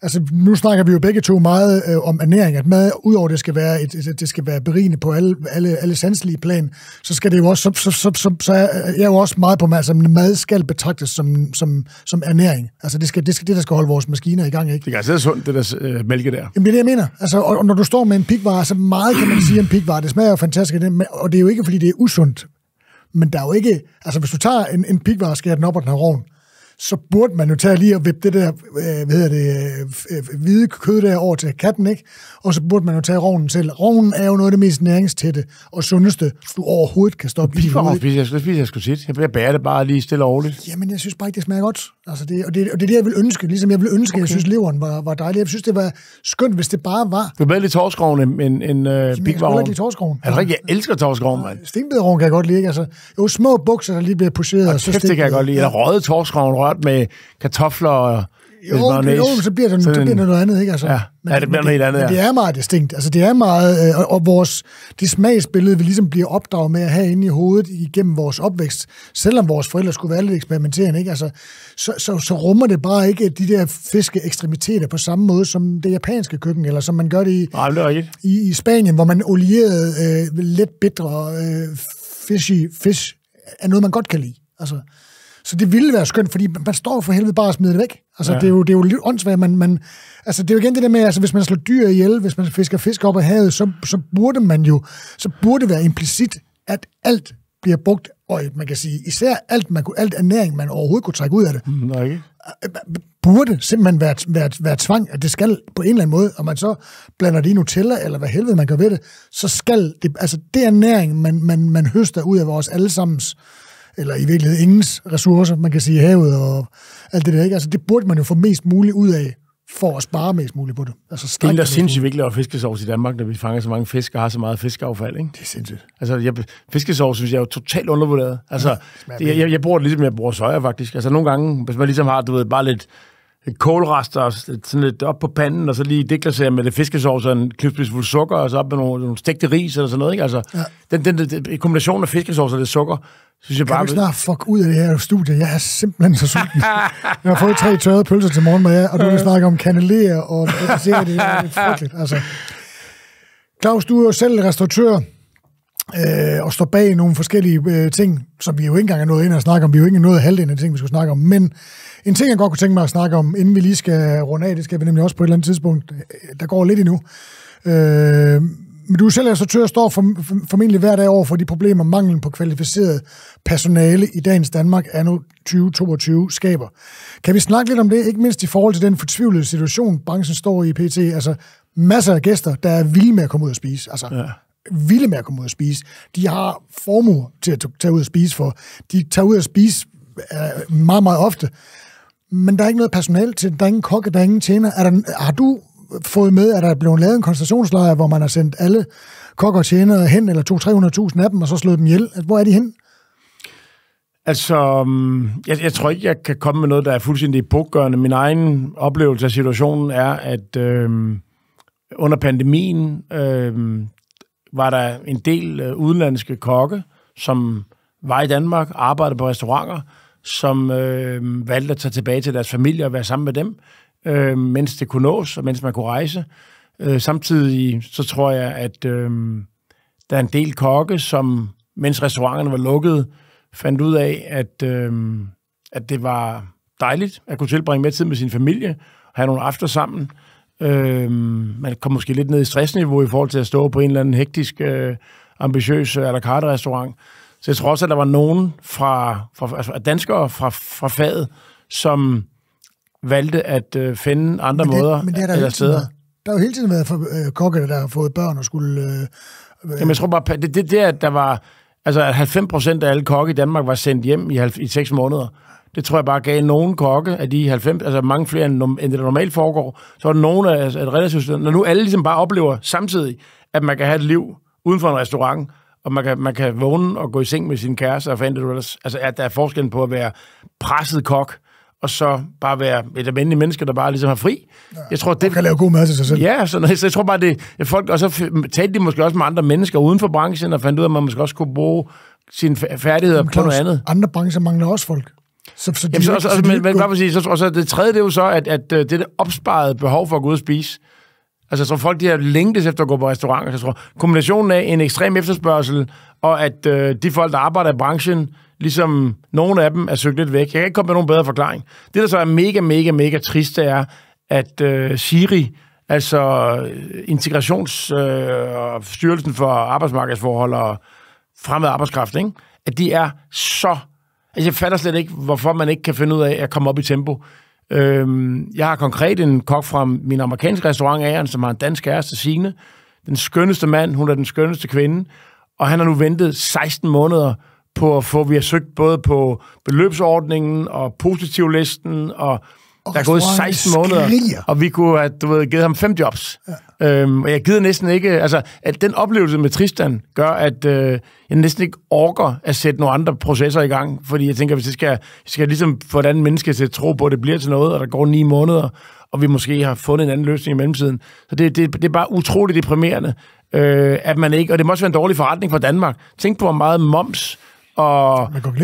Altså, nu snakker vi jo begge to meget øh, om ernæring, at mad, udover det skal være, et, det skal være berigende på alle, alle, alle sanselige plan, så skal det jo også, så, så, så, så, så er jeg jo også meget på mad, altså mad skal betragtes som, som, som ernæring. Altså, det, skal, det, skal, det, der skal holde vores maskiner i gang, ikke? Det kan altså sundt, det der øh, mælke der. Jamen, det er det, jeg mener. Altså, og, og når du står med en pikvare, så meget kan man sige en pikvare. Det smager jo fantastisk, og det er jo ikke, fordi det er usundt. Men der er jo ikke... Altså, hvis du tager en, en pikvare og skærer den op og den har rovn, så burde man jo tage lige og vippe det der, øh, hvad hedder det, øh, hvide kød der over til katten, ikke? Og så burde man jo tage rovnen selv. Rovnen er jo noget af det mest næringstætte og sundeste, du overhovedet kan stoppe i hovedet. Det spiser, spiser jeg sgu tit. Jeg bærer det bare lige stille og roligt. Jamen, jeg synes bare ikke, det smager godt. Altså, det, og, det, og det er det, jeg vil ønske. Ligesom jeg vil ønske, okay. jeg synes, leveren var, var dejlig. Jeg synes, det var skønt, hvis det bare var. Du er bedre lige torskroven end en, en uh, bigvogn. Jeg kan torskroven. Er det rigtigt? Jeg elsker torskroven, mand. Stenbederoven kan jeg godt lide. Ikke? Altså, jo, små bukser, der lige bliver poseret. Og, og så kæft, det kan jeg godt lide. Eller røget torskroven rørt med kartofler og jo, det, jo, så bliver det, så bliver det noget andet, ikke? Altså, ja, men, ja, det bliver noget helt andet, ja. Det er meget distinkt. Altså, det er meget, øh, og, og vores, det smagsbillede, vi ligesom bliver opdraget med at have inde i hovedet igennem vores opvækst, selvom vores forældre skulle være lidt eksperimenterende, ikke? Altså, så, så, så rummer det bare ikke de der fiske ekstremiteter på samme måde som det japanske køkken, eller som man gør det i, Nej, det er i, i Spanien, hvor man olierede øh, let bitre øh, fishy fish, er noget, man godt kan lide. Altså, så det ville være skønt, fordi man står for helvede bare at smide det væk. Altså, ja. det, er jo, det er jo lidt åndssvagt, man, man, altså, det er jo igen det der med, altså, hvis man slår dyr ihjel, hvis man fisker fisk op af havet, så, så burde man jo, så burde det være implicit, at alt bliver brugt, og man kan sige, især alt, man kunne, alt ernæring, man overhovedet kunne trække ud af det. Mm, nej. Burde simpelthen være, være, være tvang, at det skal på en eller anden måde, og man så blander det i Nutella, eller hvad helvede man gør ved det, så skal det, altså det ernæring, man, man, man høster ud af vores allesammens eller i virkeligheden ingens ressourcer, man kan sige havet og alt det der. Ikke? Altså, det burde man jo få mest muligt ud af, for at spare mest muligt på det. Altså, det er sindssygt vigtigt at fiskesovs i Danmark, når vi fanger så mange fisk og har så meget fiskeaffald. Ikke? Det er sindssygt. Altså, jeg, fiskesovs synes jeg er jo totalt undervurderet. Altså, ja, det, jeg, jeg, bruger det ligesom, jeg bruger soja faktisk. Altså, nogle gange, hvis man ligesom har, du ved, bare lidt kålrester og sådan lidt op på panden, og så lige deklasere med det fiskesovs og en klipspidsfuld sukker, og så op med nogle, nogle stegte ris eller sådan noget. Ikke? Altså, ja. den, den, den, den, kombination af fiskesovs og det sukker, synes jeg kan bare... Kan du snart fuck ud af det her studie? Jeg er simpelthen så sulten. jeg har fået tre tørrede pølser til morgenmad, og du vil snakke om kanelere, og (laughs) det, det er frygteligt. Altså. Claus, du er jo selv restauratør, øh, og står bag nogle forskellige øh, ting, som vi jo ikke engang er nået ind og snakke om. Vi er jo ikke nået halvdelen af de ting, vi skulle snakke om. Men en ting, jeg godt kunne tænke mig at snakke om, inden vi lige skal runde af, det skal vi nemlig også på et eller andet tidspunkt. Der går lidt endnu. Øh, men du er selv restauratør og står for, for, formentlig hver dag over for de problemer, manglen på kvalificeret personale i dagens Danmark er nu 2022 skaber. Kan vi snakke lidt om det, ikke mindst i forhold til den fortvivlede situation, branchen står i PT? Altså masser af gæster, der er vilde med at komme ud og spise. Altså, ja vilde med at komme ud og spise. De har formuer til at tage ud og spise for. De tager ud og spise uh, meget, meget ofte. Men der er ikke noget personal til. Der er ingen kokke, der er ingen tjener. Er der, har du fået med, at der er blevet lavet en koncentrationslejr, hvor man har sendt alle kokker og tjenere hen, eller 200-300.000 af dem, og så slået dem ihjel? Hvor er de hen? Altså, mm, jeg, jeg tror ikke, jeg kan komme med noget, der er fuldstændig epokgørende. Min egen oplevelse af situationen er, at øh, under pandemien øh, var der en del øh, udenlandske kokke, som var i Danmark, arbejdede på restauranter, som øh, valgte at tage tilbage til deres familie og være sammen med dem, øh, mens det kunne nås, og mens man kunne rejse. Øh, samtidig så tror jeg, at øh, der er en del kokke, som mens restauranterne var lukkede, fandt ud af, at, øh, at det var dejligt at kunne tilbringe mere tid med sin familie, have nogle aftener sammen. Øh, man kom måske lidt ned i stressniveau i forhold til at stå på en eller anden hektisk, øh, ambitiøs øh, à la carte restaurant. Så jeg tror også, at der var nogen fra, fra altså danskere fra, fra faget, som valgte at øh, finde andre men det, måder men det er der, eller steder. været. der har jo hele tiden været for, øh, kokke, der har fået børn og skulle... Øh, Jamen, jeg tror bare, det, det der, der var... Altså, at 90 procent af alle kokke i Danmark var sendt hjem i, i 6 måneder. Det tror jeg bare gav nogen kokke af de 90, altså mange flere end, end det normalt foregår. Så var der nogen af altså, et relativt... Når nu alle ligesom bare oplever samtidig, at man kan have et liv uden for en restaurant, og man kan, man kan vågne og gå i seng med sin kæreste, og fandt altså, at der er forskellen på at være presset kok, og så bare være et almindeligt menneske, der bare ligesom har fri. Ja. Jeg tror, det, kan lave god mad til sig selv. Ja, så, så jeg tror bare, det at folk, og så talte de måske også med andre mennesker uden for branchen, og fandt ud af, at man måske også kunne bruge sine færdigheder på noget andet. Andre brancher mangler også folk. Så, så Jamen, så, så, så men, men sige, så, og så det tredje, det er jo så, at, at øh, det der opsparede behov for at gå ud og spise, altså jeg tror folk, de har længtes efter at gå på restauranter, så jeg tror, kombinationen af en ekstrem efterspørgsel, og at øh, de folk, der arbejder i branchen, ligesom nogle af dem er søgt lidt væk. Jeg kan ikke komme med nogen bedre forklaring. Det, der så er mega, mega, mega trist, det er, at øh, Siri, altså Integrationsstyrelsen øh, øh for arbejdsmarkedsforhold og fremmed arbejdskraft, ikke? at de er så... Altså, jeg fatter slet ikke, hvorfor man ikke kan finde ud af at komme op i tempo. Øhm, jeg har konkret en kok fra min amerikanske restaurant, Aaron, som har en dansk kæreste, Signe. Den skønneste mand, hun er den skønneste kvinde. Og han har nu ventet 16 måneder på at få, vi har søgt både på beløbsordningen og positivlisten, og, og der er gået restauranten 16 måneder, skriger. og vi kunne have du ved, givet ham fem jobs. Ja. Øhm, og jeg gider næsten ikke... Altså, at den oplevelse med Tristan gør, at øh, jeg næsten ikke orker at sætte nogle andre processer i gang, fordi jeg tænker, hvis det skal, skal ligesom få et andet menneske til at tro på, at det bliver til noget, og der går ni måneder, og vi måske har fundet en anden løsning i mellemtiden. Så det, det, det er bare utroligt deprimerende, øh, at man ikke... Og det må også være en dårlig forretning for Danmark. Tænk på, hvor meget moms og,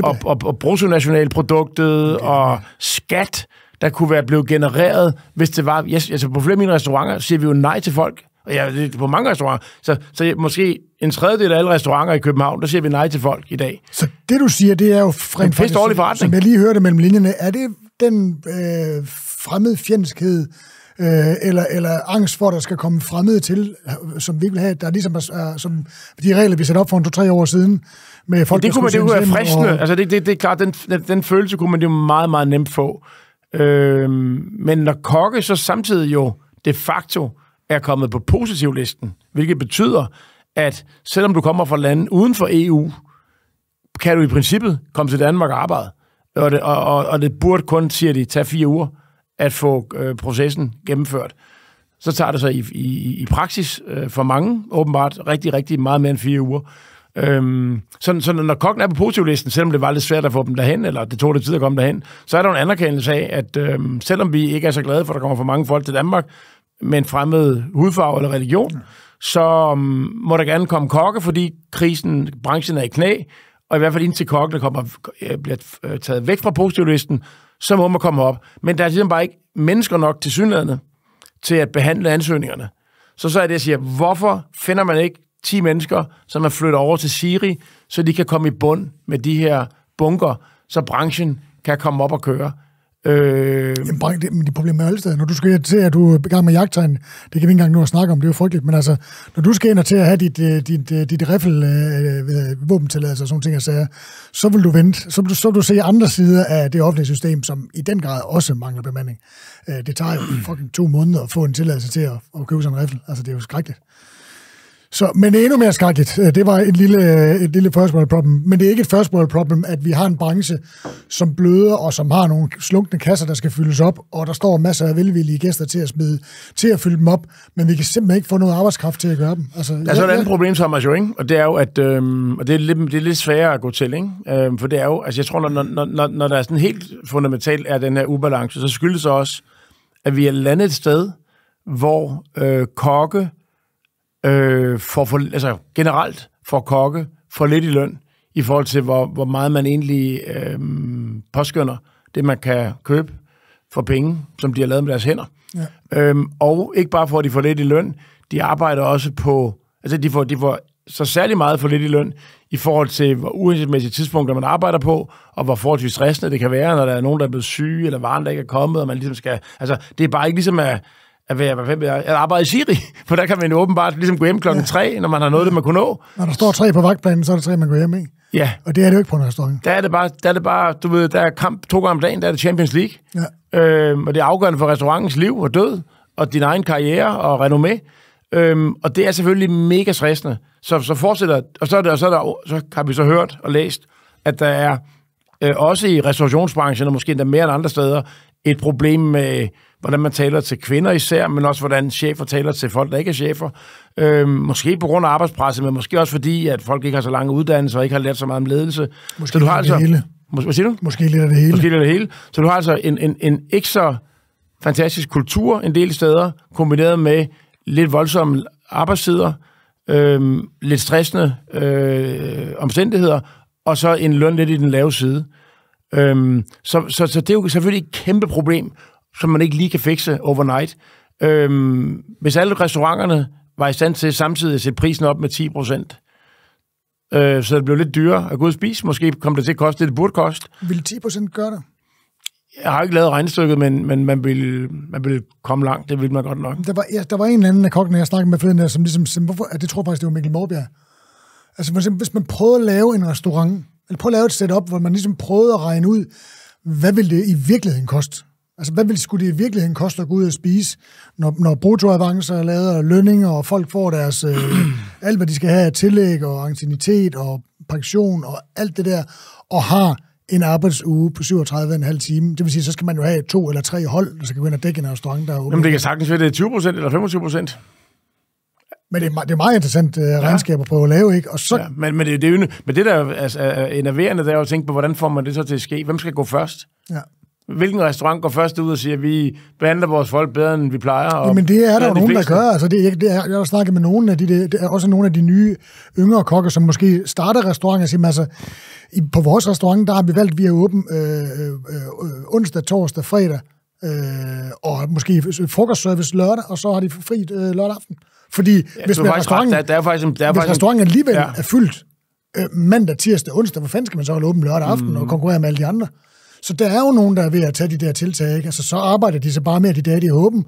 og, og, og bruttonationalproduktet og skat, der kunne være blevet genereret, hvis det var... Yes, altså på flere af mine restauranter siger vi jo nej til folk. Og ja, det er på mange restauranter. Så, så måske en tredjedel af alle restauranter i København, der siger vi nej til folk i dag. Så det, du siger, det er jo rent pisse dårlig forretning. som jeg lige hørte mellem linjerne, er det den øh, fremmede fjendskhed, øh, eller, eller angst for, at der skal komme fremmede til, øh, som vi vil have, der ligesom er, er som de regler, vi satte op for en to-tre år siden, med folk, Det der kunne, man, det kunne være fristende. og- Altså, det, det, det er klart, den, den, den følelse kunne man jo meget, meget nemt få. Øhm, men når kokke så samtidig jo de facto er kommet på positivlisten, hvilket betyder, at selvom du kommer fra lande uden for EU, kan du i princippet komme til Danmark og arbejde. Og det, og, og, og det burde kun, siger de, tage fire uger at få øh, processen gennemført. Så tager det sig i, i, i praksis øh, for mange, åbenbart, rigtig, rigtig meget mere end fire uger. Øhm, sådan, så når kokken er på positivlisten, selvom det var lidt svært at få dem derhen, eller det tog det tid at komme derhen, så er der en anerkendelse af, at øhm, selvom vi ikke er så glade for, at der kommer for mange folk til Danmark, med en fremmed hudfarve eller religion, så øhm, må der gerne komme kokke, fordi krisen, branchen er i knæ, og i hvert fald indtil kokkene kommer, øh, bliver øh, taget væk fra positivlisten, så må man komme op. Men der er ligesom bare ikke mennesker nok til synlædende til at behandle ansøgningerne. Så så er det, jeg siger, hvorfor finder man ikke 10 mennesker, som er flyttet over til Siri, så de kan komme i bund med de her bunker, så branchen kan komme op og køre. Øh, Jamen, bræng, det, men de problemer er alle steder. Når du skal til, at du er i gang med jagttegn, det kan vi ikke engang nå at snakke om, det er jo frygteligt, men altså, når du skal ind og til at have dit, øh, dit, dit, dit riffel, øh, våbentilladelse og sådan ting, så, sager, så vil du vente, så vil du, så vil du se andre sider af det offentlige system, som i den grad også mangler bemanding. Øh, det tager jo fucking to måneder at få en tilladelse til at, at købe sådan en riffel. Altså, det er jo skrækkeligt. Så, men endnu mere skrækkeligt. Øh, det var et lille, et lille first world problem. Men det er ikke et first world problem, at vi har en branche, som bløder, og som har nogle slunkne kasser, der skal fyldes op, og der står masser af velvillige gæster til at smide, til at fylde dem op, men vi kan simpelthen ikke få noget arbejdskraft til at gøre dem. Altså, der er så et andet problem, Thomas, jo, ikke? og det er jo, at øhm, og det er, lidt, det er lidt sværere at gå til, ikke? Øhm, for det er jo, altså jeg tror, når, når, når, når der er sådan helt fundamentalt er den her ubalance, så skyldes det også, at vi er landet et sted, hvor øh, kokke øh, for, for, altså generelt for kokke for lidt i løn i forhold til, hvor, hvor meget man egentlig øh, påskynder det, man kan købe for penge, som de har lavet med deres hænder. Ja. Øhm, og ikke bare for, at de får lidt i løn, de arbejder også på, altså de får, de får så særlig meget for lidt i løn i forhold til, hvor uhensigtsmæssige tidspunkter man arbejder på, og hvor forholdsvis stressende det kan være, når der er nogen, der er blevet syge, eller varen, der ikke er kommet, og man ligesom skal... Altså, det er bare ikke ligesom at, at være, hvad at arbejde i Siri, (laughs) for der kan man jo åbenbart ligesom gå hjem klokken ja. tre, når man har noget, det man kunne nå. Når der står tre på vagtplanen, så er det tre, man går hjem, ikke? Ja. Og det er det jo ikke på en restaurant. Der er det bare, der er det bare du ved, der er kamp to gange om dagen, der er det Champions League. Ja. Øhm, og det er afgørende for restaurantens liv og død, og din egen karriere og renommé. Øhm, og det er selvfølgelig mega stressende. Så, så fortsætter, og så, er det, og så, er der, så har vi så hørt og læst, at der er øh, også i restaurationsbranchen, og måske endda mere end andre steder, et problem med, hvordan man taler til kvinder især, men også hvordan chefer taler til folk, der ikke er chefer. Øhm, måske på grund af arbejdspresset, men måske også fordi, at folk ikke har så lange uddannelser og ikke har lært så meget om ledelse. Måske så du har altså, det hele. Mås- hvad siger du? Måske lidt af det hele. Måske lidt af det hele. Så du har altså en, en, en ikke så fantastisk kultur en del steder, kombineret med lidt voldsomme arbejdstider, øh, lidt stressende øh, omstændigheder, og så en løn lidt i den lave side. Øh, så, så, så det er jo selvfølgelig et kæmpe problem, som man ikke lige kan fikse overnight. Øh, hvis alle restauranterne var i stand til samtidig at sætte prisen op med 10 procent, øh, så det blev lidt dyrere at gå ud og spise. Måske kom det til at koste det, det burde koste. Vil 10 procent gøre det? Jeg har ikke lavet regnestykket, men, men man, vil, man vil komme langt. Det vil man godt nok. Der var, ja, der var en eller anden af kokkene, jeg snakkede med forleden, som ligesom, som, hvorfor, det tror jeg faktisk, det var Mikkel Morbjerg. Altså for eksempel, hvis man prøvede at lave en restaurant, eller prøvede at lave et setup, hvor man ligesom prøvede at regne ud, hvad vil det i virkeligheden koste? Altså, hvad vil skulle det i virkeligheden koste at gå ud og spise, når, når bruttoavancer er lavet, og lønninger, og folk får deres, øh, (clears throat) alt hvad de skal have af tillæg, og ancienitet, og pension, og alt det der, og har en arbejdsuge på 37,5 time. Det vil sige, så skal man jo have to eller tre hold, der skal gå ind og dække en restaurant, der er åben. Jamen, det kan sagtens være, det er 20 procent eller 25 procent. Men det er, det er meget interessant uh, regnskaber på at lave, ikke? Og så... Ja, men, men, det, det, er jo, men det, der altså, er enerverende, der er jo at tænke på, hvordan får man det så til at ske? Hvem skal gå først? Ja. Hvilken restaurant går først ud og siger, at vi behandler vores folk bedre, end vi plejer? Og men det er der jo nogen, der gør. Altså, det, det er, jeg har snakket med nogle af de, det, det er også nogle af de nye yngre kokker, som måske starter restauranter og siger, altså, i, på vores restaurant, der har vi valgt, at vi er åben øh, øh, øh, onsdag, torsdag, fredag, øh, og måske frokostservice lørdag, og så har de fri øh, lørdag aften. Fordi ja, hvis, man restauranten, der, der er faktisk, der er hvis restauranten alligevel ja. er fyldt øh, mandag, tirsdag, onsdag, hvor fanden skal man så holde åben lørdag aften mm. og konkurrere med alle de andre? Så der er jo nogen, der er ved at tage de der tiltag. Ikke? Altså, så arbejder de så bare med, at de dage, de er åben.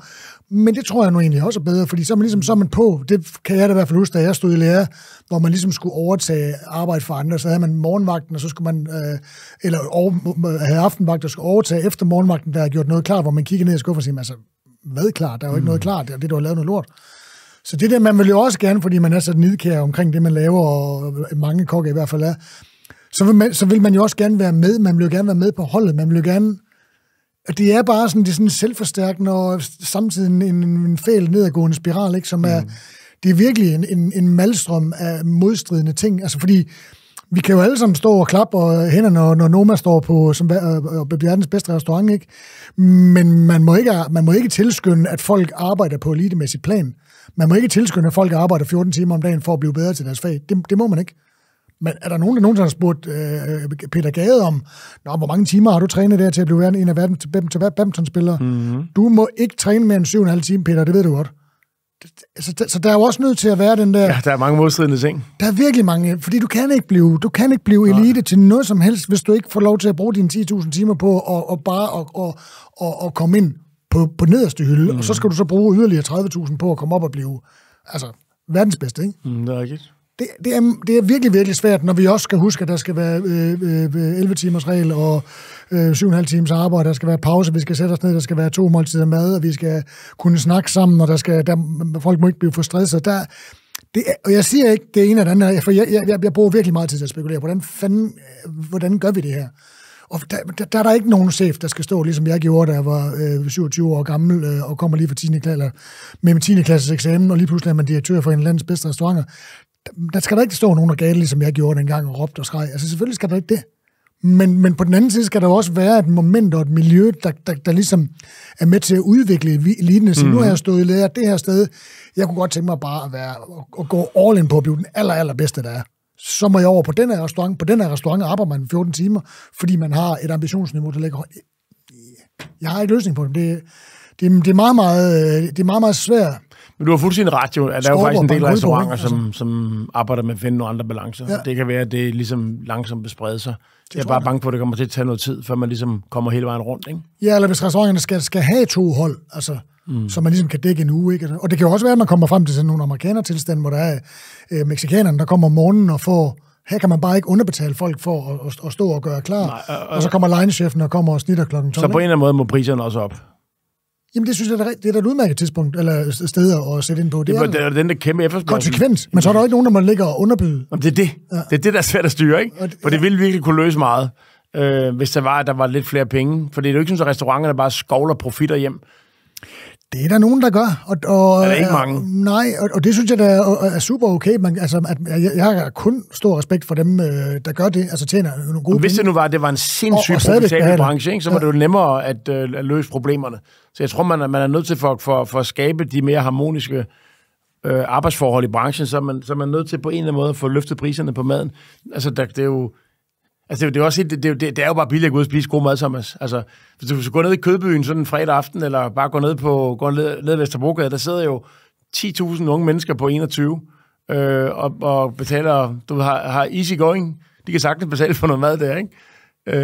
Men det tror jeg nu egentlig også er bedre, fordi så er man ligesom så er man på. Det kan jeg da i hvert fald huske, da jeg stod i lære, hvor man ligesom skulle overtage arbejde for andre. Så havde man morgenvagten, og så skulle man, øh, eller over, have aftenvagt, der skulle overtage efter morgenvagten, der har gjort noget klart, hvor man kigger ned i skuffen og siger, altså, hvad klar? Der er jo ikke mm. noget klart, det er det, du har lavet noget lort. Så det der, man vil jo også gerne, fordi man er så nidkær omkring det, man laver, og mange kokke i hvert fald er, så vil, man, så vil man jo også gerne være med. Man vil jo gerne være med på holdet. Man vil jo gerne... At det er bare sådan, det er sådan selvforstærkende og samtidig en, en, fæl nedadgående spiral, ikke, som er... Mm. Det er virkelig en, en, en malstrøm af modstridende ting. Altså fordi vi kan jo alle sammen stå og klappe hænderne, når, når Noma står på som verdens bedste restaurant, ikke? Men man må ikke, man må ikke tilskynde, at folk arbejder på elitemæssig plan. Man må ikke tilskynde, at folk arbejder 14 timer om dagen for at blive bedre til deres fag. Det, det må man ikke. Men er der nogen, der nogensinde har spurgt øh, Peter Gade om, Nå, hvor mange timer har du trænet der til at blive en af verdens badmintonspillere? Mm-hmm. Du må ikke træne mere end 7,5 timer, Peter, det ved du godt. Så, så der er jo også nødt til at være den der... Ja, der er mange modstridende ting. Der er virkelig mange, fordi du kan ikke blive, du kan ikke blive elite Nej. til noget som helst, hvis du ikke får lov til at bruge dine 10.000 timer på at, og bare og, og, og, og komme ind på, på nederste hylde, mm. og så skal du så bruge yderligere 30.000 på at komme op og blive altså, verdens bedste, ikke? Mm, det er rigtigt det, det, er, det er virkelig, virkelig svært, når vi også skal huske, at der skal være øh, øh, øh 11 timers regel og øh, 7,5 timers arbejde, der skal være pause, vi skal sætte os ned, der skal være to måltider mad, og vi skal kunne snakke sammen, og der skal, der, folk må ikke blive for stresset. Der, Det er, og jeg siger ikke, det er en af den for jeg, jeg, jeg bruger virkelig meget tid til at spekulere. Hvordan, fanden, øh, hvordan gør vi det her? Og der, der, der er der ikke nogen chef, der skal stå, ligesom jeg gjorde, da jeg var øh, 27 år gammel, øh, og kommer lige fra 10. klasse, med min 10. klasses eksamen, og lige pludselig er man direktør for en af landets bedste restauranter. Der, skal der ikke stå nogen og gale, ligesom jeg gjorde dengang, og råbte og skreg. Altså selvfølgelig skal der ikke det. Men, men på den anden side skal der også være et moment og et miljø, der, der, der ligesom er med til at udvikle eliten. Så mm. nu har jeg stået i lærer det her sted. Jeg kunne godt tænke mig bare at, være, at gå all in på at blive den aller, allerbedste, der er. Så må jeg over på den her restaurant. På den her restaurant arbejder man 14 timer, fordi man har et ambitionsniveau, der ligger Jeg har ikke løsning på det. Det, det, det, er, meget, meget, det er meget, meget svært. Men du har fuldstændig ret, jo. Der er jo faktisk en del restauranter, som, som arbejder med at finde nogle andre balancer. Ja. Det kan være, at det ligesom langsomt bespreder sig. Det jeg er bare jeg. bange på, at det kommer til at tage noget tid, før man ligesom kommer hele vejen rundt, ikke? Ja, eller hvis restauranterne skal, skal have to hold, altså, mm. så man ligesom kan dække en uge, ikke? Og det kan jo også være, at man kommer frem til sådan nogle amerikanertilstande, hvor der er øh, mexikanerne, der kommer om morgenen og får her kan man bare ikke underbetale folk for at, at, at stå og gøre klar. Nej, øh, øh, og så kommer linechefen og kommer og snitter klokken 12. Så på en eller anden måde må priserne også op? Jamen, det synes jeg, det er, et udmærket tidspunkt, eller steder at sætte ind på. Det, det, er, det er den der kæmpe efterspørgsel. Konsekvent, men så er der jo ikke nogen, der må ligge og underbyde. Jamen, det er det. Ja. Det er det, der er svært at styre, ikke? For det ville virkelig kunne løse meget øh, hvis der var, at der var lidt flere penge. For det er jo ikke sådan, at restauranterne bare skovler profitter hjem. Det er der nogen, der gør. Og, og, er der ikke mange? Nej, og, og det synes jeg, der er, er super okay. Man, altså, at, jeg, jeg har kun stor respekt for dem, øh, der gør det, altså tjener nogle gode Hvis det nu var, at det var en sindssygt profitabel branche, ikke, så var ja. det jo nemmere at, øh, at løse problemerne. Så jeg tror, man, man er nødt til for, for, for at skabe de mere harmoniske øh, arbejdsforhold i branchen, så er, man, så er man nødt til på en eller anden måde at få løftet priserne på maden. Altså, der, det er jo Altså, det, er også, det, det, det, er jo bare billigt at gå ud og spise god mad, Thomas. Altså, hvis du går ned i Kødbyen sådan en fredag aften, eller bare gå ned på gå ned, ned Vesterbrogade, der sidder jo 10.000 unge mennesker på 21, øh, og, og betaler, du har, har easy going. De kan sagtens betale for noget mad der, ikke?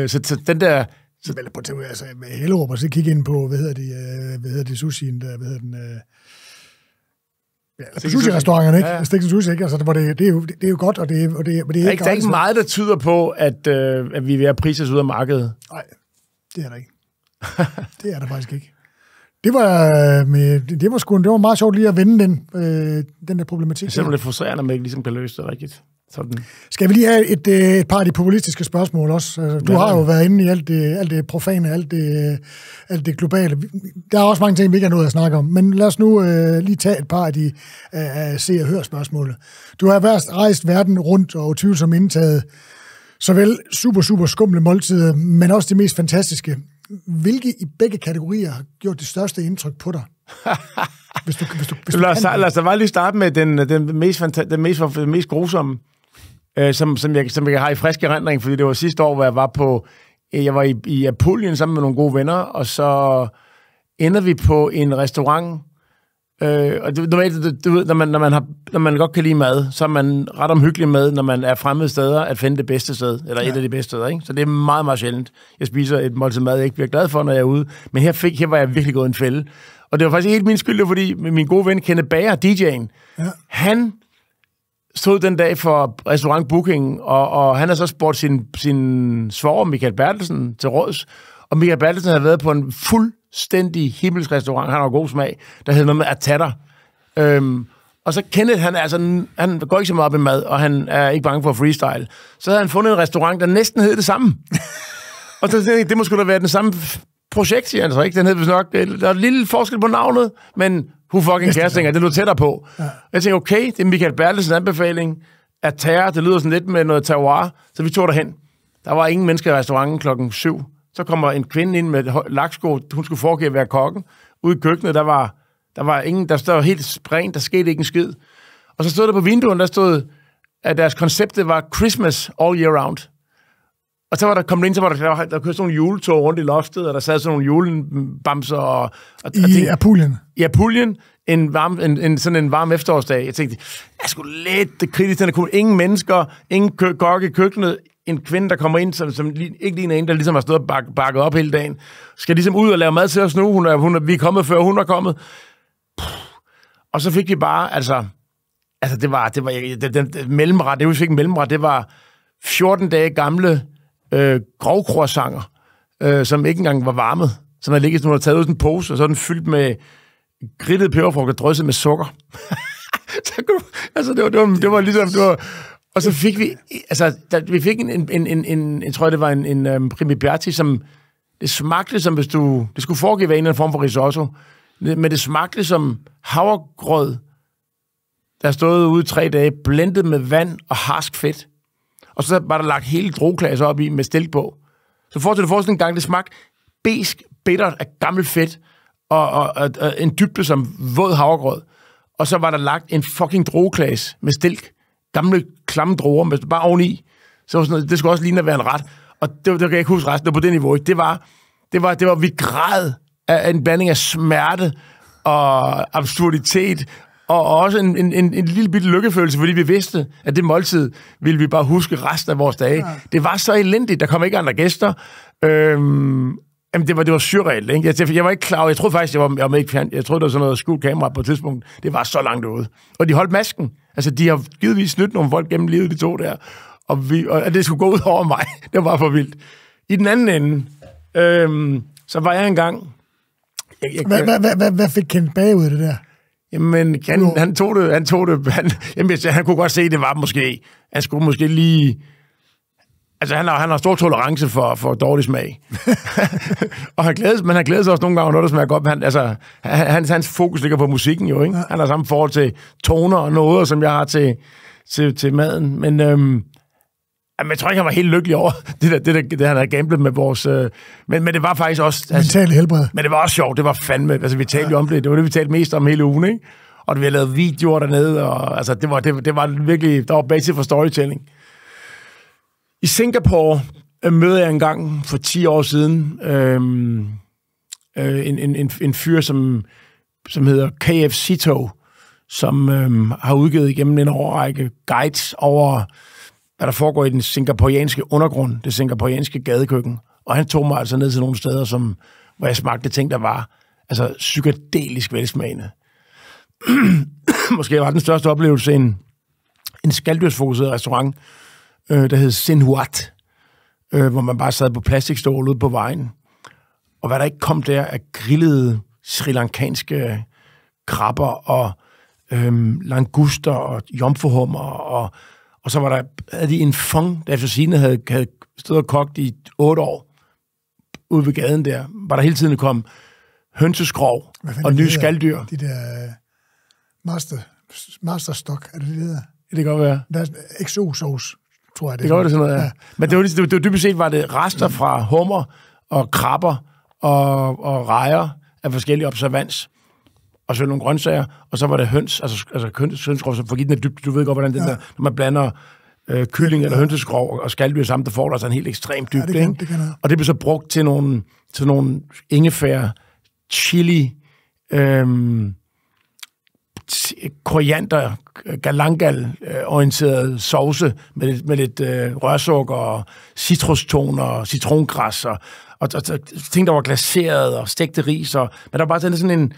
Øh, så, så den der... Så, Vel, på, altså, med Hellerup, og så kigge ind på, hvad hedder det, øh, hvad hedder det sushien der, hvad hedder den... Øh, Ja, sushi-restauranterne, ikke? Ja. Stik sushi, ikke? Altså, det, det, er jo, det, er jo godt, og det, og det, og det er ikke... Der er ikke meget, der tyder på, at, øh, at vi er ved at prises ud af markedet. Nej, det er der ikke. (laughs) det er der faktisk ikke. Det var, øh, med, det var, sgu, det var meget sjovt lige at vende den, øh, den der problematik. Det er simpelthen lidt frustrerende, at man ikke ligesom kan løse det rigtigt. Sådan. Skal vi lige have et, øh, et par af de populistiske spørgsmål også? Altså, du ja. har jo været inde i alt det, alt det profane, alt det, alt det globale. Der er også mange ting, vi ikke har nået at snakke om, men lad os nu øh, lige tage et par af de øh, se- og hør spørgsmål. Du har været rejst verden rundt og utvivlsomt indtaget såvel super, super skumle måltider, men også de mest fantastiske. Hvilke i begge kategorier har gjort det største indtryk på dig? (laughs) hvis du, hvis du, hvis du lad, os, lad os da bare lige starte med den, den, mest, den, mest, den mest grusomme øh, som, som, jeg, som jeg har i frisk erindring, fordi det var sidste år, hvor jeg var på, øh, jeg var i, i Apulien sammen med nogle gode venner, og så ender vi på en restaurant, Øh, og du, du, du ved, når man, når, man har, når man godt kan lide mad, så er man ret omhyggelig med, når man er fremmede steder, at finde det bedste sted, eller ja. et af de bedste steder. Ikke? Så det er meget, meget sjældent. Jeg spiser et måltid mad, jeg ikke bliver glad for, når jeg er ude. Men her, fik, her var jeg virkelig gået en fælde. Og det var faktisk ikke helt min skyld, fordi min gode ven Kenneth Bager, DJ'en, ja. han stod den dag for restaurant booking, og, og han har så spurgt sin, sin svoger, Michael Bertelsen, til råds. Og Michael Bertelsen havde været på en fuldstændig himmelsk restaurant, han har god smag, der hedder noget med atatter. Øhm, og så Kenneth, han, altså, han går ikke så meget op i mad, og han er ikke bange for freestyle. Så havde han fundet en restaurant, der næsten hed det samme. (laughs) og så tænkte jeg, det må sgu da være den samme projekt, siger han så ikke. Den hed nok, der er en lille forskel på navnet, men who fucking cares, tænker det lå tættere på. Ja. Jeg tænkte, okay, det er Michael Bertelsens anbefaling. At terror, det lyder sådan lidt med noget terroir, så vi tog derhen. Der var ingen mennesker i restauranten klokken syv. Så kommer en kvinde ind med laksko, hun skulle foregive at være kokken. Ude i køkkenet, der var, der var ingen, der stod helt sprængt, der skete ikke en skid. Og så stod der på vinduet, der stod, at deres koncept var Christmas all year round. Og så var der kommet ind, så var der, der, der kørte sådan nogle juletog rundt i loftet, og der sad sådan nogle julebamser. Og, og, I tænkte, Apulien? I Apulien, en, varm, en, en, sådan en varm efterårsdag. Jeg tænkte, jeg skulle lidt kritisk, den kunne ingen mennesker, ingen kokke i køkkenet, en kvinde, der kommer ind, som, som ikke ligner en, der ligesom har stået og bak, bakket op hele dagen, skal ligesom ud og lave mad til os nu. Hun er, hun er, vi er kommet før hun er kommet. Puh. Og så fik vi bare, altså, altså det var, det var den, den, den mellemret, det vi fik en mellemret, det var 14 dage gamle øh, grovkroissanter, øh, som ikke engang var varmet, som havde ligget, hun havde taget ud sådan en pose, og så den fyldt med grillet peberfrugt og drysset med sukker. (laughs) så, kunne, altså, det var, det var, det var ligesom... Det var, og så fik vi... Altså, der, vi fik en, en, en, en, jeg tror, det var en, en øhm, um, primiberti, som... Det smagte som, hvis du... Det skulle foregive en eller anden form for risotto. Men det smagte som havregrød, der stod ude i tre dage, blendet med vand og harsk fedt. Og så var der lagt hele drogklasse op i med stilk på. Så forestil dig forestille en gang, det smagte besk, bittert af gammel fedt, og, og, og, og en dybde som våd havregrød. Og så var der lagt en fucking drogklasse med stilk. Gamle, klamme droger, med bare oveni. Så var sådan noget, det skulle også ligne at være en ret. Og det, det kan jeg ikke huske resten, det var på det niveau. Ikke? Det var, det var, det var, vi græd af en blanding af smerte og absurditet og også en, en, en, en lille bitte lykkefølelse, fordi vi vidste, at det måltid ville vi bare huske resten af vores dage. Ja. Det var så elendigt, der kom ikke andre gæster. Øhm, jamen, det var, det var surrealt, ikke? Jeg, jeg var ikke klar jeg troede faktisk, jeg var, jeg var ikke jeg troede, der var sådan noget skjult kamera på et tidspunkt. Det var så langt ude. Og de holdt masken. Altså, de har givetvis snydt nogle folk gennem livet, de to der. Og, vi, og det skulle gå ud over mig. (laughs) Det var for vildt. I den anden ende, øhm, så var jeg engang... Jeg, jeg, hvad, hvad, hvad, hvad fik Kent bag ud af det der? Jamen, han, han tog det, han tog det, han, jamen, han kunne godt se, at det var måske, han skulle måske lige, altså han har, han har stor tolerance for, for dårlig smag. (laughs) og han glædes, men han glæder sig også nogle gange, når det smager godt. Han, altså, hans, hans fokus ligger på musikken jo, ikke? Han har samme forhold til toner og noget, som jeg har til, til, til maden. Men øhm, Jamen, jeg tror ikke, han var helt lykkelig over (laughs) det, der, det, der, det han havde gamblet med vores... Øh, men, men det var faktisk også... Altså, Mentale helbred. Men det var også sjovt. Det var fandme... Altså, vi talte ja. jo om det. Det var det, vi talte mest om hele ugen, ikke? Og vi har lavet videoer dernede, og altså, det var, det, det var virkelig... Der var basic for storytelling. I Singapore øh, mødte jeg en gang for 10 år siden øh, øh, en, en, en, en fyr, som, som hedder KF Cito, som øh, har udgivet igennem en årrække guides over hvad der foregår i den singaporianske undergrund, det singaporianske gadekøkken. Og han tog mig altså ned til nogle steder, som, hvor jeg smagte ting, der var altså psykedelisk velsmagende. (clears throat) Måske var den største oplevelse en, en skalddyrsfokuseret restaurant, øh, der hed Sinhuat, øh, hvor man bare sad på plastikstål ude på vejen. Og hvad der ikke kom der af grillede sri lankanske krabber og øh, languster og jomfruhummer og og så var der, havde de en fong, der efter sine havde, havde stået og kogt i otte år ude ved gaden der. Var der hele tiden kom hønseskrov og nye skalddyr. De der øh, master, masterstock, er det det der? Det kan godt være. Der er exosauce, tror jeg. Det, det gør det sådan noget, ja. ja. Men det var, det, det var dybest set var det rester fra hummer og krabber og, og rejer af forskellige observans og så nogle grøntsager, og så var det høns, altså, altså hønseskrov, så for at give den dybt, du ved godt, hvordan den ja. der, når man blander øh, kylling eller hønseskrov og, skaldyr sammen, der får der sådan en helt ekstremt dybt, ja, det kan, ikke? Det kan og det blev så brugt til nogle, til nogle ingefær, chili, øhm, koriander, galangal-orienteret sauce med lidt, med lidt øh, rørsukker og citrustoner og citrongræs og, og, og, og ting, der var glaseret og stegte ris. Og, men der var bare sådan en,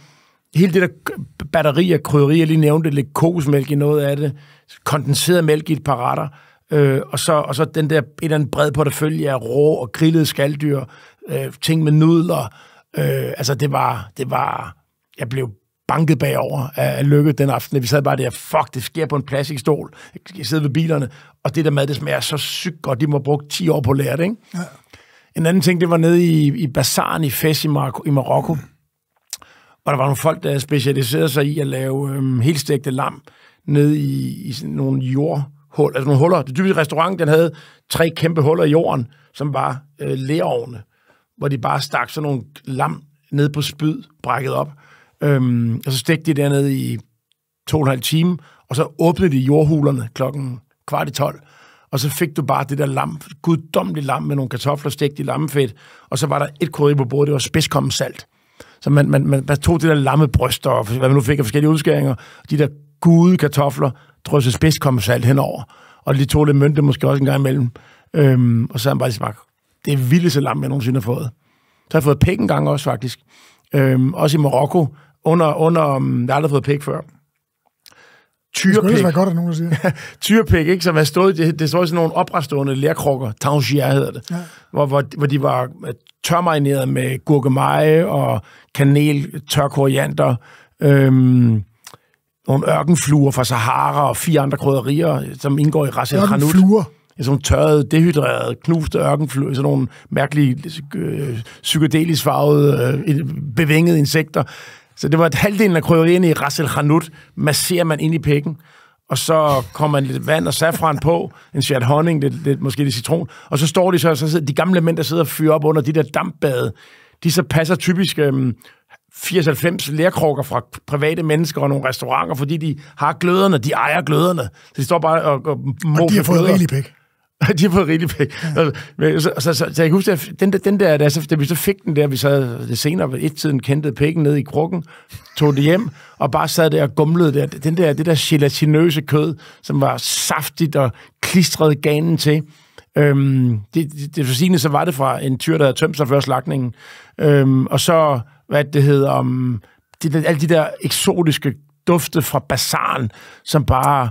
hele det der batteri af krydderier, jeg lige nævnte, lidt kokosmælk i noget af det, kondenseret mælk i et par retter, øh, og, så, og så den der et eller andet bred portefølje af rå og grillede skalddyr, øh, ting med nudler. Øh, altså, det var, det var... Jeg blev banket bagover af lykke den aften. Vi sad bare der, fuck, det sker på en plastikstol. Jeg sidder ved bilerne, og det der mad, det smager så sygt godt. De må bruge 10 år på at lære det, ikke? Ja. En anden ting, det var nede i, i bazaren i Fes i, Mar- i Marokko. Mm og der var nogle folk, der specialiserede sig i at lave øhm, helstægte lam ned i, i sådan nogle jordhuller, altså nogle huller. Det typiske restaurant, den havde tre kæmpe huller i jorden, som var øh, lærovne, hvor de bare stak sådan nogle lam ned på spyd, brækket op. Øhm, og så stegte de dernede i to og en halv time, og så åbnede de jordhulerne klokken kvart i tolv, og så fik du bare det der lam, guddommelige lam med nogle kartofler stegt i lammefedt, og så var der et krydderi på bordet, det var spidskommen salt. Så man, man, man, man tog det der lamme bryster, og hvad man nu fik af forskellige udskæringer, de der gude kartofler, drøsset spidskommesalt henover, og de tog lidt mynte måske også en gang imellem. Øhm, og så havde han bare ligesom, smagt, det er vildeste lam, jeg nogensinde har fået. Så har jeg fået pæk en gang også, faktisk. Øhm, også i Marokko, under, under, um, jeg har aldrig fået pæk før. Tyrepæk. Det skulle godt, at nogen siger. (laughs) Tyrepæk, ikke? Som er stået, det, det står sådan nogle opretstående lærkrukker, tangier hedder det, ja. hvor, hvor, hvor de var tørmarineret med gurkemeje og kanel, tør koriander, øhm, nogle ørkenfluer fra Sahara og fire andre krydderier, som indgår i Ras El Hanout. Ørkenfluer. Ja, sådan tørrede, dehydrerede, knuste ørkenfluer, sådan nogle mærkelige, øh, psykedelisk farvede, øh, bevingede insekter. Så det var et halvdelen af krydderierne i Ras El Hanout, masserer man ind i pikken og så kommer man lidt vand og safran på, en chat honning, lidt, lidt, måske lidt citron, og så står de så, så sidder de gamle mænd, der sidder og fyrer op under de der dampbade, de så passer typisk øhm, 80-90 lærkrukker fra private mennesker og nogle restauranter, fordi de har gløderne, de ejer gløderne. Så de står bare og, og, og de har fået rigelig pæk. (laughs) de har fået rigtig pæk. Ja. Så, så, så, så, jeg kan huske, at den, den der, da, så, da vi så fik den der, vi det senere, et tiden kendte pækken ned i krukken, tog det hjem, og bare sad der og gumlede der. Den der, det der gelatinøse kød, som var saftigt og klistrede ganen til. Øhm, det, det, det for sigende, så var det fra en tyr, der havde tømt sig før slagningen. Øhm, og så, hvad det hedder, om de, alle de der eksotiske dufte fra bazaren, som bare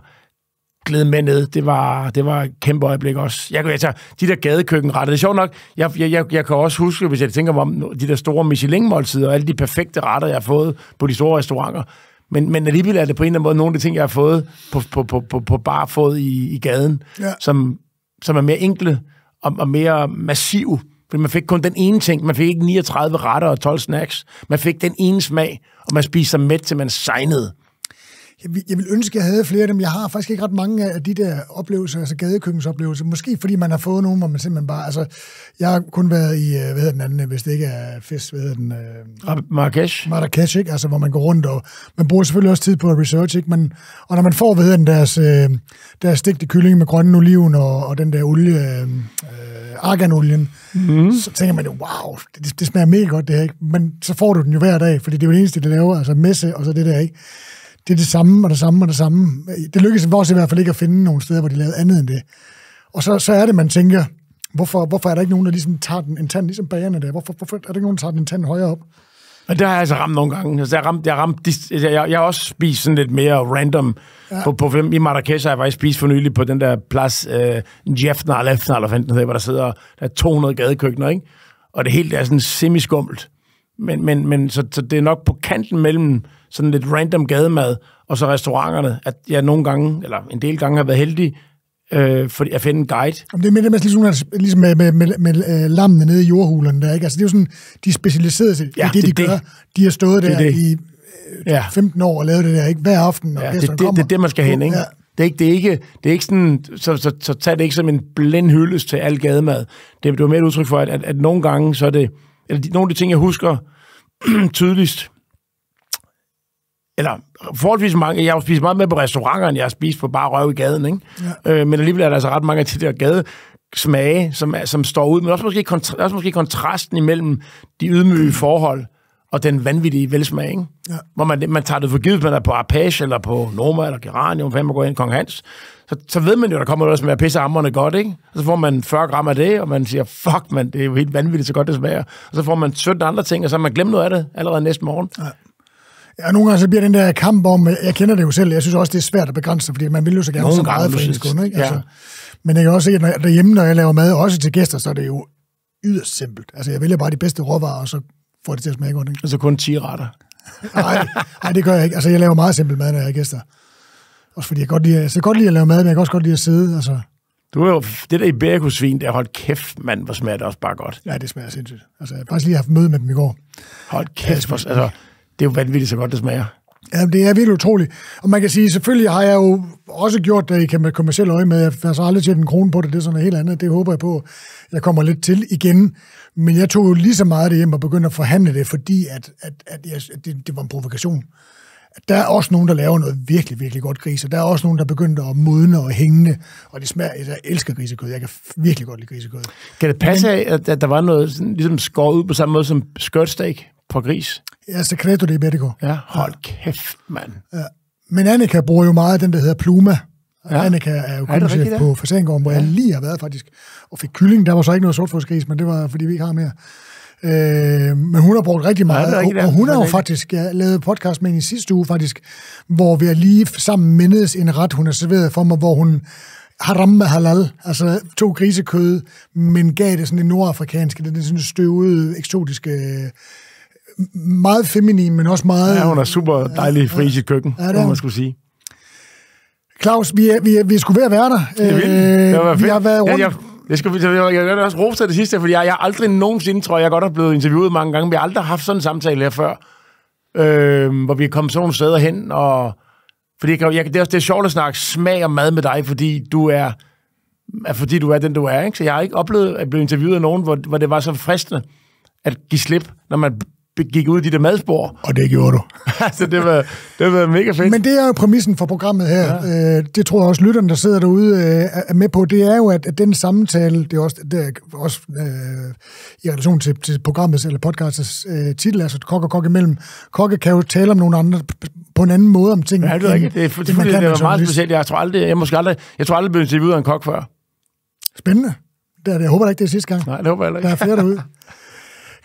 gled med ned. Det var, det var et kæmpe øjeblik også. Jeg, jeg tager de der gadekøkkenretter. Det er sjovt nok, jeg, jeg, jeg, jeg kan også huske, hvis jeg tænker mig om de der store Michelin-måltider og alle de perfekte retter, jeg har fået på de store restauranter. Men, men alligevel er det på en eller anden måde nogle af de ting, jeg har fået på, på, på, på, på bare fået i, i gaden, ja. som, som er mere enkle og, og mere massive. Fordi man fik kun den ene ting. Man fik ikke 39 retter og 12 snacks. Man fik den ene smag, og man spiste sig med til man sejnede jeg, vil, jeg vil ønske, at jeg havde flere af dem. Jeg har faktisk ikke ret mange af de der oplevelser, altså gadekøkkensoplevelser. Måske fordi man har fået nogle, hvor man simpelthen bare... Altså, jeg har kun været i, øh, hvad hedder den anden, hvis det ikke er fest, hvad hedder den? Uh, Marrakesh. Marrakesh, ikke? Altså, hvor man går rundt, og man bruger selvfølgelig også tid på research, ikke? Men, og når man får, hvad hedder den, deres, øh, deres stegte kylling med grønne oliven og, og den der olie... Øh, arganolien, mm. så tænker man jo, wow, det, det smager mega godt det her, ikke? Men så får du den jo hver dag, fordi det er jo det eneste, det laver, altså messe og så det der, ikke? Det er det samme og det samme og det samme. Det lykkedes vores i hvert fald ikke at finde nogle steder, hvor de lavede andet end det. Og så, så er det, man tænker, hvorfor, hvorfor er der ikke nogen, der ligesom tager den, en tand, ligesom bagerne der? Hvorfor, hvorfor er der ikke nogen, der tager den en tand højere op? Og der har jeg altså ramt nogle gange. Altså, jeg, ramt, jeg, ramt, jeg, jeg, jeg har også spist sådan lidt mere random. Ja. På, på, I Marrakesh har jeg faktisk spist for nylig på den der plads, øh, Jeffner, eller Efner, eller hvad hvor der sidder der er 200 gadekøkkener, ikke? Og det hele er sådan semiskummelt. Men, men, men så, så det er nok på kanten mellem sådan lidt random gademad, og så restauranterne, at jeg nogle gange, eller en del gange har været heldig, øh, for at finde en guide. Det er med, det ligesom, ligesom med, med, med, med, med lammene nede i jordhulerne der, ikke? Altså, det er jo sådan, de specialiserede sig ja, i det, det, de det. gør. De har stået der det. i øh, ja. 15 år og lavet det der, ikke? Hver aften, og ja, det, det, det, er det, man skal hen, ikke? Ja. Det er ikke, det er ikke, det er ikke sådan, så, så, så tag det ikke som en blind hyldest til al gademad. Det, det var mere et udtryk for, at, at, at nogle gange, så er det, eller de, nogle af de ting, jeg husker (clears throat) tydeligst, eller forholdsvis mange, jeg har spist meget med på restauranter, end jeg har spist på bare røv i gaden, ikke? Ja. Øh, men alligevel er der altså ret mange af de der gade smage, som, som står ud, men også måske, kontra, også måske kontrasten imellem de ydmyge forhold og den vanvittige velsmag, ikke? Ja. hvor man, man tager det for givet, man er på Apache, eller på Noma, eller Geranium, man går ind i Kong Hans, så, så ved man jo, der kommer noget, som er pisse godt, ikke? Og så får man 40 gram af det, og man siger, fuck, man, det er jo helt vanvittigt, så godt det smager. Og så får man 17 andre ting, og så har man glemt noget af det allerede næste morgen. Ja. Ja, nogle gange så bliver den der kamp om, jeg kender det jo selv, jeg synes også, det er svært at begrænse, fordi man vil jo så gerne så meget for ens kunde, ikke? Altså, ja. men jeg kan også se, at når jeg, derhjemme, når jeg laver mad, også til gæster, så er det jo yderst simpelt. Altså, jeg vælger bare de bedste råvarer, og så får det til at smage godt, ikke? Altså kun 10 retter? (laughs) nej, nej, det gør jeg ikke. Altså, jeg laver meget simpelt mad, når jeg har gæster. Også fordi jeg godt lide, jeg godt lide at lave mad, men jeg kan også godt lide at sidde, altså. Du er jo, det der iberico-svin, der holdt kæft, mand, hvor smager det også bare godt. Ja, det smager sindssygt. Altså, jeg har faktisk lige haft møde med dem i går. Hold kæft, hvor, altså, det er jo vanvittigt så godt, det smager. Ja, det er virkelig utroligt. Og man kan sige, selvfølgelig har jeg jo også gjort det i kommersielle øje med, jeg har så aldrig tjent en krone på det, det er sådan noget helt andet. Det håber jeg på, jeg kommer lidt til igen. Men jeg tog jo lige så meget det hjem og begyndte at forhandle det, fordi at, at, at, jeg, at det, det var en provokation. Der er også nogen, der laver noget virkelig, virkelig godt gris, og der er også nogen, der begynder at modne og hænge, og det smager, jeg elsker grisekød, jeg kan virkelig godt lide grisekød. Kan det passe af, at der var noget sådan, ligesom skåret ud på samme måde som skørtsteak på gris? Ja, secreto de iberico. Ja, hold kæft, mand. Ja. Men Annika bruger jo meget den, der hedder Pluma. Ja. Annika er jo kundechef på Fasengården, hvor ja. jeg lige har været faktisk, og fik kylling. Der var så ikke noget sortfodsgris, men det var, fordi vi ikke har mere. Øh, men hun har brugt rigtig meget, ja, og, og hun har jo faktisk ja, lavet podcast med hende i sidste uge, faktisk, hvor vi lige sammen mindedes en ret, hun har serveret for mig, hvor hun haram med halal, altså to grisekød, men gav det sådan en nordafrikanske, det er sådan støvede, eksotiske meget feminin, men også meget... Ja, hun er super dejlig fri i sit køkken, Ja, det er man skulle sige. Claus, vi er, vi er, vi er sgu ved at være der. Det er vildt. Det var Øh, vi har været rundt. Jeg, jeg, jeg, skal, jeg, jeg, jeg, jeg også rose det sidste, fordi jeg, jeg aldrig nogensinde, tror jeg, jeg godt har blevet interviewet mange gange, men jeg har aldrig haft sådan en samtale her før, øh, hvor vi er kommet sådan nogle steder hen, og fordi jeg, jeg, det, er også, det er sjovt at snakke smag og mad med dig, fordi du er, er fordi du er den, du er. Ikke? Så jeg har ikke oplevet at blive interviewet af nogen, hvor, hvor det var så fristende at give slip, når man gik ud i de der madspor. Og det gjorde du. (laughs) altså, det var, det var mega fedt. Men det er jo præmissen for programmet her. Ja. Øh, det tror jeg også, lytterne, der sidder derude, øh, er med på. Det er jo, at, at den samtale, det er også, det er også øh, i relation til, til programmets eller podcastets øh, titel, altså kok og kok imellem. Kokke kan jo tale om nogle andre på en anden måde om ting. Ja, det er rigtigt. Det, er, det, man det, det var meget specielt. Jeg tror aldrig, jeg måske aldrig, jeg tror aldrig blevet interviewet af en kok før. Spændende. Det er det. Jeg håber da ikke, det er sidste gang. Nej, det håber jeg heller Der er ikke. flere derude. (laughs)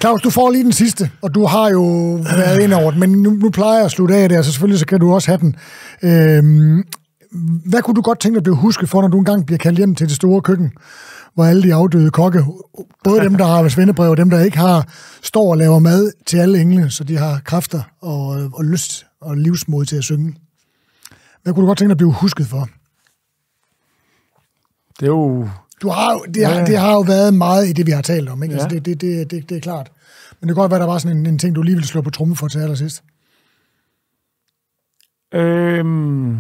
Claus, du får lige den sidste, og du har jo været ind over den, men nu, nu plejer jeg at slutte af der, så selvfølgelig så kan du også have den. Øhm, hvad kunne du godt tænke dig at blive husket for, når du engang bliver kaldt hjem til det store køkken, hvor alle de afdøde kokke, både dem, der har svendebrev og dem, der ikke har, står og laver mad til alle engle, så de har kræfter og, og lyst og livsmod til at synge. Hvad kunne du godt tænke dig at blive husket for? Det er jo... Du har, jo- det, har, Ja. det har jo været meget i det, vi har talt om. Ikke? Altså, Ja. det, det, det, det, det er klart. Men det kan godt være, der var sådan en, en ting, du lige ville slå på trummen for til allersidst. Øhm,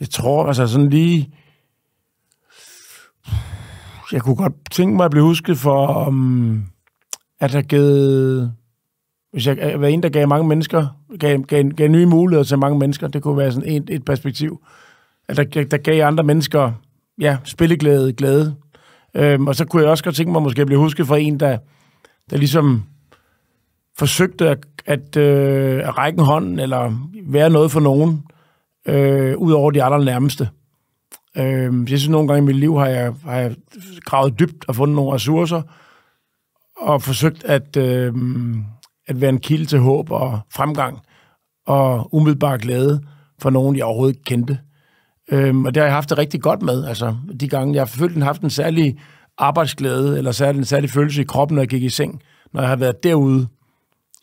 jeg tror, altså sådan lige... Jeg kunne godt tænke mig at blive husket for, um, at der givet... Hvis jeg at være en, der gav mange mennesker, gav, gav, gav nye muligheder til mange mennesker, det kunne være sådan et, et perspektiv. At der, der gav andre mennesker, ja, spilleglæde, glæde. Øhm, og så kunne jeg også godt tænke mig måske at blive husket for en, der, der ligesom forsøgte at, at, øh, at række en hånd, eller være noget for nogen, øh, ud over de allernærmeste. Øh, jeg synes, nogle gange i mit liv har jeg, har jeg gravet dybt og fundet nogle ressourcer, og forsøgt at, øh, at være en kilde til håb og fremgang, og umiddelbar glæde for nogen, jeg overhovedet ikke kendte. Øhm, og det har jeg haft det rigtig godt med. Altså, de gange, jeg har følt, haft en særlig arbejdsglæde, eller særlig, en særlig følelse i kroppen, når jeg gik i seng, når jeg har været derude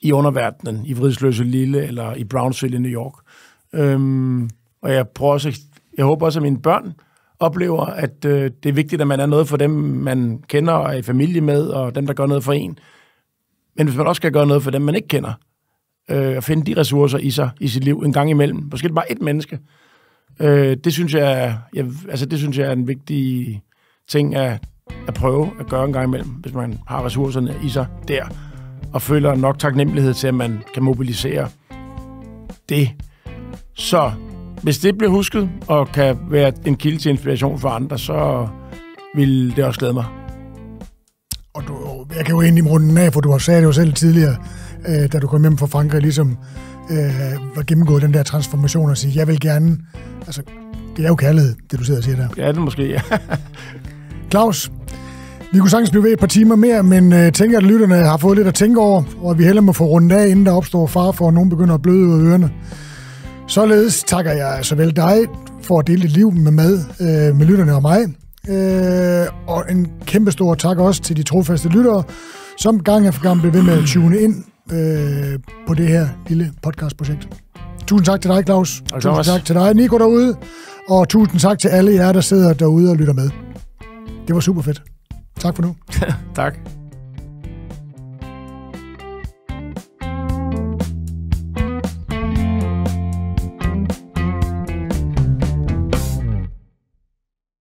i underverdenen, i Vridsløse Lille, eller i Brownsville i New York. Øhm, og jeg, prøver også, jeg håber også, at mine børn oplever, at øh, det er vigtigt, at man er noget for dem, man kender og er i familie med, og dem, der gør noget for en. Men hvis man også skal gøre noget for dem, man ikke kender, øh, og finde de ressourcer i sig, i sit liv, en gang imellem, måske bare et menneske, Øh, det synes jeg, jeg, altså det synes jeg er en vigtig ting at, at prøve at gøre en gang imellem, hvis man har ressourcerne i sig der, og føler nok taknemmelighed til, at man kan mobilisere det. Så hvis det bliver husket, og kan være en kilde til inspiration for andre, så vil det også glæde mig. Og du, jeg kan jo egentlig runde den af, for du har sagt det jo selv tidligere, øh, da du kom hjem fra Frankrig, ligesom øh, var gennemgået den der transformation og sige, jeg vil gerne, altså det er jo kærlighed, det du sidder og siger der. Ja, det måske, ja. (laughs) Claus, vi kunne sagtens blive ved et par timer mere, men øh, tænker, at lytterne har fået lidt at tænke over, og at vi heller må få rundt af, inden der opstår far for, at nogen begynder at bløde ud af ørerne. Således takker jeg såvel dig for at dele dit liv med mad øh, med lytterne og mig. Øh, og en kæmpe stor tak også til de trofaste lyttere, som gang efter gang bliver ved med at tune ind øh, på det her lille podcastprojekt. Tusind tak til dig, Claus. Tak, tusind tak til dig, Nico, derude. Og tusind tak til alle jer, der sidder derude og lytter med. Det var super fedt. Tak for nu. (laughs) tak.